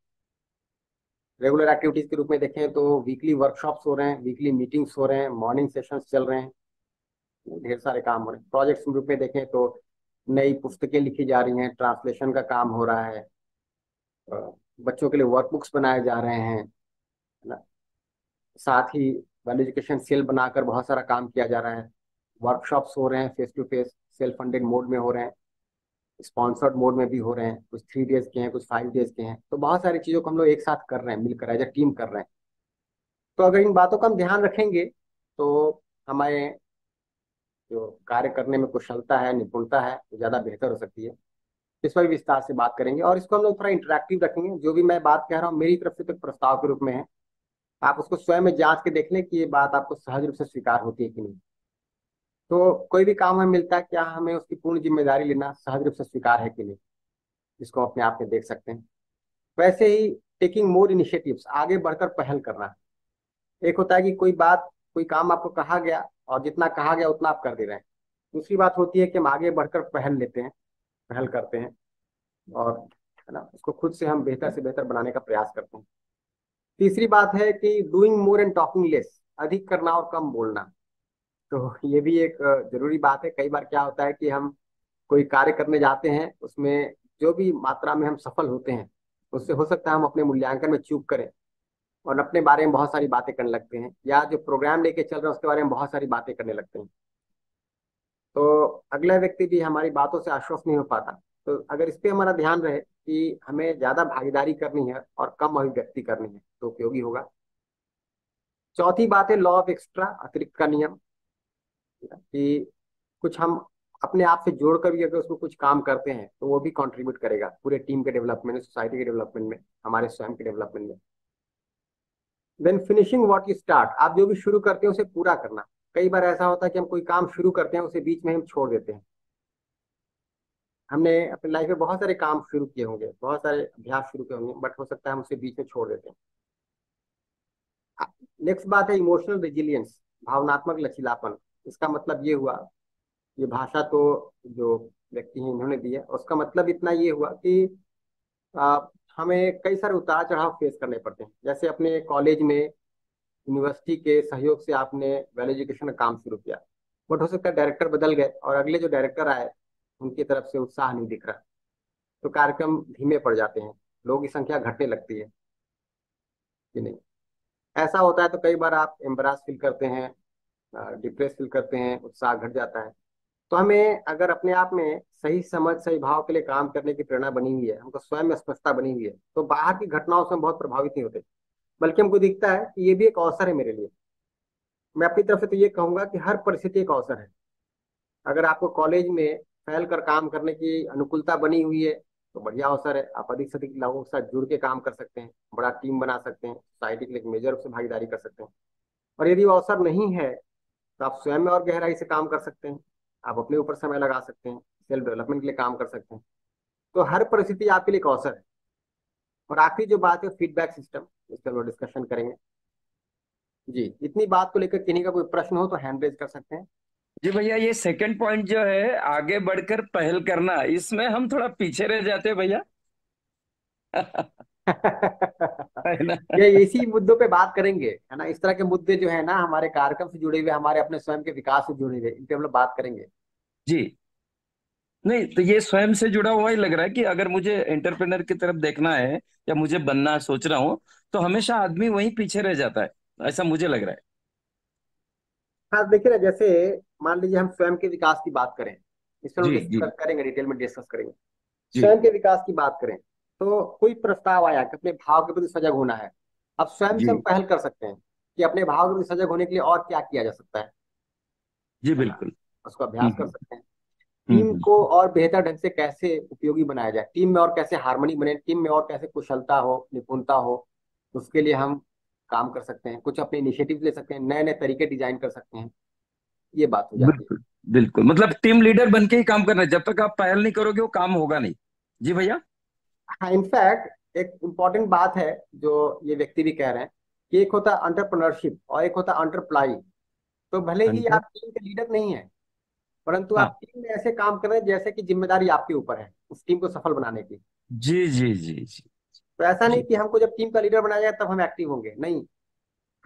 रेगुलर एक्टिविटीज़ के रूप में देखें तो वीकली वर्कशॉप्स हो रहे हैं वीकली मीटिंग्स हो रहे हैं मॉर्निंग सेशंस चल रहे हैं। ढेर सारे काम हो रहे हैं। प्रोजेक्ट्स रूप में देखें तो नई पुस्तकें लिखी जा रही हैं ट्रांसलेशन का काम हो रहा है। बच्चों के लिए वर्कबुक्स बनाए जा रहे हैं ना? साथ ही वेल एजुकेशन सेल बनाकर बहुत सारा काम किया जा रहा है। वर्कशॉप्स हो रहे हैं face to face self funded mode में हो रहे हैं स्पॉन्सर्ड मोड में भी हो रहे हैं। कुछ थ्री डेज़ के हैं, कुछ फाइव डेज़ के हैं। तो बहुत सारी चीज़ों को हम लोग एक साथ कर रहे हैं, मिलकर एज ए टीम कर रहे हैं। तो अगर इन बातों का हम ध्यान रखेंगे तो हमारे जो कार्य करने में कुशलता है, निपुणता है, वो ज़्यादा बेहतर हो सकती है। इस पर विस्तार से बात करेंगे और इसको हम लोग थोड़ा इंटरेक्टिव रखेंगे। जो भी मैं बात कह रहा हूँ, मेरी तरफ़ से तो प्रस्ताव के रूप में है। आप उसको स्वयं में जाँच के देख लें कि ये बात आपको सहज रूप से स्वीकार होती है कि नहीं। तो कोई भी काम हमें मिलता है, क्या हमें उसकी पूर्ण ज़िम्मेदारी लेना सहज रूप से स्वीकार है कि नहीं? जिसको अपने आप में देख सकते हैं। वैसे ही टेकिंग मोर इनिशिएटिव्स आगे बढ़कर पहल करना। एक होता है कि कोई बात, कोई काम आपको कहा गया और जितना कहा गया उतना आप कर दे रहे हैं। दूसरी बात होती है कि हम आगे बढ़कर पहल लेते हैं, पहल करते हैं और, है ना, उसको खुद से हम बेहतर से बेहतर बनाने का प्रयास करते हैं। तीसरी बात है कि doing more and talking less अधिक करना और कम बोलना। तो ये भी एक ज़रूरी बात है। कई बार क्या होता है कि हम कोई कार्य करने जाते हैं, उसमें जो भी मात्रा में हम सफल होते हैं, उससे हो सकता है हम अपने मूल्यांकन में चूक करें। और अपने बारे में बहुत सारी बातें करने लगते हैं, या जो प्रोग्राम लेके चल रहे हैं, उसके बारे में बहुत सारी बातें करने लगते हैं। तो अगला व्यक्ति भी हमारी बातों से आश्वस्त नहीं हो पाता। तो अगर इस पर हमारा ध्यान रहे कि हमें ज़्यादा भागीदारी करनी है और कम अभिव्यक्ति करनी है तो उपयोगी होगा। चौथी बात है लॉ ऑफ़ एक्स्ट्रा अतिरिक्त का नियम। कि कुछ हम अपने आप से जोड़कर भी अगर उसको कुछ काम करते हैं तो वो भी कंट्रीब्यूट करेगा पूरे टीम के डेवलपमेंट में सोसाइटी के डेवलपमेंट में, हमारे स्वयं के डेवलपमेंट में। Then finishing what you start आप जो भी शुरू करते हैं, उसे पूरा करना। कई बार ऐसा होता है कि हम कोई काम शुरू करते हैं, उसे बीच में हम छोड़ देते हैं। हमने अपनी लाइफ में बहुत सारे काम शुरू किए होंगे, बहुत सारे अभ्यास शुरू किए होंगे बट हो सकता है हम उसे बीच में छोड़ देते हैं। नेक्स्ट बात है इमोशनल रेजिलियंस भावनात्मक लचीलापन। इसका मतलब ये हुआ, ये भाषा तो जो व्यक्ति हैं, इन्होंने दिया उसका मतलब इतना ये हुआ कि हमें कई सारे उतार चढ़ाव फेस करने पड़ते हैं। जैसे अपने कॉलेज में यूनिवर्सिटी के सहयोग से आपने वेल एजुकेशन का काम शुरू किया। बट हो सकता है डायरेक्टर बदल गए और अगले जो डायरेक्टर आए, उनकी तरफ़ से उत्साह नहीं दिख रहा। तो कार्यक्रम धीमे पड़ जाते हैं। लोगों की संख्या घटने लगती है। कि नहीं? ऐसा होता है तो कई बार आप एम्बरास फील करते हैं डिप्रेस फील करते हैं, उत्साह घट जाता है। तो हमें अगर अपने आप में सही समझ, सही भाव के लिए काम करने की प्रेरणा बनी हुई है, हमको स्वयं में स्पष्टता बनी हुई है तो बाहर की घटनाओं से हम बहुत प्रभावित नहीं होते। बल्कि हमको दिखता है कि ये भी एक अवसर है मेरे लिए। मैं अपनी तरफ़ से तो ये कहूँगा कि हर परिस्थिति एक अवसर है। अगर आपको कॉलेज में फैल कर काम करने की अनुकूलता बनी हुई है तो बढ़िया अवसर है। आप अधिक से अधिक लोगों के साथ जुड़ के काम कर सकते हैं, बड़ा टीम बना सकते हैं, सोसाइटी के लिए मेजर रूप से भागीदारी कर सकते हैं। और यदि वो अवसर नहीं है तो आप स्वयं में और गहराई से काम कर सकते हैं। आप अपने ऊपर समय लगा सकते हैं सेल्फ डेवलपमेंट के लिए काम कर सकते हैं। तो हर परिस्थिति आपके लिए एक अवसर है। और आखिरी जो बात है फीडबैक सिस्टम इस पर डिस्कशन करेंगे। जी इतनी बात को लेकर किन्हीं का कोई प्रश्न हो तो हैंड रेज कर सकते हैं। जी भैया ये सेकंड पॉइंट जो है आगे बढ़कर पहल करना इसमें हम थोड़ा पीछे रह जाते हैं भैया। ये इसी मुद्दों पे बात करेंगे है ना? इस तरह के मुद्दे जो है ना हमारे कार्यक्रम से जुड़े हुए हमारे अपने स्वयं के विकास से जुड़े हुए इन पे हम लोग बात करेंगे। जी। नहीं तो ये स्वयं से जुड़ा हुआ ही लग रहा है कि अगर मुझे एंटरप्रेनर की तरफ़ देखना है या मुझे बनना सोच रहा हूँ तो हमेशा आदमी वहीं पीछे रह जाता है ऐसा मुझे लग रहा है। हाँ देखिए ना जैसे मान लीजिए हम स्वयं के विकास की बात करें इस पर जी जी डिस्कस करेंगे डिटेल में डिस्कस करेंगे। स्वयं के विकास की बात करें तो कोई प्रस्ताव आया कि अपने भाव के प्रति सजग होना है अब स्वयं से हम पहल कर सकते हैं कि अपने भाव के प्रति सजग होने के लिए और क्या किया जा सकता है? जी बिल्कुल। उसको अभ्यास कर सकते हैं। टीम को और बेहतर ढंग से कैसे उपयोगी बनाया जाए? टीम में और कैसे हार्मनी बने? टीम में और कैसे कुशलता हो निपुणता हो उसके लिए हम काम कर सकते हैं। कुछ अपने इनिशिएटिव ले सकते हैं नए नए तरीके डिज़ाइन कर सकते हैं। ये बात हो जाती है। बिल्कुल बिल्कुल। मतलब टीम लीडर बन के ही काम करना है। जब तक आप पहल नहीं करोगे वो काम होगा नहीं। जी भैया? हाँ इनफैक्ट एक इंपॉर्टेंट बात है जो ये व्यक्ति भी कह रहे हैं कि एक होता है अंटरप्रनरशिप और एक होता है अंटरप्लाई तो भले ही आप टीम के लीडर नहीं है परंतु हाँ। आप टीम में ऐसे काम कर रहे हैं जैसे कि ज़िम्मेदारी आपके ऊपर है उस टीम को सफल बनाने की। जी जी जी जी। तो ऐसा नहीं कि हमको जब टीम का लीडर बनाया जाए तब हम एक्टिव होंगे नहीं।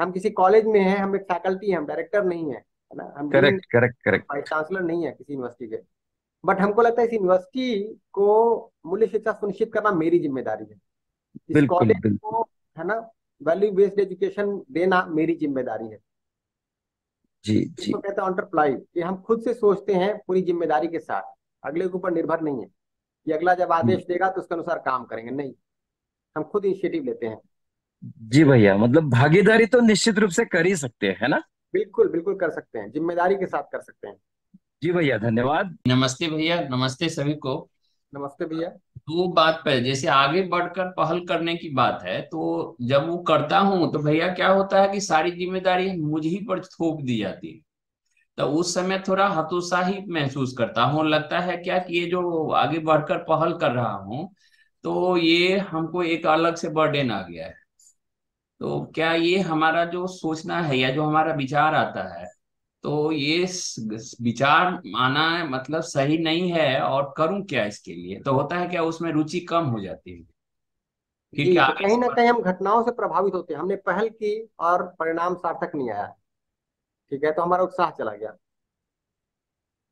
हम किसी कॉलेज में हैं हम एक फैकल्टी हैं हम डायरेक्टर नहीं है है ना? हम correct correct correct vice chancellor नहीं है किसी यूनिवर्सिटी के। बट हमको लगता है इस यूनिवर्सिटी को मूल्य शिक्षा सुनिश्चित करना मेरी ज़िम्मेदारी है। इस कॉलेज को है ना? वैल्यू बेस्ड एजुकेशन देना मेरी ज़िम्मेदारी है। जी जी। कहते हैं अंटरप्लाई कि हम खुद से सोचते हैं पूरी ज़िम्मेदारी के साथ अगले के ऊपर निर्भर नहीं है। कि अगला जब हम्म, आदेश देगा तो उसके अनुसार काम करेंगे। नहीं हम खुद इनिशिएटिव लेते हैं। जी भैया मतलब भागीदारी तो निश्चित रूप से कर ही सकते हैं है ना? बिल्कुल बिल्कुल कर सकते हैं ज़िम्मेदारी के साथ कर सकते हैं। जी भैया धन्यवाद। नमस्ते भैया नमस्ते सभी को। नमस्ते भैया। दो बात पर जैसे आगे बढ़कर पहल करने की बात है तो जब वो करता हूँ तो भैया क्या होता है कि सारी ज़िम्मेदारी मुझ ही पर थोप दी जाती है। तो उस समय थोड़ा हतोत्साहित महसूस करता हूँ, लगता है क्या कि ये जो आगे बढ़कर पहल कर रहा हूँ तो ये हमको एक अलग से बर्डन आ गया है। तो क्या ये हमारा जो सोचना है या जो हमारा विचार आता है तो ये विचार आना मतलब सही नहीं है और करूँ क्या इसके लिए? तो होता है क्या उसमें रुचि कम हो जाती है? फिर क्या तो कहीं ना कहीं हम घटनाओं से प्रभावित होते हैं। हमने पहल की और परिणाम सार्थक नहीं आया। ठीक है तो हमारा उत्साह चला गया।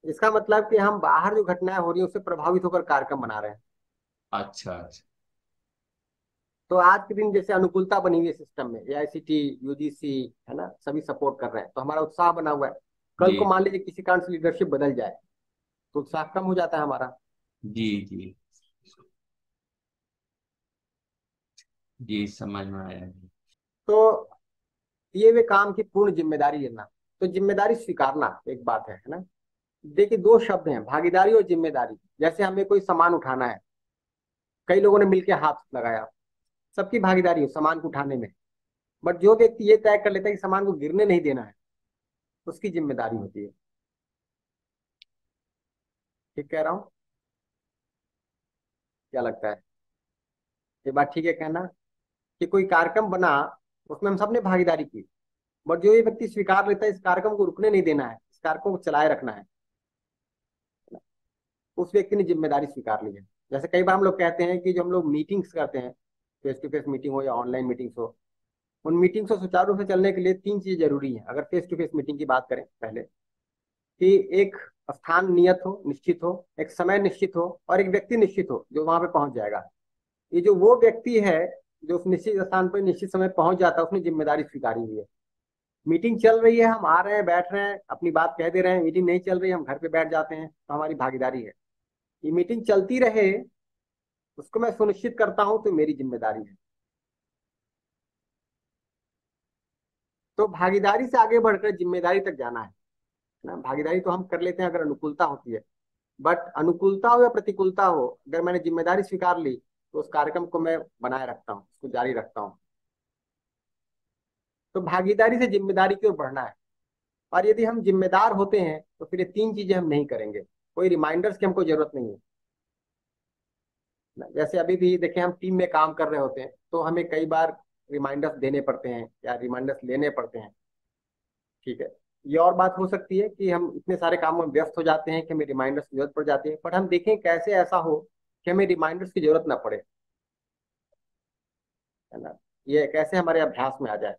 इसका मतलब कि हम बाहर जो घटनाएँ हो रही है उससे प्रभावित होकर कार्यक्रम बना रहे हैं। अच्छा अच्छा। तो आज के दिन जैसे अनुकूलता बनी हुई है सिस्टम में एआईसीटी यूजीसी है ना सभी सपोर्ट कर रहे हैं। तो हमारा उत्साह बना हुआ है। कल को मान लीजिए किसी कारण से लीडरशिप बदल जाए तो उत्साह कम हो जाता है हमारा। जी जी। जी समझ में आया। तो ये वे काम की पूर्ण ज़िम्मेदारी लेना। तो ज़िम्मेदारी स्वीकारना एक बात है है ना? देखिए दो शब्द हैं भागीदारी और ज़िम्मेदारी। जैसे हमें कोई सामान उठाना है कई लोगों ने मिलकर हाथ लगाया। सबकी भागीदारी हो सामान को उठाने में। बट जो व्यक्ति ये तय कर लेता है कि सामान को गिरने नहीं देना है, उसकी ज़िम्मेदारी होती है। ठीक कह रहा हूँ? क्या लगता है? ये बात ठीक है कहना कि कोई कार्यक्रम बना, उसमें हम सबने भागीदारी की। बट जो ये व्यक्ति स्वीकार लेता है, इस कार्यक्रम को रुकने नहीं देना है, इस कार्यक्रम को चलाए रखना है। उस व्यक्ति ने ज़िम्मेदारी स्वीकार ली है। जैसे कई बार हम लोग कहते हैं कि जो हम लोग मीटिंग्स करते हैं फेस टू फेस मीटिंग हो या ऑनलाइन मीटिंग्स हो, उन मीटिंग्स को सुचारू रूप से चलने के लिए तीन चीज़ें ज़रूरी हैं। अगर फेस टू फेस मीटिंग की बात करें पहले, कि एक स्थान नियत हो, निश्चित हो, एक समय निश्चित हो और एक व्यक्ति निश्चित हो जो वहाँ पे पहुँच जाएगा। ये जो वो व्यक्ति है, जो उस निश्चित स्थान पर निश्चित समय पहुँच जाता है, उसने ज़िम्मेदारी स्वीकारी हुई है। मीटिंग चल रही है, हम आ रहे हैं, बैठ रहे हैं, अपनी बात कह दे रहे हैं, मीटिंग नहीं चल रही, हम घर पे बैठ जाते हैं तो हमारी भागीदारी है। ये मीटिंग चलती रहे उसको मैं सुनिश्चित करता हूँ तो मेरी ज़िम्मेदारी है। तो भागीदारी से आगे बढ़कर ज़िम्मेदारी तक जाना है ना? भागीदारी तो हम कर लेते हैं अगर अनुकूलता होती है। बट अनुकूलता हो या प्रतिकूलता हो, अगर मैंने ज़िम्मेदारी स्वीकार ली तो उस कार्यक्रम को मैं बनाए रखता हूँ, उसको जारी रखता हूँ। तो भागीदारी से ज़िम्मेदारी की ओर बढ़ना है। और यदि हम जिम्मेदार होते हैं तो फिर ये तीन चीज़ें हम नहीं करेंगे। कोई रिमाइंडर्स की हमको ज़रूरत नहीं है। ना, जैसे अभी भी देखिए हम टीम में काम कर रहे होते हैं तो हमें कई बार रिमाइंडर्स देने पड़ते हैं या रिमाइंडर्स लेने पड़ते हैं। ठीक है ये और बात हो सकती है कि हम इतने सारे कामों में व्यस्त हो जाते हैं कि हमें रिमाइंडर्स की ज़रूरत पड़ जाती है बट हम देखें कैसे ऐसा हो कि हमें रिमाइंडर्स की ज़रूरत ना पड़े। है ना? ये कैसे हमारे अभ्यास में आ जाए।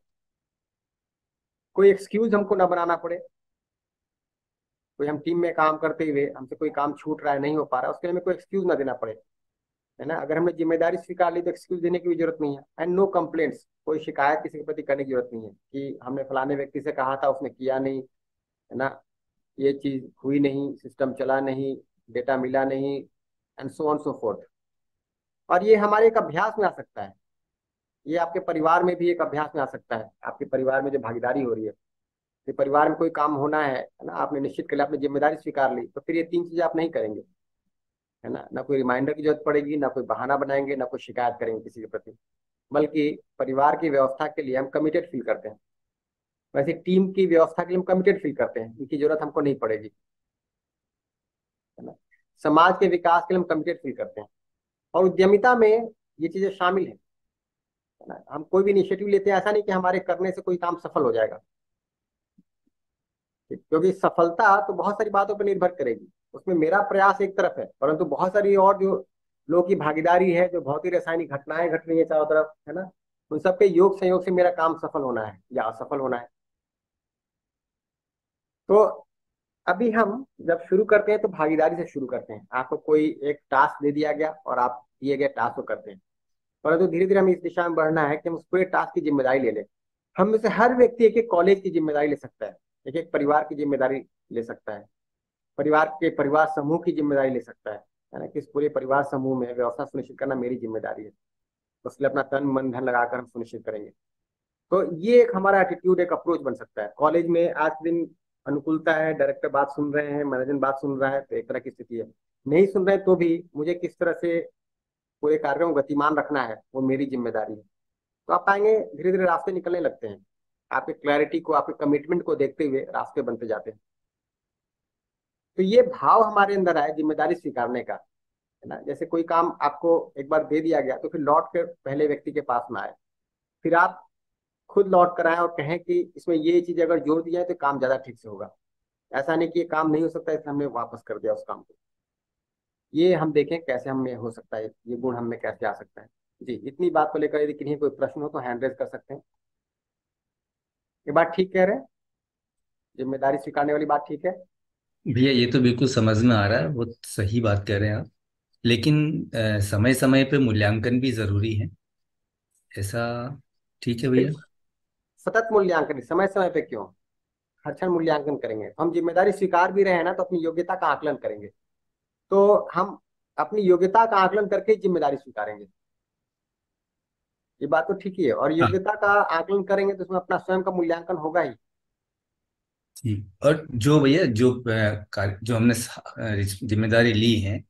कोई एक्सक्यूज हमको ना बनाना पड़े। कोई हम टीम में काम करते हुए हमसे कोई काम छूट रहा है नहीं हो पा रहा है उसके लिए हमें कोई एक्सक्यूज ना देना पड़े। है ना? अगर हमने ज़िम्मेदारी स्वीकार ली तो एक्सक्यूज देने की भी ज़रूरत नहीं है। एंड नो कंप्लेंट्स कोई शिकायत किसी के प्रति करने की ज़रूरत नहीं है कि हमने फलाने व्यक्ति से कहा था, उसने किया नहीं, है ना? ये चीज़ हुई नहीं सिस्टम चला नहीं डेटा मिला नहीं and so on so fourth और ये हमारे एक अभ्यास में आ सकता है। ये आपके परिवार में भी एक अभ्यास में आ सकता है। आपके परिवार में जो भागीदारी हो रही है, कि परिवार में कोई काम होना है ना? आपने निश्चित कर लिया, आपने ज़िम्मेदारी स्वीकार ली तो फिर ये तीन चीज़ें आप नहीं करेंगे। है ना? ना कोई रिमाइंडर की ज़रूरत पड़ेगी, ना कोई बहाना बनाएँगे, ना कोई शिकायत करेंगे किसी के प्रति, बल्कि परिवार की व्यवस्था के लिए हम कमिटेड फील करते हैं। वैसे टीम की व्यवस्था के लिए हम कमिटेड फील करते हैं, इनकी ज़रूरत हमको नहीं पड़ेगी। है ना? समाज के विकास के लिए हम कमिटेड फील करते हैं। और उद्यमिता में ये चीज़ें शामिल है। ना? हम कोई भी इनिशिएटिव लेते हैं, ऐसा नहीं कि हमारे करने से कोई काम सफल हो जाएगा। क्योंकि सफलता तो बहुत सारी बातों पर निर्भर करेगी। उसमें मेरा प्रयास एक तरफ़ है, परंतु बहुत सारी और जो लोगों की भागीदारी है, जो भौतिक रासायनिक घटनाएँ घट रही है चारों तरफ़, है ना? उन सबके योग संयोग से मेरा काम सफल होना है या असफल होना है। तो अभी हम जब शुरू करते हैं तो भागीदारी से शुरू करते हैं। आपको कोई एक टास्क दे दिया गया और आप दिए गए टास्क को करते हैं। परंतु धीरे धीरे हमें इस दिशा में बढ़ना है कि हम उस पूरे टास्क की ज़िम्मेदारी ले लें। हम में से हर व्यक्ति एक एक कॉलेज की ज़िम्मेदारी ले सकता है, एक एक परिवार की ज़िम्मेदारी ले सकता है। परिवार के परिवार समूह की ज़िम्मेदारी ले सकता है। है ना कि इस पूरे परिवार समूह में व्यवस्था सुनिश्चित करना मेरी ज़िम्मेदारी है। उसके लिए अपना तन, मन, धन लगाकर हम सुनिश्चित करेंगे। तो ये एक हमारा एटीट्यूड एक अप्रोच बन सकता है। कॉलेज में आज दिन अनुकूलता है डायरेक्टर बात सुन रहे हैं मैनेजर बात सुन रहा है तो एक तरह की स्थिति है। नहीं सुन रहे तो भी मुझे किस तरह से पूरे कार्यक्रम गतिमान रखना है, वो मेरी ज़िम्मेदारी है। तो आप पाएँगे धीरे धीरे रास्ते निकलने लगते हैं। आपके क्लैरिटी को, आपके कमिटमेंट को देखते हुए रास्ते बनते जाते हैं। तो ये भाव हमारे अंदर आए ज़िम्मेदारी स्वीकारने का, है ना? जैसे कोई काम आपको एक बार दे दिया गया तो फिर लौट कर पहले व्यक्ति के पास में आए। फिर आप खुद लौट कर आए और कहें कि इसमें ये चीज़ अगर जोड़ दी जाए तो काम ज़्यादा ठीक से होगा। ऐसा नहीं कि ये काम नहीं हो सकता, इसलिए हमने वापस कर दिया उस काम को। ये हम देखें कैसे हमें हो सकता है, ये गुण हमें कैसे आ सकता है। जी, इतनी बात को लेकर यदि किन्हीं कोई प्रश्न हो तो हैंड रेज कर सकते हैं। ये बात ठीक कह रहे हैं? ज़िम्मेदारी स्वीकारने वाली बात ठीक है? भैया ये तो बिल्कुल समझ में आ रहा है वो सही बात कह रहे हैं आप। लेकिन समय समय पे मूल्यांकन भी ज़रूरी है। ऐसा ठीक है भैया? सतत मूल्यांकन समय समय पे क्यों? हर क्षण मूल्यांकन करेंगे। हम ज़िम्मेदारी स्वीकार भी रहे हैं ना तो अपनी योग्यता का आकलन करेंगे। तो हम अपनी योग्यता का आकलन करके ही ज़िम्मेदारी स्वीकारेंगे। ये बात तो ठीक ही है। और हाँ। योग्यता का आकलन करेंगे तो उसमें अपना स्वयं का मूल्यांकन होगा ही। और जो भैया जो जो हमने ज़िम्मेदारी ली है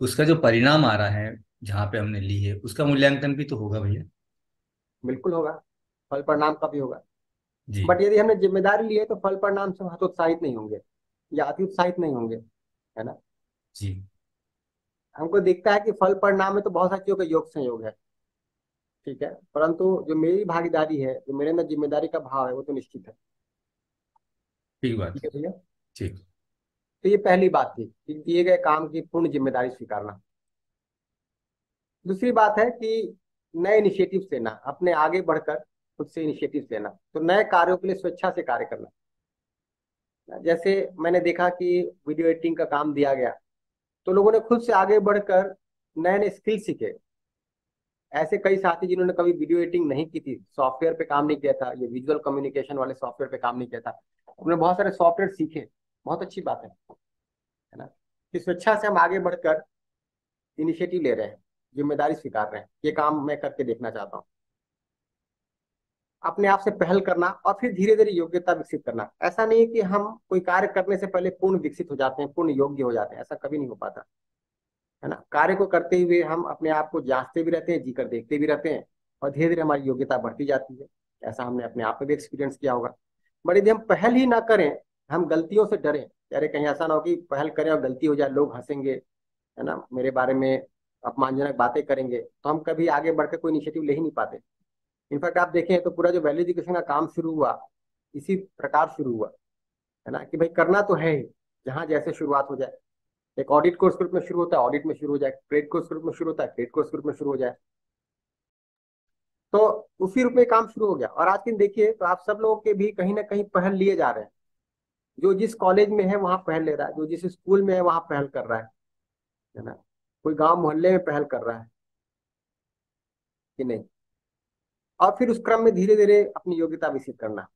उसका जो परिणाम आ रहा है जहाँ पे हमने ली है उसका मूल्यांकन भी तो होगा भैया? बिल्कुल होगा। फल परिणाम का भी होगा। जी। बट यदि हमने ज़िम्मेदारी ली है तो फल परिणाम से हतोत्साहित नहीं होंगे या अति उत्साहित नहीं होंगे है ना? जी। हमको दिखता है कि फल परिणाम में तो बहुत सारी चीज़ों का योग संयोग है ठीक है? परंतु जो मेरी भागीदारी है जो मेरे अंदर ज़िम्मेदारी का भाव है वो तो निश्चित है। ठीक बात ठीक है भैया। ठीक। तो ये पहली बात थी कि दिए गए काम की पूर्ण ज़िम्मेदारी स्वीकारना। दूसरी बात है कि नए इनिशिएटिव लेना अपने आगे बढ़कर खुद से इनिशिएटिव लेना तो नए कार्यों के लिए स्वेच्छा से कार्य करना। जैसे मैंने देखा कि वीडियो एडिटिंग का काम दिया गया तो लोगों ने खुद से आगे बढ़कर नए नए स्किल सीखे। ऐसे कई साथी जिन्होंने कभी वीडियो एडिटिंग नहीं की थी सॉफ्टवेयर पे काम नहीं किया था ये विजुअल कम्युनिकेशन वाले सॉफ्टवेयर पे काम नहीं किया था उन्होंने बहुत सारे सॉफ्टवेयर सीखे, बहुत अच्छी बात है है ना? कि स्वेच्छा से हम आगे बढ़कर इनिशिएटिव ले रहे हैं, ज़िम्मेदारी स्वीकार रहे हैं। ये काम मैं करके देखना चाहता हूँ। अपने आप से पहल करना और फिर धीरे धीरे योग्यता विकसित करना। ऐसा नहीं है कि हम कोई कार्य करने से पहले पूर्ण विकसित हो जाते हैं, पूर्ण योग्य हो जाते हैं, ऐसा कभी नहीं हो पाता, है ना? कार्य को करते हुए हम अपने आप को जांचते भी रहते हैं, जीकर देखते भी रहते हैं और धीरे धीरे हमारी योग्यता बढ़ती जाती है। ऐसा हमने अपने आप में भी एक्सपीरियंस किया होगा। बट यदि हम पहल ही ना करें, हम गलतियों से डरें। अरे, कहीं ऐसा ना हो कि पहल करें और गलती हो जाए, लोग हंसेंगे, है ना, मेरे बारे में अपमानजनक बातें करेंगे तो हम कभी आगे बढ़कर कोई इनिशिएटिव ले ही नहीं पाते। इनफैक्ट आप देखें तो पूरा जो वैल्यू एजुकेशन का काम शुरू हुआ, इसी प्रकार शुरू हुआ, है ना, कि भाई करना तो है ही, जहाँ जैसे शुरुआत हो जाए। एक ऑडिट कोर्स ग्रुप में शुरू होता है ऑडिट में शुरू हो जाए ट्रेड कोर्स ग्रुप में शुरू होता है ट्रेड कोर्स ग्रुप में शुरू हो जाए। तो उसी रूप में काम शुरू हो गया। और आज के दिन देखिए तो आप सब लोगों के भी कहीं ना कहीं पहल लिए जा रहे हैं। जो जिस कॉलेज में है, वहाँ पहल ले रहा है। जो जिस स्कूल में है, वहाँ पहल कर रहा है। है ना? कोई गाँव मोहल्ले में पहल कर रहा है। कि नहीं? और फिर उस क्रम में धीरे धीरे अपनी योग्यता विकसित करना।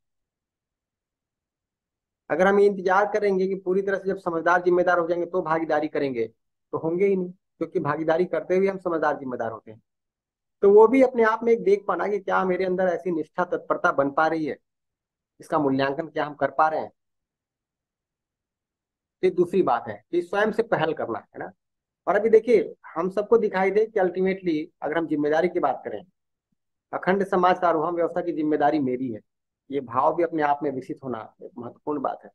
अगर हम इंतज़ार करेंगे कि पूरी तरह से जब समझदार जिम्मेदार हो जाएँगे तो भागीदारी करेंगे तो होंगे ही नहीं। क्योंकि भागीदारी करते हुए हम समझदार जिम्मेदार होते हैं। तो वो भी अपने आप में एक देख पाना कि क्या मेरे अंदर ऐसी निष्ठा तत्परता बन पा रही है। इसका मूल्यांकन क्या हम कर पा रहे हैं? तो दूसरी बात है कि स्वयं से पहल करना, है ना? और अभी देखिए, हम सबको दिखाई दे कि अल्टीमेटली अगर हम ज़िम्मेदारी की बात करें, अखंड समाज का आरोहण व्यवस्था की ज़िम्मेदारी मेरी है। ये भाव भी अपने आप में विकसित होना एक महत्वपूर्ण बात है।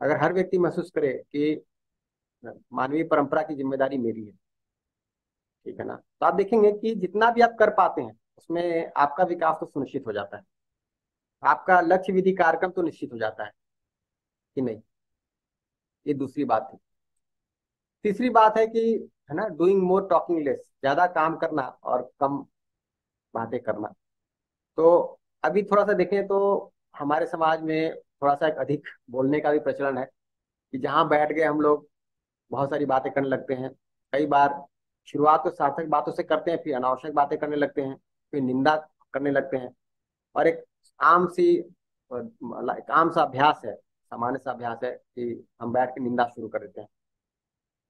अगर हर व्यक्ति महसूस करे कि मानवीय परंपरा की ज़िम्मेदारी मेरी है ठीक है ना? तो आप देखेंगे कि जितना भी आप कर पाते हैं, उसमें आपका विकास तो सुनिश्चित हो जाता है। आपका लक्ष्य विधि कार्यक्रम तो निश्चित हो जाता है, कि नहीं? ये दूसरी बात थी तीसरी बात है कि, है ना डूइंग मोर टॉकिंग लेस ज़्यादा काम करना और कम बातें करना। तो अभी थोड़ा सा देखें तो हमारे समाज में थोड़ा सा एक अधिक बोलने का भी प्रचलन है कि जहाँ बैठ गए हम लोग, बहुत सारी बातें करने लगते हैं। कई बार शुरुआत तो सार्थक बातों से करते हैं, फिर अनावश्यक बातें करने लगते हैं, फिर निंदा करने लगते हैं। और एक आम सी एक आम सा अभ्यास है, सामान्य सा अभ्यास है कि हम बैठ के निंदा शुरू कर देते हैं,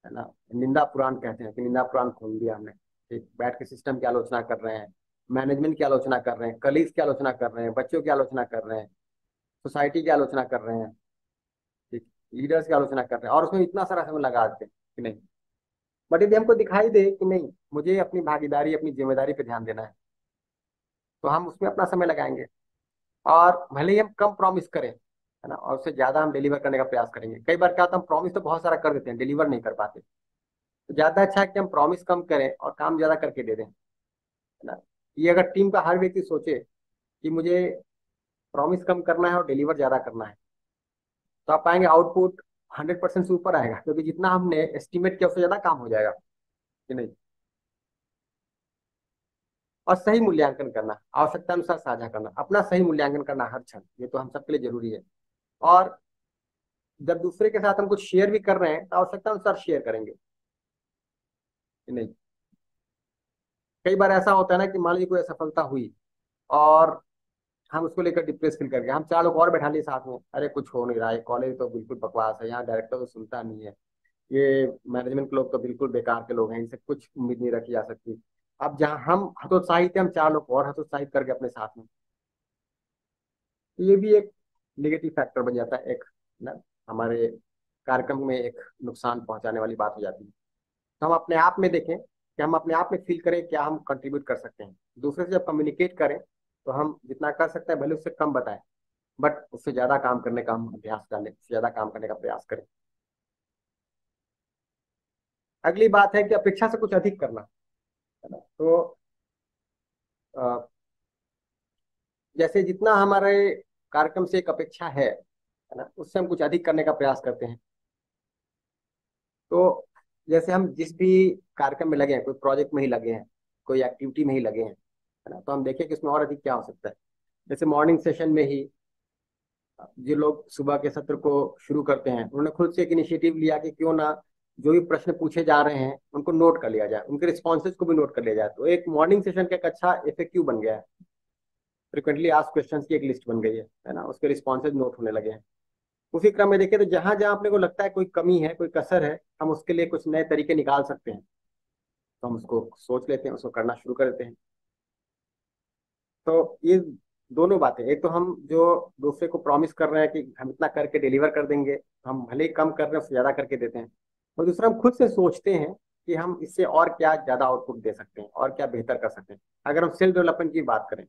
है ना? निंदा पुराण कहते हैं कि निंदा पुराण खोल दिया हमने। ठीक बैठ के सिस्टम की आलोचना कर रहे हैं, मैनेजमेंट की आलोचना कर रहे हैं, कलीग्स की आलोचना कर रहे हैं, बच्चों की आलोचना कर रहे हैं, सोसाइटी की आलोचना कर रहे हैं ठीक लीडर्स की आलोचना कर रहे हैं, और उसमें इतना सारा समय लगा देते हैं कि नहीं बट यदि हमको दिखाई दे कि नहीं, मुझे अपनी भागीदारी, अपनी ज़िम्मेदारी पे ध्यान देना है तो हम उसमें अपना समय लगाएँगे। और भले ही हम कम प्रॉमिस करें, है ना, और उससे ज़्यादा हम डिलीवर करने का प्रयास करेंगे। कई बार क्या होता है, हम प्रॉमिस तो बहुत सारा कर देते हैं डिलीवर नहीं कर पाते। तो ज़्यादा अच्छा है कि हम प्रॉमिस कम करें और काम ज़्यादा करके दे दें, है ना। ये अगर टीम का हर व्यक्ति सोचे कि मुझे प्रॉमिस कम करना है और डिलीवर ज़्यादा करना है तो आप पाएँगे आउटपुट हंड्रेड परसेंट से ऊपर आएगा, क्योंकि तो जितना हमने एस्टिमेट किया उससे ज़्यादा काम हो जाएगा, कि नहीं? और सही मूल्यांकन करना आवश्यकता अनुसार साझा करना, अपना सही मूल्यांकन करना हर क्षण, ये तो हम सबके लिए ज़रूरी है। और जब दूसरे के साथ हम कुछ शेयर भी कर रहे हैं तो आवश्यकता अनुसार शेयर करेंगे नहीं? कई बार ऐसा होता है ना कि मान लीजिए कोई असफलता हुई, और हम उसको लेकर डिप्रेस फील कर गए। हम चार लोग और बैठा लिए साथ में। अरे, कुछ हो नहीं रहा है। कॉलेज तो बिल्कुल बकवास है। यहाँ डायरेक्टर तो सुनता नहीं है। ये मैनेजमेंट के लोग तो बिल्कुल बेकार के लोग हैं। इनसे कुछ उम्मीद नहीं रखी जा सकती। अब जहाँ हम हतोत्साहित हम चार लोग और हतोत्साहित करके अपने साथ में। तो ये भी एक निगेटिव फैक्टर बन जाता है। एक, ना, हमारे कार्यक्रम में एक नुकसान पहुँचाने वाली बात हो जाती है। तो हम अपने आप में देखें कि हम अपने आप में फील करें क्या हम कंट्रीब्यूट कर सकते हैं। दूसरे से जब कम्युनिकेट करें तो हम जितना कर सकते हैं, भले उससे कम बताएँ बट उससे ज़्यादा काम करने का हम अभ्यास उससे ज़्यादा काम करने का प्रयास करें। अगली बात है कि अपेक्षा से कुछ अधिक करना तो जैसे जितना हमारे कार्यक्रम से एक अपेक्षा है ना, उससे हम कुछ अधिक करने का प्रयास करते हैं। तो जैसे हम जिस भी कार्यक्रम में लगे हैं, कोई प्रोजेक्ट में ही लगे हैं, कोई एक्टिविटी में ही लगे हैं है। ना तो हम देखें कि इसमें और अधिक क्या हो सकता है। जैसे मॉर्निंग सेशन में ही जो लोग सुबह के सत्र को शुरू करते हैं, उन्होंने खुद से एक इनिशिएटिव लिया कि क्यों ना जो भी प्रश्न पूछे जा रहे हैं, उनको नोट कर लिया जाए। उनके रिस्पॉन्सेज को भी नोट कर लिया जाए। तो एक मॉर्निंग सेशन का एक अच्छा इफ़ेक्टिव बन गया है। फ्रिक्वेंटली आस्क क्वेश्चन की एक लिस्ट बन गई है है ना? उसके रिस्पॉन्सेज नोट होने लगे हैं। उसी क्रम में देखें तो जहाँ जहाँ अपने को लगता है कोई कमी है, कोई कसर है, हम उसके लिए कुछ नए तरीके निकाल सकते हैं। तो हम उसको सोच लेते हैं, उसको करना शुरू कर देते हैं। तो ये दोनों बातें एक तो हम जो दूसरे को प्रॉमिस कर रहे हैं कि हम इतना करके डिलीवर कर देंगे तो हम भले ही कम कर रहे हैं, उससे ज़्यादा करके देते हैं। और दूसरा, हम खुद से सोचते हैं कि हम इससे और क्या ज़्यादा आउटपुट दे सकते हैं, और क्या बेहतर कर सकते हैं। अगर हम सेल्फ डेवलपमेंट की बात करें,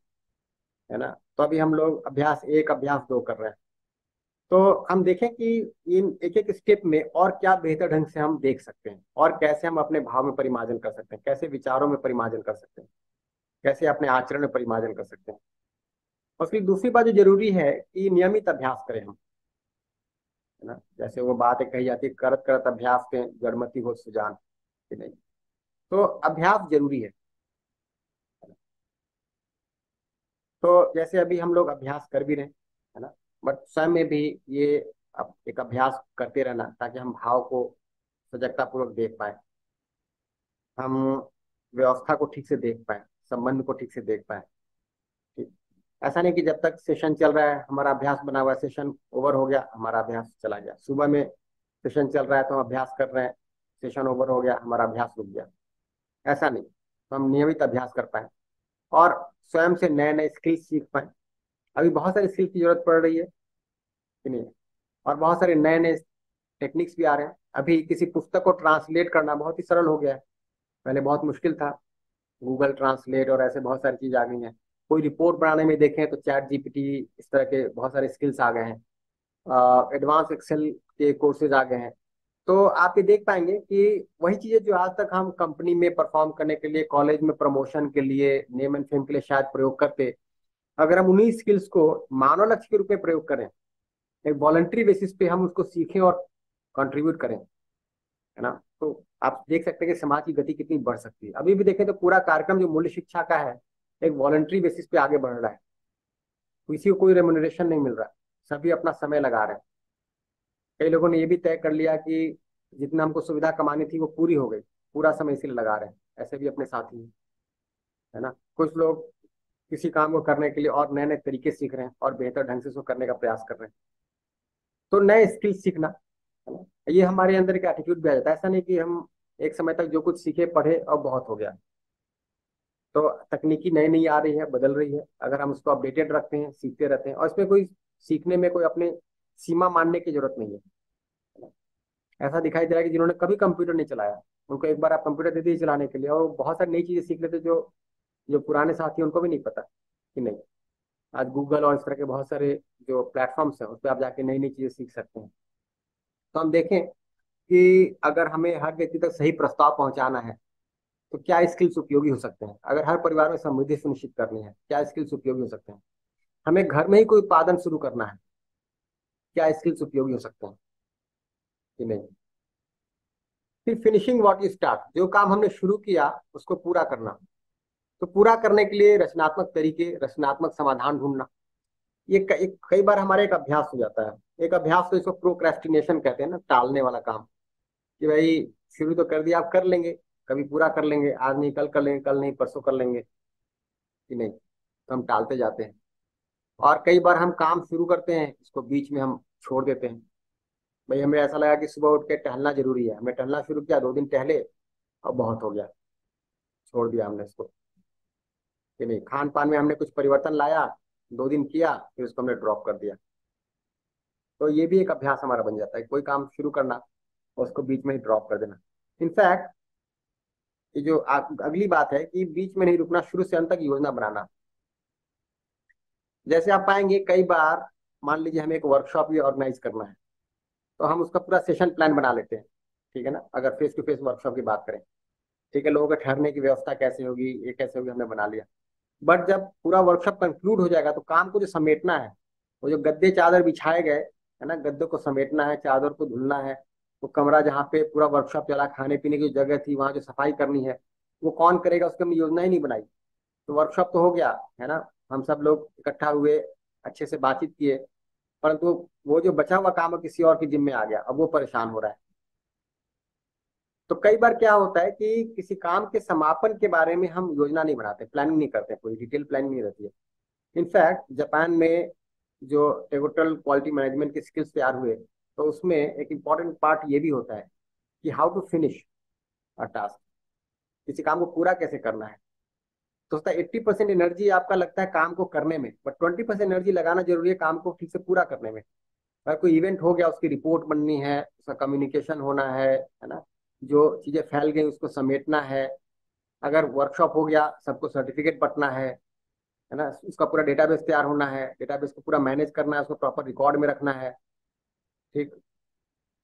है ना तो अभी हम लोग अभ्यास, एक अभ्यास दो कर रहे हैं। तो हम देखें कि इन एक एक स्टेप में और क्या बेहतर ढंग से हम देख सकते हैं, और कैसे हम अपने भाव में परिमार्जन कर सकते हैं, कैसे विचारों में परिमार्जन कर सकते हैं। कैसे अपने आचरण में परिमार्जन कर सकते हैं। और फिर दूसरी बात जो ज़रूरी है कि नियमित अभ्यास करें हम, है ना? जैसे वो बात कही जाती है, करत करत अभ्यास के जड़मती हो सुजान, कि नहीं? तो अभ्यास ज़रूरी है। तो जैसे अभी हम लोग अभ्यास कर भी रहे है ना? बट स्वयं में भी ये एक अभ्यास करते रहना ताकि हम भाव को सजगता पूर्वक देख पाए, हम व्यवस्था को ठीक से देख पाए। संबंध को ठीक से देख पाए। ठीक। ऐसा नहीं कि जब तक सेशन चल रहा है, हमारा अभ्यास बना हुआ सेशन ओवर हो गया, हमारा अभ्यास चला गया। सुबह में सेशन चल रहा है तो हम अभ्यास कर रहे हैं सेशन ओवर हो गया, हमारा अभ्यास रुक गया। ऐसा नहीं। तो हम नियमित अभ्यास कर पाए और स्वयं से नए नए स्किल्स सीख पाए। अभी बहुत सारी स्किल की ज़रूरत पड़ रही है कि नहीं? और बहुत सारे नए नए टेक्निक्स भी आ रहे हैं। अभी किसी पुस्तक को ट्रांसलेट करना बहुत ही सरल हो गया है। पहले बहुत मुश्किल था। गूगल ट्रांसलेट और ऐसे बहुत सारी चीज़ आ गई हैं। कोई रिपोर्ट बनाने में देखें तो चैट जीपीटी, इस तरह के बहुत सारे स्किल्स आ गए हैं। एडवांस एक्सेल के कोर्सेज आ गए हैं। तो आप ये देख पाएँगे कि वही चीज़ें जो आज तक हम कंपनी में परफॉर्म करने के लिए, कॉलेज में प्रमोशन के लिए, नेम एंड फेम के लिए शायद प्रयोग करते, अगर हम उन्हीं स्किल्स को मानव लक्ष्य के रूप में प्रयोग करें, एक वॉलंटरी बेसिस पे हम उसको सीखें और कंट्रीब्यूट करें, है ना? तो आप देख सकते हैं कि समाज की गति कितनी बढ़ सकती है। अभी भी देखें तो पूरा कार्यक्रम जो मूल्य शिक्षा का है, एक वॉलंटरी बेसिस पे आगे बढ़ रहा है। किसी को कोई रेमोनरेशन नहीं मिल रहा। सभी अपना समय लगा रहे हैं। कई लोगों ने ये भी तय कर लिया कि जितना हमको सुविधा कमानी थी, वो पूरी हो गई। पूरा समय इसीलिए लगा रहे हैं। ऐसे भी अपने साथी हैं। ना? कुछ लोग किसी काम को करने के लिए और नए नए तरीके सीख रहे हैं और बेहतर ढंग से उसको करने का प्रयास कर रहे हैं। तो नए स्किल सीखना, है ना? ये हमारे अंदर एक एटीट्यूड भी आ जाता है। ऐसा नहीं कि हम एक समय तक जो कुछ सीखे, पढ़े और बहुत हो गया। तो तकनीकी नई नई आ रही है, बदल रही है। अगर हम उसको अपडेटेड रखते हैं, सीखते रहते हैं और इसमें कोई सीखने में कोई अपने सीमा मानने की ज़रूरत नहीं है। ऐसा दिखाई दे रहा है कि जिन्होंने कभी कंप्यूटर नहीं चलाया, उनको एक बार आप कंप्यूटर दे दिए चलाने के लिए और बहुत सारी नई चीज़ें सीख लेते जो जो पुराने साथी उनको भी नहीं पता कि नहीं। आज गूगल और इस तरह के बहुत सारे जो प्लेटफॉर्म्स हैं, उस पर आप जाके नई नई चीज़ें सीख सकते हैं। तो हम देखें कि अगर हमें हर व्यक्ति तक सही प्रस्ताव पहुंचाना है तो क्या स्किल्स उपयोगी हो सकते हैं? अगर हर परिवार में समृद्धि सुनिश्चित करनी है, क्या स्किल्स उपयोगी हो सकते हैं? हमें घर में ही कोई उत्पादन शुरू करना है, क्या स्किल्स उपयोगी हो सकते हैं? कि नहीं? फिर फिनिशिंग वॉट यू स्टार्ट जो काम हमने शुरू किया, उसको पूरा करना। तो पूरा करने के लिए रचनात्मक तरीके, रचनात्मक समाधान ढूंढना। ये कई बार हमारे एक अभ्यास हो जाता है। एक अभ्यास तो इसको प्रोक्रेस्टिनेशन कहते हैं ना, टालने वाला काम। कि भाई, शुरू तो कर दिया आप कर लेंगे। कभी पूरा कर लेंगे, आज नहीं, कल कर लेंगे, कल नहीं, परसों कर लेंगे। कि नहीं तो हम टालते जाते हैं। और कई बार हम काम शुरू करते हैं, इसको बीच में हम छोड़ देते हैं। भाई, हमें ऐसा लगा कि सुबह उठ के टहलना ज़रूरी है। हमें टहलना शुरू किया, दो दिन टहले और बहुत हो गया। छोड़ दिया हमने इसको। कि नहीं खान पान में हमने कुछ परिवर्तन लाया दो दिन किया, फिर उसको हमने ड्रॉप कर दिया। तो ये भी एक अभ्यास हमारा बन जाता है, कोई काम शुरू करना उसको बीच में ही ड्रॉप कर देना। इनफैक्ट ये जो अगली बात है कि बीच में नहीं रुकना, शुरू से अंत तक योजना बनाना। जैसे आप पाएँगे, कई बार मान लीजिए हमें एक वर्कशॉप भी ऑर्गेनाइज करना है तो हम उसका पूरा सेशन प्लान बना लेते हैं, ठीक है ना? अगर फेस टू फेस वर्कशॉप की बात करें, ठीक है? लोगों के ठहरने की व्यवस्था कैसे होगी, ये कैसे होगी, हमने बना लिया। बट जब पूरा वर्कशॉप कंक्लूड हो जाएगा तो काम को जो समेटना है, वो जो गद्दे चादर बिछाए गए, है ना, गद्दे को समेटना है, चादर को धुलना है, वो कमरा जहाँ पे पूरा वर्कशॉप चला खाने पीने की जगह थी, वहाँ जो सफ़ाई करनी है, वो कौन करेगा, उसकी हमने योजना ही नहीं बनाई। तो वर्कशॉप तो हो गया, है ना, हम सब लोग इकट्ठा हुए, अच्छे से बातचीत किए, परंतु वो जो बचा हुआ काम किसी और की जिम्मे आ गया, अब वो परेशान हो रहा है। तो कई बार क्या होता है कि किसी काम के समापन के बारे में हम योजना नहीं बनाते प्लानिंग नहीं करते, कोई डिटेल प्लानिंग नहीं रहती है। इनफैक्ट जापान में जो टेगोटल क्वालिटी मैनेजमेंट के स्किल्स तैयार हुए तो उसमें एक इंपॉर्टेंट पार्ट ये भी होता है कि how to finish a task किसी काम को पूरा कैसे करना है? तो उसका एट्टी परसेंट एनर्जी आपका लगता है काम को करने में बट ट्वेंटी परसेंट एनर्जी लगाना ज़रूरी है काम को ठीक से पूरा करने में। अगर कोई इवेंट हो गया, उसकी रिपोर्ट बननी है, उसका कम्युनिकेशन होना है है ना? जो चीज़ें फैल गई उसको समेटना है। अगर वर्कशॉप हो गया, सबको सर्टिफिकेट बटना है है ना? उसका पूरा डेटाबेस तैयार होना है डेटाबेस को पूरा मैनेज करना है, उसको प्रॉपर रिकॉर्ड में रखना है, ठीक?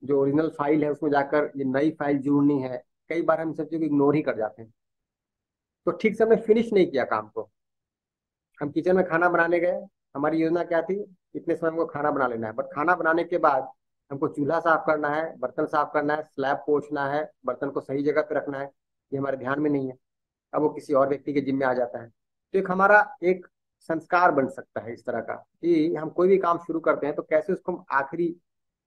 जो ओरिजिनल फ़ाइल है, उसमें जाकर ये नई फ़ाइल जुड़नी है, कई बार हम सब चीज़ इग्नोर ही कर जाते हैं। तो ठीक से हमने फिनिश नहीं किया काम को। हम किचन में खाना बनाने गए, हमारी योजना क्या थी? इतने समय हमको खाना बना लेना है। बट खाना बनाने के बाद हमको चूल्हा साफ़ करना है, बर्तन साफ़ करना है, स्लैब पोछना है, बर्तन को सही जगह पे रखना है, ये हमारे ध्यान में नहीं है। अब वो किसी और व्यक्ति के जिम्मे आ जाता है। तो एक हमारा एक संस्कार बन सकता है इस तरह का कि हम कोई भी काम शुरू करते हैं तो कैसे उसको हम आखिरी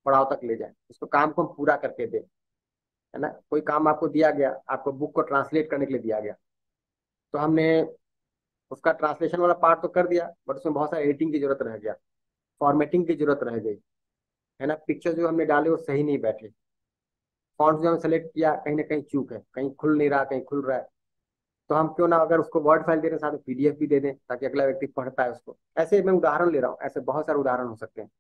पड़ाव तक ले जाए, उसको काम को हम पूरा करके दें, है ना? कोई काम आपको दिया गया, आपको बुक को ट्रांसलेट करने के लिए दिया गया तो हमने उसका ट्रांसलेशन वाला पार्ट तो कर दिया, बट उसमें बहुत सारे एडिटिंग की ज़रूरत रह गया, फॉर्मेटिंग की ज़रूरत रह गई। है ना? पिक्चर जो हमने डाले वो सही नहीं बैठे। फॉन्ट जो हमने सेलेक्ट किया कहीं ना कहीं चूक है, कहीं खुल नहीं रहा, कहीं खुल रहा है। तो हम क्यों ना अगर उसको वर्ड फ़ाइल दे रहे हैं साथ पीडीएफ भी दे दें, ताकि अगला व्यक्ति पढ़ पाए उसको। ऐसे मैं उदाहरण ले रहा हूँ, ऐसे बहुत सारे उदाहरण हो सकते हैं।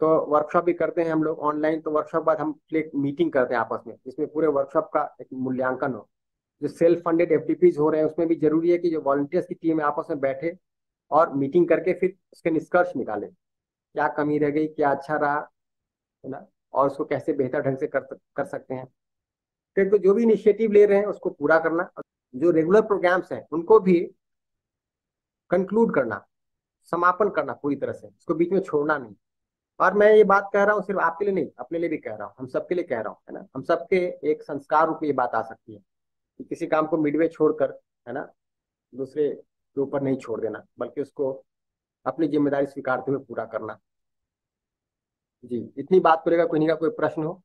तो वर्कशॉप भी करते हैं हम लोग ऑनलाइन तो वर्कशॉप बाद हम एक मीटिंग करते हैं आपस में, जिसमें पूरे वर्कशॉप का एक मूल्यांकन हो। जो सेल्फ फंडेड एफ़ हो रहे हैं, उसमें भी ज़रूरी है कि जो वॉलंटियर्स की टीम है आपस में बैठे और मीटिंग करके फिर उसके निष्कर्ष निकाले। क्या कमी रह गई, क्या अच्छा रहा, है ना? और उसको कैसे बेहतर ढंग से कर कर सकते हैं। फिर तो जो भी इनिशिएटिव ले रहे हैं, उसको पूरा करना जो रेगुलर प्रोग्राम्स हैं, उनको भी कंक्लूड करना, समापन करना पूरी तरह से। उसको बीच में छोड़ना नहीं। और मैं ये बात कह रहा हूँ, सिर्फ़ आपके लिए नहीं, अपने लिए भी कह रहा हूँ। हम सबके लिए कह रहा हूँ, है ना? हम सबके एक संस्कार रूप में ये बात आ सकती है कि किसी काम को मिडवे छोड़कर, है ना? दूसरे के ऊपर नहीं छोड़ देना, बल्कि उसको अपनी ज़िम्मेदारी स्वीकारते हुए पूरा करना। जी इतनी बात करेगा कोई नहीं का कोई प्रश्न हो।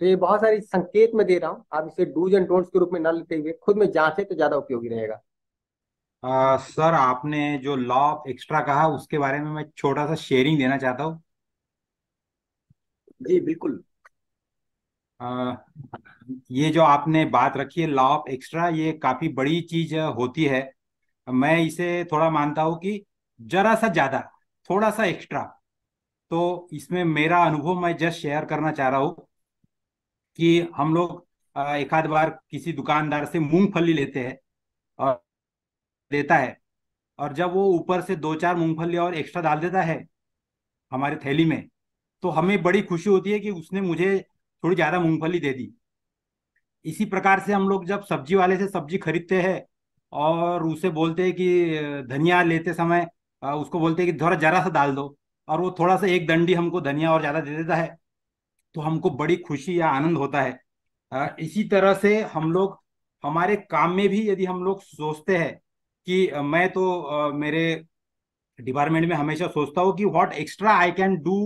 तो ये बहुत सारी संकेत में दे रहा हूँ आप इसे डूज एंड डोंट्स के रूप में न लेते हुए खुद में जांचे तो ज़्यादा उपयोगी रहेगा। आ, सर आपने जो लॉ ऑफ़ एक्स्ट्रा कहा उसके बारे में मैं छोटा सा शेयरिंग देना चाहता हूँ। जी बिल्कुल। आ, ये जो आपने बात रखी है लॉ ऑफ़ एक्स्ट्रा ये काफ़ी बड़ी चीज़ होती है। मैं इसे थोड़ा मानता हूँ कि जरा सा ज़्यादा थोड़ा सा एक्स्ट्रा तो इसमें मेरा अनुभव मैं जस्ट शेयर करना चाह रहा हूँ कि हम लोग एक आध बार किसी दुकानदार से मूंगफली लेते हैं और देता है और जब वो ऊपर से दो चार मूंगफली और एक्स्ट्रा डाल देता है हमारे थैली में तो हमें बड़ी खुशी होती है कि उसने मुझे थोड़ी ज़्यादा मूंगफली दे दी। इसी प्रकार से हम लोग जब सब्ज़ी वाले से सब्ज़ी खरीदते हैं और उसे बोलते हैं कि, धनिया लेते समय उसको बोलते हैं कि, थोड़ा जरा सा डाल दो। और वो थोड़ा सा एक दंडी हमको धनिया और ज़्यादा दे देता है तो हमको बड़ी खुशी या आनंद होता है। इसी तरह से हम लोग, हमारे काम में भी यदि हम लोग सोचते हैं कि मैं तो मेरे डिपार्टमेंट में हमेशा सोचता हूँ कि what extra I can do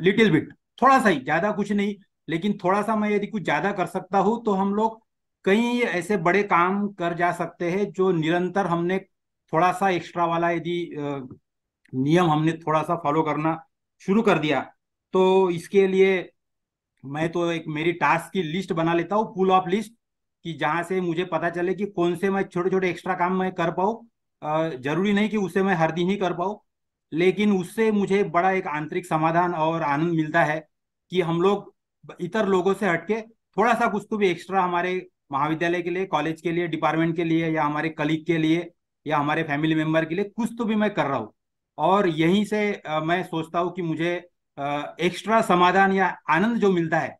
little bit थोड़ा सा ही, ज़्यादा कुछ नहीं, लेकिन थोड़ा सा मैं यदि कुछ ज़्यादा कर सकता हूँ तो हम लोग कई ऐसे बड़े काम कर जा सकते हैं जो निरंतर हमने थोड़ा सा एक्स्ट्रा वाला यदि नियम हमने थोड़ा सा फॉलो करना शुरू कर दिया। तो इसके लिए मैं तो एक मेरी टास्क की लिस्ट बना लेता हूँ, पुल ऑफ़ लिस्ट, कि जहाँ से मुझे पता चले कि कौन से मैं छोटे छोटे एक्स्ट्रा काम मैं कर पाऊँ। ज़रूरी नहीं कि उसे मैं हर दिन ही कर पाऊँ, लेकिन उससे मुझे बड़ा एक आंतरिक समाधान और आनंद मिलता है कि हम लोग इतर लोगों से हटके थोड़ा सा कुछ तो भी एक्स्ट्रा हमारे महाविद्यालय के लिए, कॉलेज के लिए, डिपार्टमेंट के लिए या हमारे कलीग के लिए या हमारे फैमिली मेंबर के लिए कुछ तो भी मैं कर रहा हूँ। और यहीं से मैं सोचता हूँ कि मुझे एक्स्ट्रा समाधान या आनंद जो मिलता है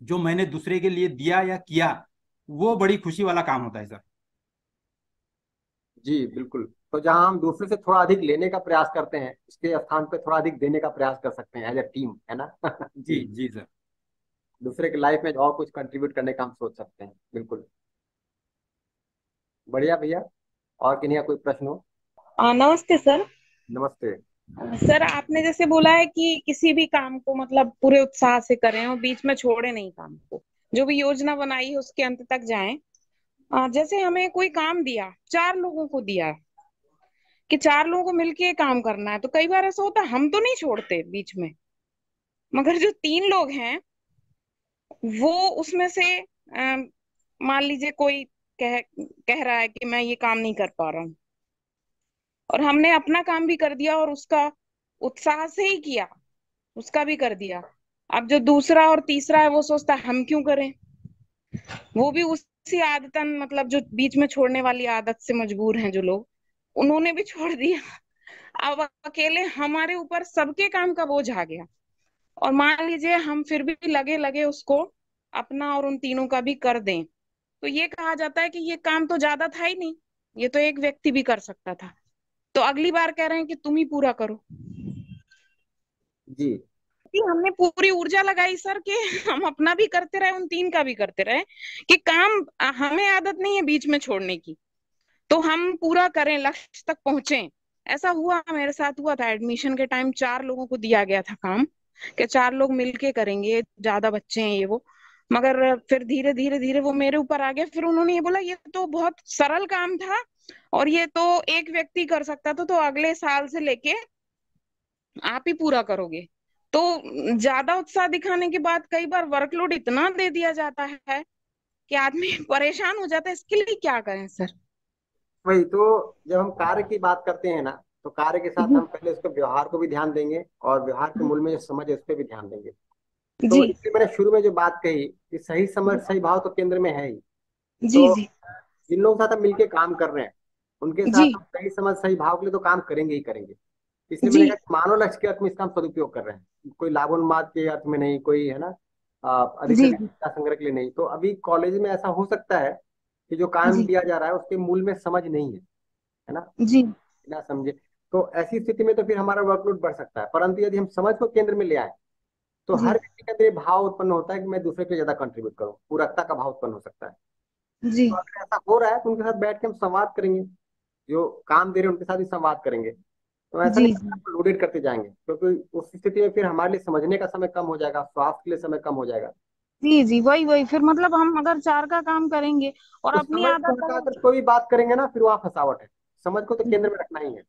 जो मैंने दूसरे के लिए दिया या किया वो बड़ी खुशी वाला काम होता है सर। जी बिल्कुल। तो जहाँ हम दूसरे से थोड़ा अधिक लेने का प्रयास करते हैं उसके स्थान पे थोड़ा अधिक देने का प्रयास कर सकते हैं एज ए टीम है ना? जी। जी सर। दूसरे के लाइफ में और कुछ कंट्रीब्यूट करने का हम सोच सकते हैं बिल्कुल। बढ़िया भैया और किन्हीं कोई प्रश्न हो? नमस्ते सर। नमस्ते। सर, आपने जैसे बोला है कि किसी भी काम को मतलब पूरे उत्साह से करें और बीच में छोड़े नहीं काम को। जो भी योजना बनाई है उसके अंत तक जाएँ। जैसे हमें कोई काम दिया, चार लोगों को दिया, कि चार लोगों को मिलके काम करना है तो कई बार ऐसा होता हम तो नहीं छोड़ते बीच में। मगर जो तीन लोग हैं, वो उसमें से मान लीजिए कोई कह कह रहा है कि मैं ये काम नहीं कर पा रहा हूँ। और हमने अपना काम भी कर दिया और उसका उत्साह से ही किया, उसका भी कर दिया। अब जो दूसरा और तीसरा है, वो सोचता हम क्यों करें? वो भी उसी आदतन मतलब जो बीच में छोड़ने वाली आदत से मजबूर हैं जो लोग, उन्होंने भी छोड़ दिया। अब अकेले हमारे ऊपर सबके काम का बोझ आ गया। और मान लीजिए, हम फिर भी लगे लगे उसको अपना और उन तीनों का भी कर दें तो ये कहा जाता है कि ये काम तो ज़्यादा था ही नहीं, ये तो एक व्यक्ति भी कर सकता था। तो अगली बार कह रहे हैं कि तुम ही पूरा करो। जी। कि हमने पूरी ऊर्जा लगाई सर कि हम अपना भी करते रहे उन तीन का भी करते रहे कि काम हमें आदत नहीं है बीच में छोड़ने की। तो हम पूरा करें लक्ष्य तक पहुँचे। ऐसा हुआ मेरे साथ हुआ था। एडमिशन के टाइम चार लोगों को दिया गया था काम कि चार लोग मिलके करेंगे ज़्यादा बच्चे हैं ये वो। मगर फिर धीरे धीरे धीरे वो मेरे ऊपर आ गया। फिर उन्होंने ये बोला ये तो बहुत सरल काम था और ये तो एक व्यक्ति कर सकता था तो अगले साल से लेके आप ही पूरा करोगे। तो ज़्यादा उत्साह दिखाने के बाद कई बार वर्कलोड इतना दे दिया जाता है कि आदमी परेशान हो जाता है इसके लिए क्या करें सर? वही तो जब हम कार्य की बात करते हैं ना तो कार्य के साथ हम पहले उसके व्यवहार को भी ध्यान देंगे और व्यवहार के मूल में जो समझ है उस पर भी ध्यान देंगे। तो इसलिए मैंने शुरू में जो बात कही कि सही समझ सही भाव तो केंद्र में है ही। जी तो जी। जिन लोगों के साथ हम मिलके काम कर रहे हैं उनके साथ हम सही समझ सही भाव के लिए तो काम करेंगे ही करेंगे। इसलिए जी। मैंने कहा मानव लक्ष्य के अर्थ में इसका हम सदुपयोग कर रहे हैं। कोई लाभोन्माद के अर्थ में नहीं कोई है ना अधिक संग्रह के लिए नहीं। तो अभी कॉलेज में ऐसा हो सकता है कि जो काम दिया जा रहा है उसके मूल में समझ नहीं है है ना? जी। बिना समझे। तो ऐसी स्थिति में तो फिर हमारा वर्कलोड बढ़ सकता है। परंतु यदि हम समझ को केंद्र में ले आए तो हर व्यक्ति के अंदर भाव उत्पन्न होता है कि मैं दूसरे के लिए ज़्यादा कंट्रीब्यूट करूँ। पूरकता का भाव उत्पन्न हो सकता है। जी। तो अगर ऐसा हो रहा है तो उनके साथ बैठ के हम संवाद करेंगे। जो काम दे रहे हैं उनके साथ भी संवाद करेंगे। तो ऐसा नहीं लोडेड करते जाएँगे क्योंकि उस स्थिति में फिर हमारे लिए समझने का समय कम हो जाएगा स्वास्थ्य के लिए समय कम हो जाएगा। जी जी वही वही। फिर मतलब हम अगर चार का काम करेंगे और तो अपनी आदत हटाकर कोई बात करेंगे ना फिर वहाँ फंसावट है। समझ को तो केंद्र में रखना ही है।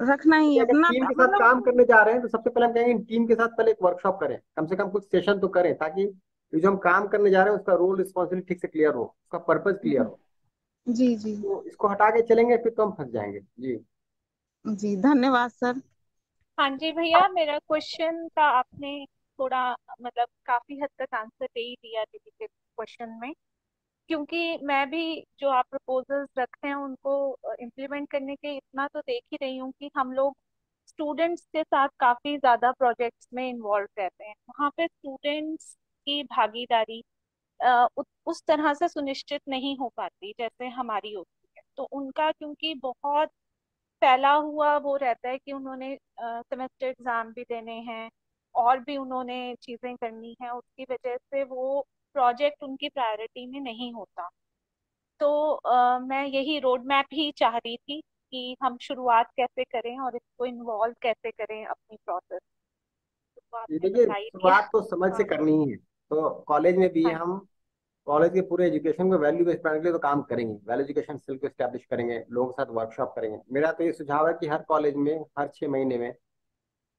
रखना ही अगर अपना टीम के साथ मतलब काम करने जा रहे हैं तो सबसे पहले हम कहेंगे टीम के साथ पहले एक वर्कशॉप करें। कम से कम कुछ सेशन तो करें ताकि जो हम काम करने जा रहे हैं उसका रोल रिस्पॉन्सिबिलिटी ठीक से क्लियर हो उसका पर्पज क्लियर हो। जी जी। तो इसको हटा के चलेंगे फिर तो हम फंस जाएँगे। जी। जी धन्यवाद सर। हाँ जी भैया मेरा क्वेश्चन का आपने थोड़ा मतलब काफ़ी हद तक आंसर दे ही दिया दीदी के क्वेश्चन में। क्योंकि मैं भी जो आप प्रपोजल्स रखते हैं उनको इम्प्लीमेंट करने के इतना तो देख ही रही हूँ कि हम लोग स्टूडेंट्स के साथ काफ़ी ज़्यादा प्रोजेक्ट्स में इन्वॉल्व रहते हैं। वहाँ पे स्टूडेंट्स की भागीदारी उस तरह से सुनिश्चित नहीं हो पाती जैसे हमारी होती है। तो उनका क्योंकि बहुत फैला हुआ वो रहता है कि उन्होंने सेमेस्टर एग्ज़ाम भी देने हैं और भी उन्होंने चीज़ें करनी है उसकी वजह से वो प्रोजेक्ट उनकी प्रायोरिटी में नहीं होता। तो अ, मैं यही रोड मैप ही चाह रही थी कि हम शुरुआत कैसे करें और इसको इन्वॉल्व कैसे करें अपनी प्रोसेस। तो देखिए शुरुआत तो समझ से हाँ। करनी है। तो कॉलेज में भी हाँ। हम कॉलेज के पूरे एजुकेशन को वैल्यू बेस्ड बनाने के लिए तो काम करेंगे वैल्यू एजुकेशन सेल को स्टैब्लिश करेंगे, लोगों के साथ वर्कशॉप करेंगे। मेरा तो ये सुझाव है कि हर कॉलेज में, हर छह महीने में,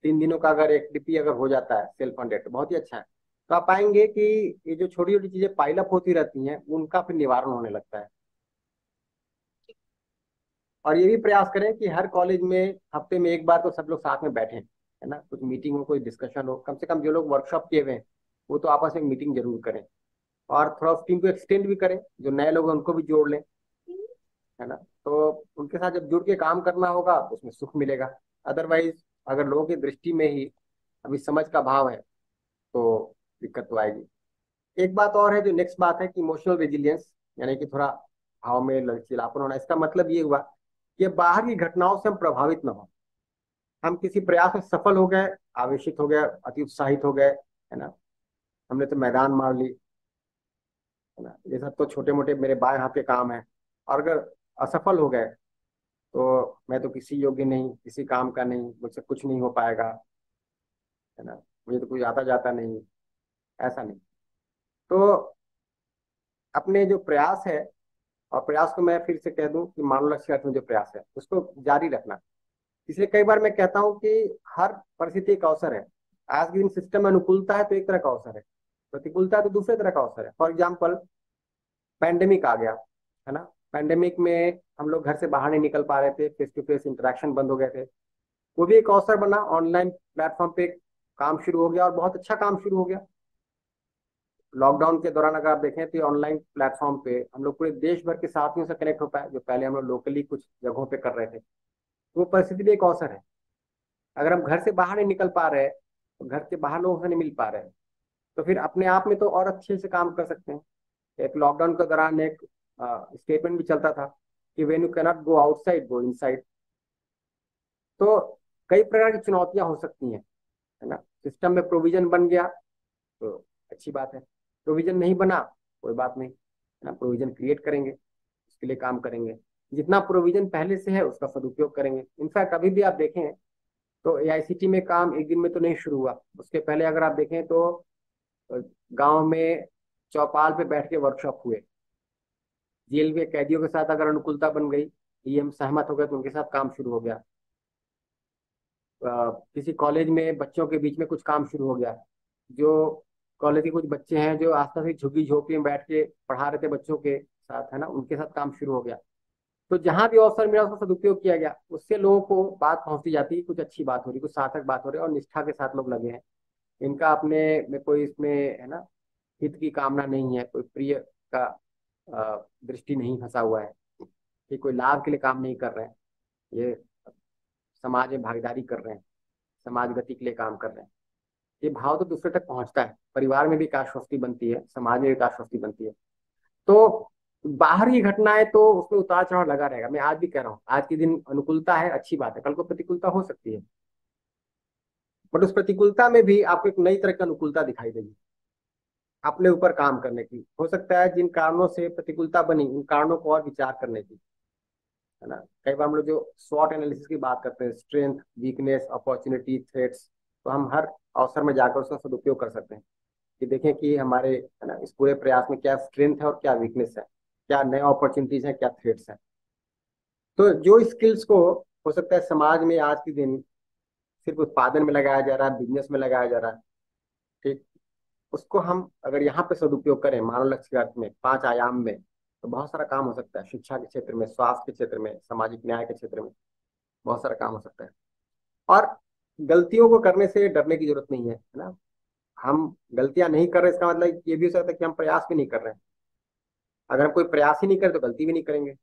तीन दिनों का अगर एक डीपी अगर हो जाता है सेल्फ फंडेड बहुत ही अच्छा है। तो आप पाएँगे कि ये जो छोटी छोटी चीज़ें पाइलअप होती रहती हैं, उनका फिर निवारण होने लगता है। और ये भी प्रयास करें कि हर कॉलेज में हफ़्ते में एक बार तो सब लोग साथ में बैठे, है ना? कुछ मीटिंग हो, कोई डिस्कशन हो, कम से कम जो लोग वर्कशॉप किए हुए हैं, वो तो आपस में मीटिंग ज़रूर करें। और थोड़ा उस टीम को एक्सटेंड भी करें, जो नए लोग हैं, उनको भी जोड़ लें। है ना? तो उनके साथ जब जुड़ के काम करना होगा, उसमें सुख मिलेगा। अदरवाइज़ अगर लोगों की दृष्टि में ही अभी समझ का भाव है तो दिक्कत तो आएगी। एक बात और है, जो नेक्स्ट बात है कि इमोशनल रेजिलियंस यानी कि थोड़ा भाव में लचीलापन होना, इसका मतलब ये हुआ कि बाहर की घटनाओं से हम प्रभावित न हो। हम किसी प्रयास में सफल हो गए, आवेशित हो गए, अति उत्साहित हो गए, है ना? हमने तो मैदान मार ली ना ये सब तो छोटे मोटे मेरे बाएँ हाथ के काम है। और अगर असफल हो गए तो मैं तो किसी योग्य नहीं, किसी काम का नहीं, मुझसे कुछ नहीं हो पाएगा, है ना? मुझे तो कुछ आता जाता नहीं, ऐसा नहीं। तो अपने जो प्रयास है, और प्रयास को मैं फिर से कह दूँ कि मानव लक्ष्य अर्थ में जो प्रयास है, उसको जारी रखना। इसलिए कई बार मैं कहता हूँ कि हर परिस्थिति एक अवसर है। आज के दिन सिस्टम अनुकूलता है तो एक तरह का अवसर है। प्रतिकूलता है तो दूसरे तरह का अवसर है। फॉर एग्ज़ाम्पल पैंडेमिक आ गया, है ना? पैंडेमिक में हम लोग घर से बाहर नहीं निकल पा रहे थे फेस टू फेस इंटरेक्शन बंद हो गए थे। वो भी एक अवसर बना ऑनलाइन प्लेटफॉर्म पे काम शुरू हो गया और बहुत अच्छा काम शुरू हो गया। लॉकडाउन के दौरान अगर आप देखें तो ऑनलाइन प्लेटफॉर्म पे हम लोग पूरे देश भर के साथियों से कनेक्ट हो पाए, जो पहले हम लोग लोकली कुछ जगहों पे कर रहे थे। तो वो परिस्थिति भी एक अवसर है। अगर हम घर से बाहर नहीं निकल पा रहे तो घर के बाहर लोगों से नहीं मिल पा रहे तो फिर अपने आप में तो और अच्छे से काम कर सकते हैं। एक लॉकडाउन के दौरान एक स्टेटमेंट भी चलता था कि when you cannot go outside go inside तो कई प्रकार की चुनौतियाँ हो सकती हैं, है ना? सिस्टम में प्रोविज़न बन गया तो अच्छी बात है। प्रोविज़न नहीं बना, कोई बात नहीं, है ना? प्रोविज़न क्रिएट करेंगे, उसके लिए काम करेंगे। जितना प्रोविज़न पहले से है, उसका सदुपयोग करेंगे। इनफैक्ट अभी भी आप देखें तो एआईसीटी में काम एक दिन में तो नहीं शुरू हुआ। उसके पहले अगर आप देखें तो गाँव में चौपाल पे बैठ के वर्कशॉप हुए। जेल के कैदियों के साथ अगर अनुकूलता बन गई, ये हम सहमत हो गए तो उनके साथ काम शुरू हो गया। किसी कॉलेज में बच्चों के बीच में कुछ काम शुरू हो गया। जो कॉलेज के कुछ बच्चे हैं, जो आसपास की झुग्गी झोपड़ी में बैठ के पढ़ा रहे थे बच्चों के साथ, है ना, उनके साथ काम शुरू हो गया। तो जहाँ भी अवसर मिला, उसका सदुपयोग किया गया। उससे लोगों को बात पहुँचती जाती है कुछ अच्छी बात हो रही, कुछ सार्थक बात हो रही है और निष्ठा के साथ लोग लगे हैं। इनका अपने में कोई इसमें, है ना, हित की कामना नहीं है, कोई प्रिय का दृष्टि नहीं फंसा हुआ है कि कोई लाभ के लिए काम नहीं कर रहे हैं। ये समाज में भागीदारी कर रहे हैं, समाज गति के लिए काम कर रहे हैं। ये भाव तो दूसरे तक पहुँचता है, परिवार में भी एक बनती है, समाज में भी आश्वस्ति बनती है। तो बाहरी घटनाएँ तो उसमें उतार चढ़ाव लगा रहेगा। मैं आज भी कह रहा हूँ, आज के दिन अनुकूलता है, अच्छी बात है, कल को प्रतिकूलता हो सकती है। बट उस प्रतिकूलता में भी आपको एक नई तरह की अनुकूलता दिखाई देगी। अपने ऊपर काम करने की। हो सकता है जिन कारणों से प्रतिकूलता बनी, उन कारणों को और विचार करने की। है ना? कई बार हम लोग जो शॉर्ट एनालिसिस की बात करते हैं स्ट्रेंथ वीकनेस अपॉर्चुनिटी थ्रेट्स तो हम हर अवसर में जाकर उसका सदुपयोग कर सकते हैं। कि देखें कि हमारे, है ना, इस पूरे प्रयास में क्या स्ट्रेंथ है और क्या वीकनेस है? क्या नए अपॉर्चुनिटीज़ है, क्या थ्रेट्स है? तो जो स्किल्स को, हो सकता है समाज में आज के दिन सिर्फ़ उत्पादन में लगाया जा रहा है बिज़नेस में लगाया जा रहा है, ठीक? उसको हम अगर यहाँ पे सदुपयोग करें, मानव लक्ष्य अर्थ में, पाँच आयाम में तो बहुत सारा काम हो सकता है। शिक्षा के क्षेत्र में, स्वास्थ्य के क्षेत्र में, सामाजिक न्याय के क्षेत्र में, बहुत सारा काम हो सकता है। और गलतियों को करने से डरने की ज़रूरत नहीं है ना? हम गलतियाँ नहीं कर रहे, इसका मतलब ये भी हो सकता है कि हम प्रयास भी नहीं कर रहे हैं। अगर हम कोई प्रयास ही नहीं करें तो गलती भी नहीं करेंगे।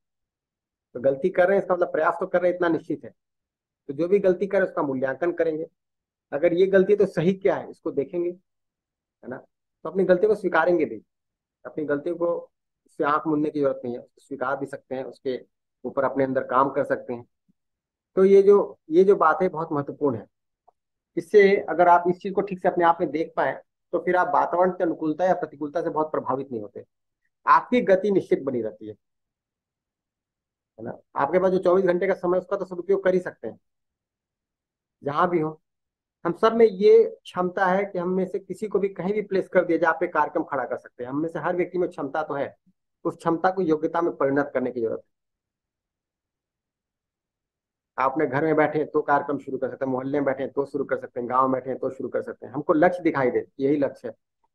तो गलती कर रहे हैं, इसका मतलब प्रयास तो कर रहे हैं, इतना निश्चित है। तो जो भी गलती करे, उसका मूल्यांकन करेंगे। अगर ये गलती है तो सही क्या है, इसको देखेंगे, है ना? तो अपनी गलतियों को स्वीकारेंगे भी। अपनी गलतियों को से आँख मुनने की ज़रूरत नहीं है, स्वीकार भी सकते हैं, उसके ऊपर अपने अंदर काम कर सकते हैं। तो ये जो ये जो बात है बहुत महत्वपूर्ण है। इससे अगर आप इस चीज़ को ठीक से अपने आप में देख पाए तो फिर आप वातावरण की अनुकूलता या प्रतिकूलता से बहुत प्रभावित नहीं होते। आपकी गति निश्चित बनी रहती है। ना? आपके पास जो चौबीस घंटे का समय उसका तो सदुपयोग कर ही सकते हैं। जहाँ भी हो। हम सब में ये क्षमता है कि हम में से किसी को भी कहीं भी प्लेस कर दिया जाए, आप एक कार्यक्रम खड़ा कर सकते हैं। हम में से हर व्यक्ति में क्षमता तो है। उस क्षमता को योग्यता में परिणत करने की ज़रूरत है। आप अपने घर में बैठे तो कार्यक्रम शुरू कर सकते हैं, मोहल्ले में बैठे तो शुरू कर सकते हैं, गाँव में बैठे तो शुरू कर सकते हैं। हमको लक्ष्य दिखाई दे, यही लक्ष्य है।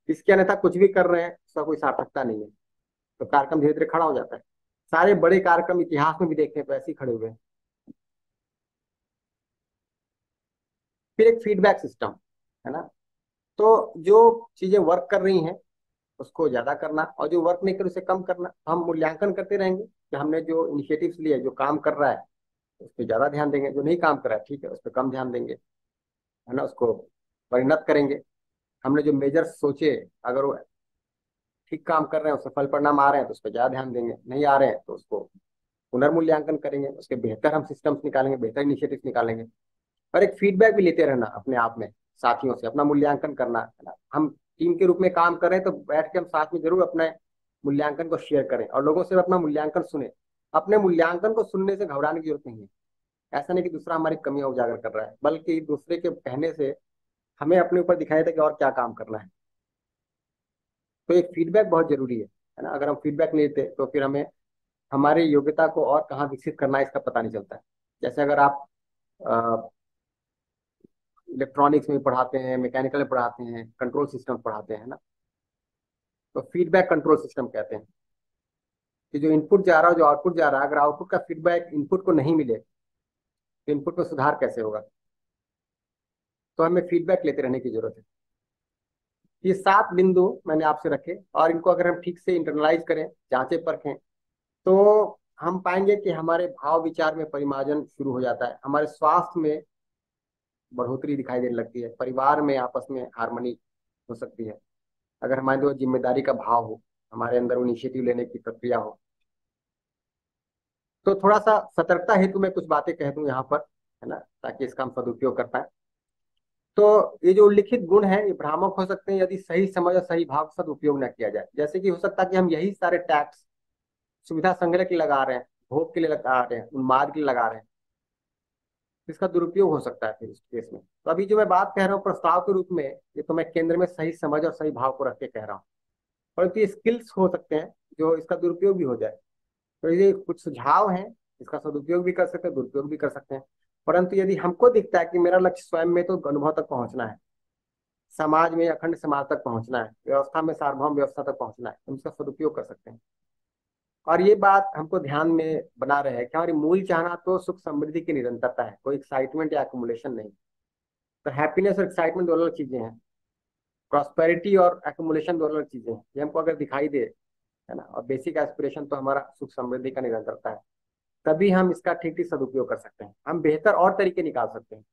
इसके अन्यथा कुछ भी कर रहे हैं, उसका कोई सार्थकता नहीं है। तो कार्यक्रम धीरे धीरे खड़ा हो जाता है। सारे बड़े कार्यक्रम इतिहास में भी देखें तो ऐसे ही खड़े हुए हैं। फिर एक फीडबैक सिस्टम है ना? तो जो चीज़ें वर्क कर रही हैं, उसको ज़्यादा करना और जो वर्क नहीं कर उसे कम करना। हम मूल्यांकन करते रहेंगे कि हमने जो इनिशिएटिव्स लिए, जो काम कर रहा है, उस पर ज़्यादा ध्यान देंगे, जो नहीं काम कर रहा है, ठीक है, उस पर कम ध्यान देंगे, है ना? उसको परिणत करेंगे। हमने जो मेजर्स सोचे, अगर वो ठीक काम कर रहे हैं, सफल परिणाम आ रहे हैं तो उस पर ज़्यादा ध्यान देंगे। नहीं आ रहे हैं तो उसको पुनर्मूल्यांकन करेंगे, उसके बेहतर हम सिस्टम्स निकालेंगे, बेहतर इनिशिएटिव निकालेंगे। और एक फीडबैक भी लेते रहना अपने आप में, साथियों से, अपना मूल्यांकन करना हम टीम के रूप में काम कर रहे हैं तो बैठ के हम साथ में ज़रूर अपने मूल्यांकन को शेयर करें और लोगों से अपना मूल्यांकन सुने। अपने मूल्यांकन को सुनने से घबराने की ज़रूरत नहीं है। ऐसा नहीं कि दूसरा हमारी कमियाँ उजागर कर रहा है, बल्कि दूसरे के कहने से हमें अपने ऊपर दिखाई था कि और क्या काम करना है। तो एक फीडबैक बहुत ज़रूरी है है ना? अगर हम फीडबैक नहीं देते तो फिर हमें हमारी योग्यता को और कहाँ विकसित करना है, इसका पता नहीं चलता। है जैसे अगर आप इलेक्ट्रॉनिक्स में पढ़ाते हैं, मैकेनिकल में पढ़ाते हैं कंट्रोल सिस्टम पढ़ाते हैं ना? तो फीडबैक कंट्रोल सिस्टम कहते हैं। कि जो इनपुट जा रहा है, जो आउटपुट जा रहा है, अगर आउटपुट का फीडबैक इनपुट को नहीं मिले तो इनपुट में सुधार कैसे होगा? तो हमें फीडबैक लेते रहने की ज़रूरत है। ये सात बिंदु मैंने आपसे रखे, और इनको अगर हम ठीक से इंटरनलाइज करें, जांचे, परखें तो हम पाएँगे कि हमारे भाव विचार में परिमार्जन शुरू हो जाता है। हमारे स्वास्थ्य में बढ़ोतरी दिखाई देने लगती है। परिवार में, आपस में हारमोनी हो सकती है। अगर हमारे अंदर ज़िम्मेदारी का भाव हो, हमारे अंदर इनिशिएटिव लेने की प्रक्रिया हो। तो थोड़ा सा सतर्कता हेतु मैं कुछ बातें कह दूँ यहाँ पर, है ना? ताकि इसका हम सदुपयोग कर पाए। तो ये जो उल्लिखित गुण है, ये भ्रामक हो सकते हैं, यदि सही समझ और सही भाव उपयोग न किया जाए। जैसे कि हो सकता है कि हम यही सारे टैक्स सुविधा संग्रह के लगा रहे हैं, भोग के लिए लगा रहे हैं, उन्माद के लिए लगा रहे हैं। इसका दुरुपयोग हो सकता है फिर इस केस में। तो अभी जो मैं बात कह रहा हूँ प्रस्ताव के रूप में, ये तो मैं केंद्र में सही समझ और सही भाव को रख के कह रहा हूँ। परंतु ये स्किल्स हो सकते हैं जो इसका दुरुपयोग भी हो जाए। तो ये कुछ सुझाव हैं, इसका सदुपयोग भी कर सकते हैं, दुरुपयोग भी कर सकते हैं। परंतु यदि हमको दिखता है कि मेरा लक्ष्य स्वयं में तो अनुभव तक पहुँचना है, समाज में अखंड समाज तक पहुँचना है, व्यवस्था में सार्वभौम व्यवस्था तक पहुँचना है, हम इसका सदुपयोग कर सकते हैं। और ये बात हमको ध्यान में बना रहे हैं कि हमारी मूल चाहना तो सुख समृद्धि की निरंतरता है, कोई एक्साइटमेंट या एकोमुलेशन नहीं। तो हैप्पीनेस और एक्साइटमेंट दोनों अलग चीज़ें हैं। प्रॉस्पेरिटी और एकोमुलेशन दोनों अलग चीज़ें हैं। ये हमको अगर दिखाई दे, है ना, और बेसिक एस्पिरेशन तो हमारा सुख समृद्धि का निरंतरता है, तभी हम इसका ठीक ठीक सदुपयोग कर सकते हैं। हम बेहतर और तरीके निकाल सकते हैं।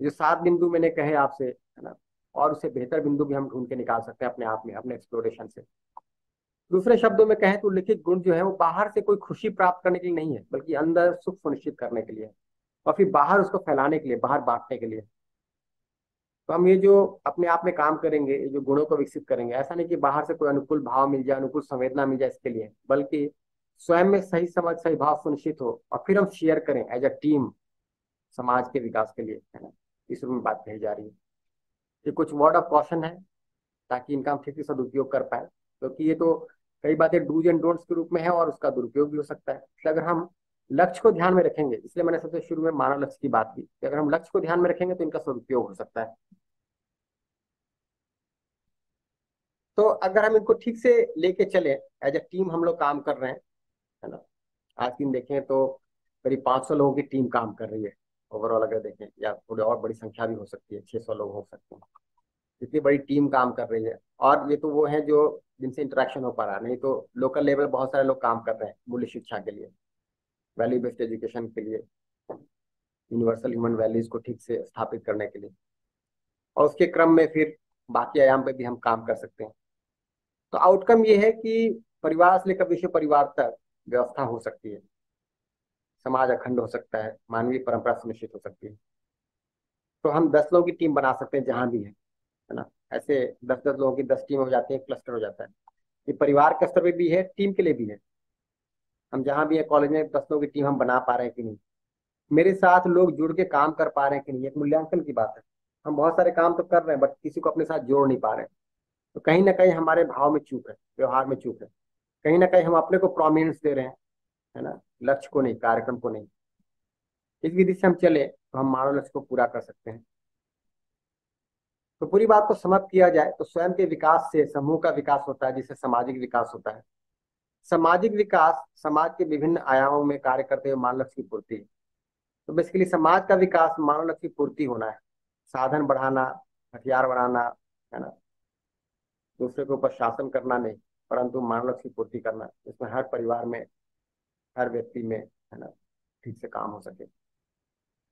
जो सात बिंदु मैंने कहे आपसे, है ना, और उसे बेहतर बिंदु भी हम ढूंढ के निकाल सकते हैं अपने आप में, अपने एक्सप्लोरेशन से। दूसरे शब्दों में कहें तो लिखित गुण जो है वो बाहर से कोई खुशी प्राप्त करने के लिए नहीं है, बल्कि अंदर सुख सुनिश्चित करने के लिए और फिर बाहर उसको फैलाने के लिए, बाहर बांटने के लिए। तो हम ये जो अपने आप में काम करेंगे जो गुणों को विकसित करेंगे, ऐसा नहीं कि बाहर से कोई अनुकूल भाव मिल जाए, अनुकूल संवेदना मिल जाए इसके लिए, बल्कि स्वयं में सही समझ, सही भाव सुनिश्चित हो और फिर हम शेयर करें एज अ टीम समाज के विकास के लिए, है ना? इस रूप में बात कही जा रही है। ये कुछ वर्ड ऑफ़ कॉशन है, ताकि इनका हम ठीक से सदुपयोग कर पाए, क्योंकि तो ये तो कई बातें डूज एंड डोंट्स के रूप में है और उसका दुरुपयोग भी हो सकता है। इसलिए अगर हम लक्ष्य को ध्यान में रखेंगे, इसलिए मैंने सबसे शुरू में मानव लक्ष्य की बात की, कि अगर हम लक्ष्य को ध्यान में रखेंगे तो इनका सदुपयोग हो सकता है। तो अगर हम इनको ठीक से लेके चले एज ए टीम हम लोग काम कर रहे हैं, है ना? आज दिन देखें तो करीब 500 लोगों की टीम काम कर रही है। ओवरऑल अगर देखें, या थोड़ी और बड़ी संख्या भी हो सकती है 600 लोग हो सकते हैं। इतनी बड़ी टीम काम कर रही है। और ये तो वो है जो जिनसे इंटरेक्शन हो पा रहा है। नहीं तो लोकल लेवल बहुत सारे लोग काम कर रहे हैं मूल्य शिक्षा के लिए वैल्यू बेस्ड एजुकेशन के लिए यूनिवर्सल ह्यूमन वैल्यूज़ को ठीक से स्थापित करने के लिए। और उसके क्रम में फिर बाकी आयाम पे भी हम काम कर सकते हैं। तो आउटकम ये है कि परिवार से लेकर विश्व परिवार तक व्यवस्था हो सकती है। समाज अखंड हो सकता है, मानवीय परंपरा सुनिश्चित हो सकती है। तो हम दस लोगों की टीम बना सकते हैं जहाँ भी है। है ना? ऐसे दस दस लोगों की दस टीम हो जाती है क्लस्टर हो जाता है। ये परिवार के स्तर पर भी है, टीम के लिए भी है। हम जहाँ भी है कॉलेज में दस लोगों की टीम हम बना पा रहे हैं कि नहीं? मेरे साथ लोग जुड़ के काम कर पा रहे हैं कि नहीं? एक मूल्यांकन की बात है। हम बहुत सारे काम तो कर रहे हैं बट किसी को अपने साथ जोड़ नहीं पा रहे हैं। तो कहीं ना कहीं हमारे भाव में चूक है, व्यवहार में चूक है। कहीं ना कहीं हम अपने को प्रोमिनेंस दे रहे हैं, है ना? लक्ष्य को नहीं, कार्यक्रम को नहीं। इस विधि से हम चले तो हम मानव लक्ष्य को पूरा कर सकते हैं। तो पूरी बात को समाप्त किया जाए तो स्वयं के विकास से, समूह का विकास होता है जिससे सामाजिक विकास होता है। सामाजिक विकास समाज के विभिन्न आयामों में कार्य करते हुए मानव लक्ष्य की पूर्ति तो बेसिकली समाज का विकास मानव लक्ष्य की पूर्ति होना है। साधन बढ़ाना, हथियार बढ़ाना, है ना? दूसरे के ऊपर शासन करना नहीं, परंतु मानव लक्ष्य की पूर्ति करना, जिसमें हर परिवार में, हर व्यक्ति में, है ना, ठीक से काम हो सके।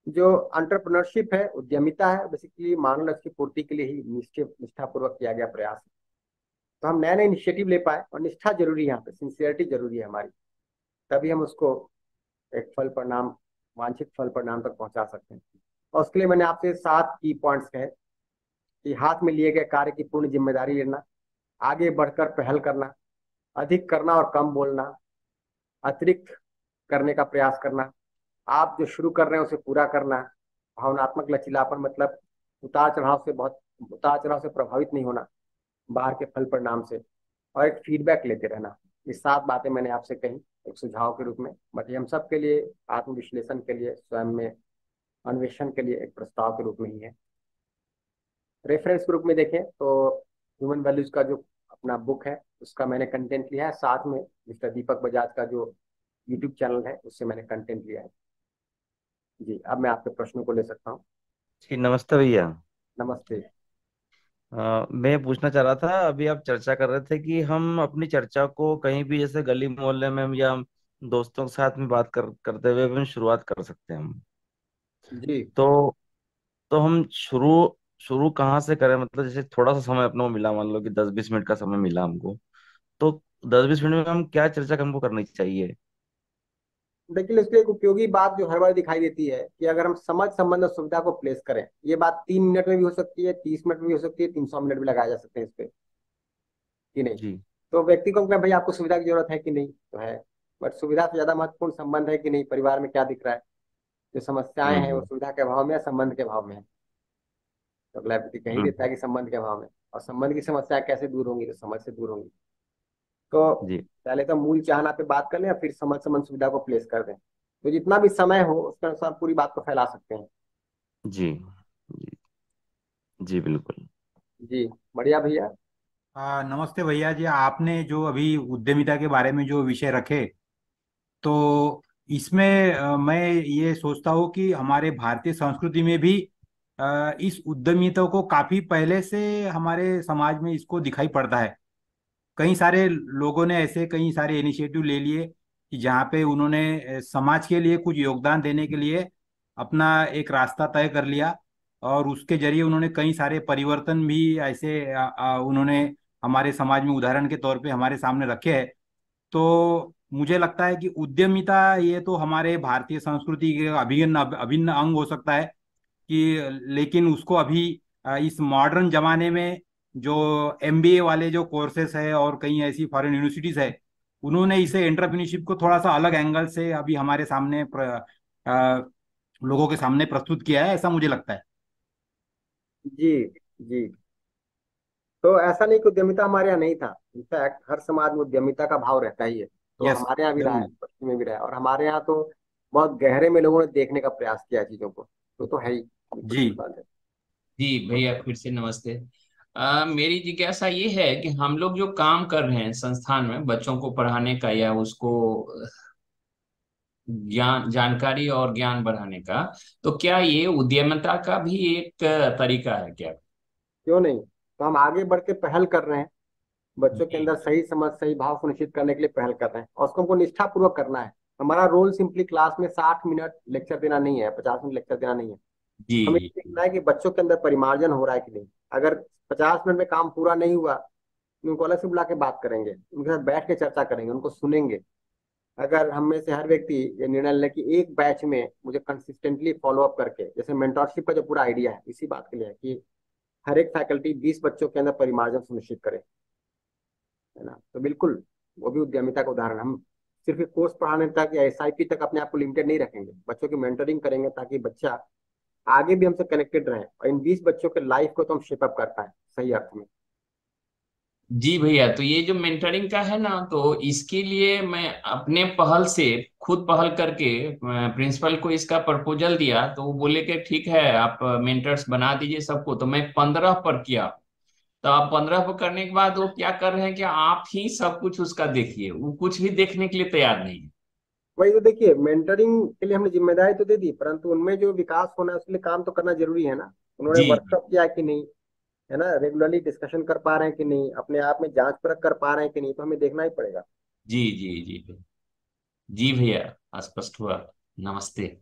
जो अंटरप्रनरशिप है, उद्यमिता है बेसिकली मानव लक्ष्य की पूर्ति के लिए ही निश्चित निष्ठापूर्वक किया गया प्रयास। तो हम नए नए इनिशिएटिव ले पाए और निष्ठा ज़रूरी है यहाँ पे सिंसियरिटी ज़रूरी है हमारी। तभी हम उसको एक फल परिणाम वांछित फल परिणाम तक पहुँचा सकते हैं। और उसके लिए मैंने आपसे सात की पॉइंट्स कहे कि हाथ में लिए गए कार्य की पूर्ण ज़िम्मेदारी लेना, आगे बढ़कर पहल करना, अधिक करना और कम बोलना, अतिरिक्त करने का प्रयास करना आप जो शुरू कर रहे हैं उसे पूरा करना, भावनात्मक लचीलापन मतलब उतार चढ़ाव से बहुत, उतार चढ़ाव से प्रभावित नहीं होना, बाहर के फल परिणाम से। और एक फीडबैक लेते रहना। ये सात बातें मैंने आपसे कही, एक सुझाव के रूप में। बट हम सब के लिए, आत्मविश्लेषण के लिए, स्वयं में, अन्वेषण के लिए एक प्रस्ताव के रूप में ही है। रेफरेंस के रूप में देखें तो ह्यूमन वैल्यूज़ का जो अपना बुक है, उसका मैंने कंटेंट लिया है। साथ में मिस्टर दीपक बजाज का जो यूट्यूब चैनल है, उससे मैंने कंटेंट लिया है। जी अब मैं आपके प्रश्नों को ले सकता हूँ। जी नमस्ते भैया। नमस्ते। आ, मैं पूछना चाह रहा था अभी आप चर्चा कर रहे थे कि हम अपनी चर्चा को कहीं भी जैसे गली मोहल्ले में या दोस्तों के साथ में बात कर करते हुए हम शुरुआत कर सकते हैं हम। जी। तो तो हम शुरू शुरू कहाँ से करें? मतलब जैसे थोड़ा सा समय अपने को मिला मान लो कि दस बीस मिनट का समय मिला हमको। तो दस बीस मिनट में हम क्या चर्चा हमको करनी चाहिए? लेकिन इसके एक उपयोगी बात जो हर बार दिखाई देती है कि अगर हम समझ संबंध और सुविधा को प्लेस करें ये बात तीन मिनट में भी हो सकती है तीस मिनट में भी हो सकती है तीन सौ मिनट भी लगाए जा सकते हैं इस पे। कि नहीं? जी। तो व्यक्ति को भाई आपको सुविधा की ज़रूरत है कि नहीं? तो है। बट सुविधा से ज़्यादा महत्वपूर्ण संबंध है कि नहीं? परिवार में क्या दिख रहा है? जो समस्याएँ हैं वो हम्म। सुविधा के अभाव में या संबंध के अभाव में है? तो अगला व्यक्ति कहीं हम्म। देता है कि संबंध के अभाव में। और संबंध की समस्या कैसे दूर होंगी? तो समझ से दूर होंगी। तो जी। पहले तो मूल चाहना पे बात कर लें फिर समझ संबंध सुविधा को प्लेस कर दें। तो जितना भी समय हो उसके अनुसार पूरी बात को फैला सकते हैं। जी। जी। जी बिल्कुल। जी बढ़िया भैया। आ, नमस्ते भैया जी। आपने जो अभी उद्यमिता के बारे में जो विषय रखे तो इसमें आ, मैं ये सोचता हूँ कि हमारे भारतीय संस्कृति में भी आ, इस उद्यमिता को काफ़ी पहले से हमारे समाज में इसको दिखाई पड़ता है। कई सारे लोगों ने ऐसे कई सारे इनिशिएटिव ले लिए कि जहाँ पे उन्होंने समाज के लिए कुछ योगदान देने के लिए अपना एक रास्ता तय कर लिया और उसके ज़रिए उन्होंने कई सारे परिवर्तन भी ऐसे उन्होंने हमारे समाज में उदाहरण के तौर पे हमारे सामने रखे हैं। तो मुझे लगता है कि उद्यमिता ये तो हमारे भारतीय संस्कृति के अभिन्न अभिन्न अंग हो सकता है कि लेकिन उसको अभी इस मॉडर्न जमाने में जो एमबीए वाले जो कोर्सेस है और कई ऐसी फॉरेन यूनिवर्सिटीज है उन्होंने इसे एंटरप्रेन्योरशिप को थोड़ा सा अलग एंगल से अभी हमारे सामने प्र, आ, लोगों के सामने प्रस्तुत किया है ऐसा मुझे लगता है। जी जी। तो ऐसा नहीं कि उद्यमिता हमारे यहाँ नहीं था। इनफैक्ट हर समाज में उद्यमिता का भाव रहता ही है। तो यस हमारे यहाँ भी रहा है पश्चिम में भी रहा है। और हमारे यहाँ तो बहुत गहरे में लोगों ने देखने का प्रयास किया चीज़ों को। तो तो है ही। जी। जी भैया फिर से नमस्ते। आ, मेरी जिज्ञासा ये है कि हम लोग जो काम कर रहे हैं संस्थान में बच्चों को पढ़ाने का या उसको ज्ञान जानकारी और ज्ञान बढ़ाने का तो क्या ये उद्यमता का भी एक तरीका है क्या? क्यों नहीं? तो हम आगे बढ़ के पहल कर रहे हैं। बच्चों के अंदर सही समझ सही भाव सुनिश्चित करने के लिए पहल कर रहे हैं। और उसको हमको निष्ठापूर्वक करना है। हमारा रोल सिंपली क्लास में साठ मिनट लेक्चर देना नहीं है पचास मिनट लेक्चर देना नहीं है। जी। हमें देखना है कि बच्चों के अंदर परिमार्जन हो रहा है कि नहीं। अगर पचास मिनट में काम पूरा नहीं हुआ उनको अलग से बुला के बात करेंगे, उनके साथ बैठ के चर्चा करेंगे, उनको सुनेंगे। अगर हम में से हर व्यक्ति ये निर्णय ले कि एक बैच में मुझे कंसिस्टेंटली फॉलो अप करके, जैसे मेंटरशिप का जो पूरा आइडिया है, इसी बात के लिए है कि हर एक फैकल्टी बीस बच्चों के अंदर परिमार्जन सुनिश्चित करे। है ना? तो बिल्कुल, वो भी उद्यमिता का उदाहरण हम सिर्फ़ कोर्स पढ़ाने तक या एसआईपी तक अपने आप को लिमिटेड नहीं रखेंगे। बच्चों की मेंटरिंग करेंगे ताकि बच्चा आगे भी हमसे कनेक्टेड रहे और इन बीस बच्चों के लाइफ को तो हम शेपअप कर पाए, सही अर्थ में। जी भैया तो ये जो मेंटरिंग का है ना तो इसके लिए मैं अपने पहल से, खुद पहल करके प्रिंसिपल को इसका प्रपोजल दिया तो वो बोले कि ठीक है, आप मेंटर्स बना दीजिए सबको। तो मैं पंद्रह पर किया। तो आप पंद्रह पर करने के बाद वो क्या कर रहे हैं कि आप ही सब कुछ उसका देखिए। वो कुछ भी देखने के लिए तैयार नहीं है। वही तो देखिए मेंटरिंग के लिए हमने ज़िम्मेदारी तो दे दी परंतु उनमें जो विकास होना है उसके लिए काम तो करना ज़रूरी है ना? उन्होंने वर्कशॉप किया कि नहीं? है ना? रेगुलरली डिस्कशन कर पा रहे हैं कि नहीं? अपने आप में जाँच परख कर पा रहे हैं कि नहीं? तो हमें देखना ही पड़ेगा। जी जी जी जी। भैया स्पष्ट हुआ। नमस्ते।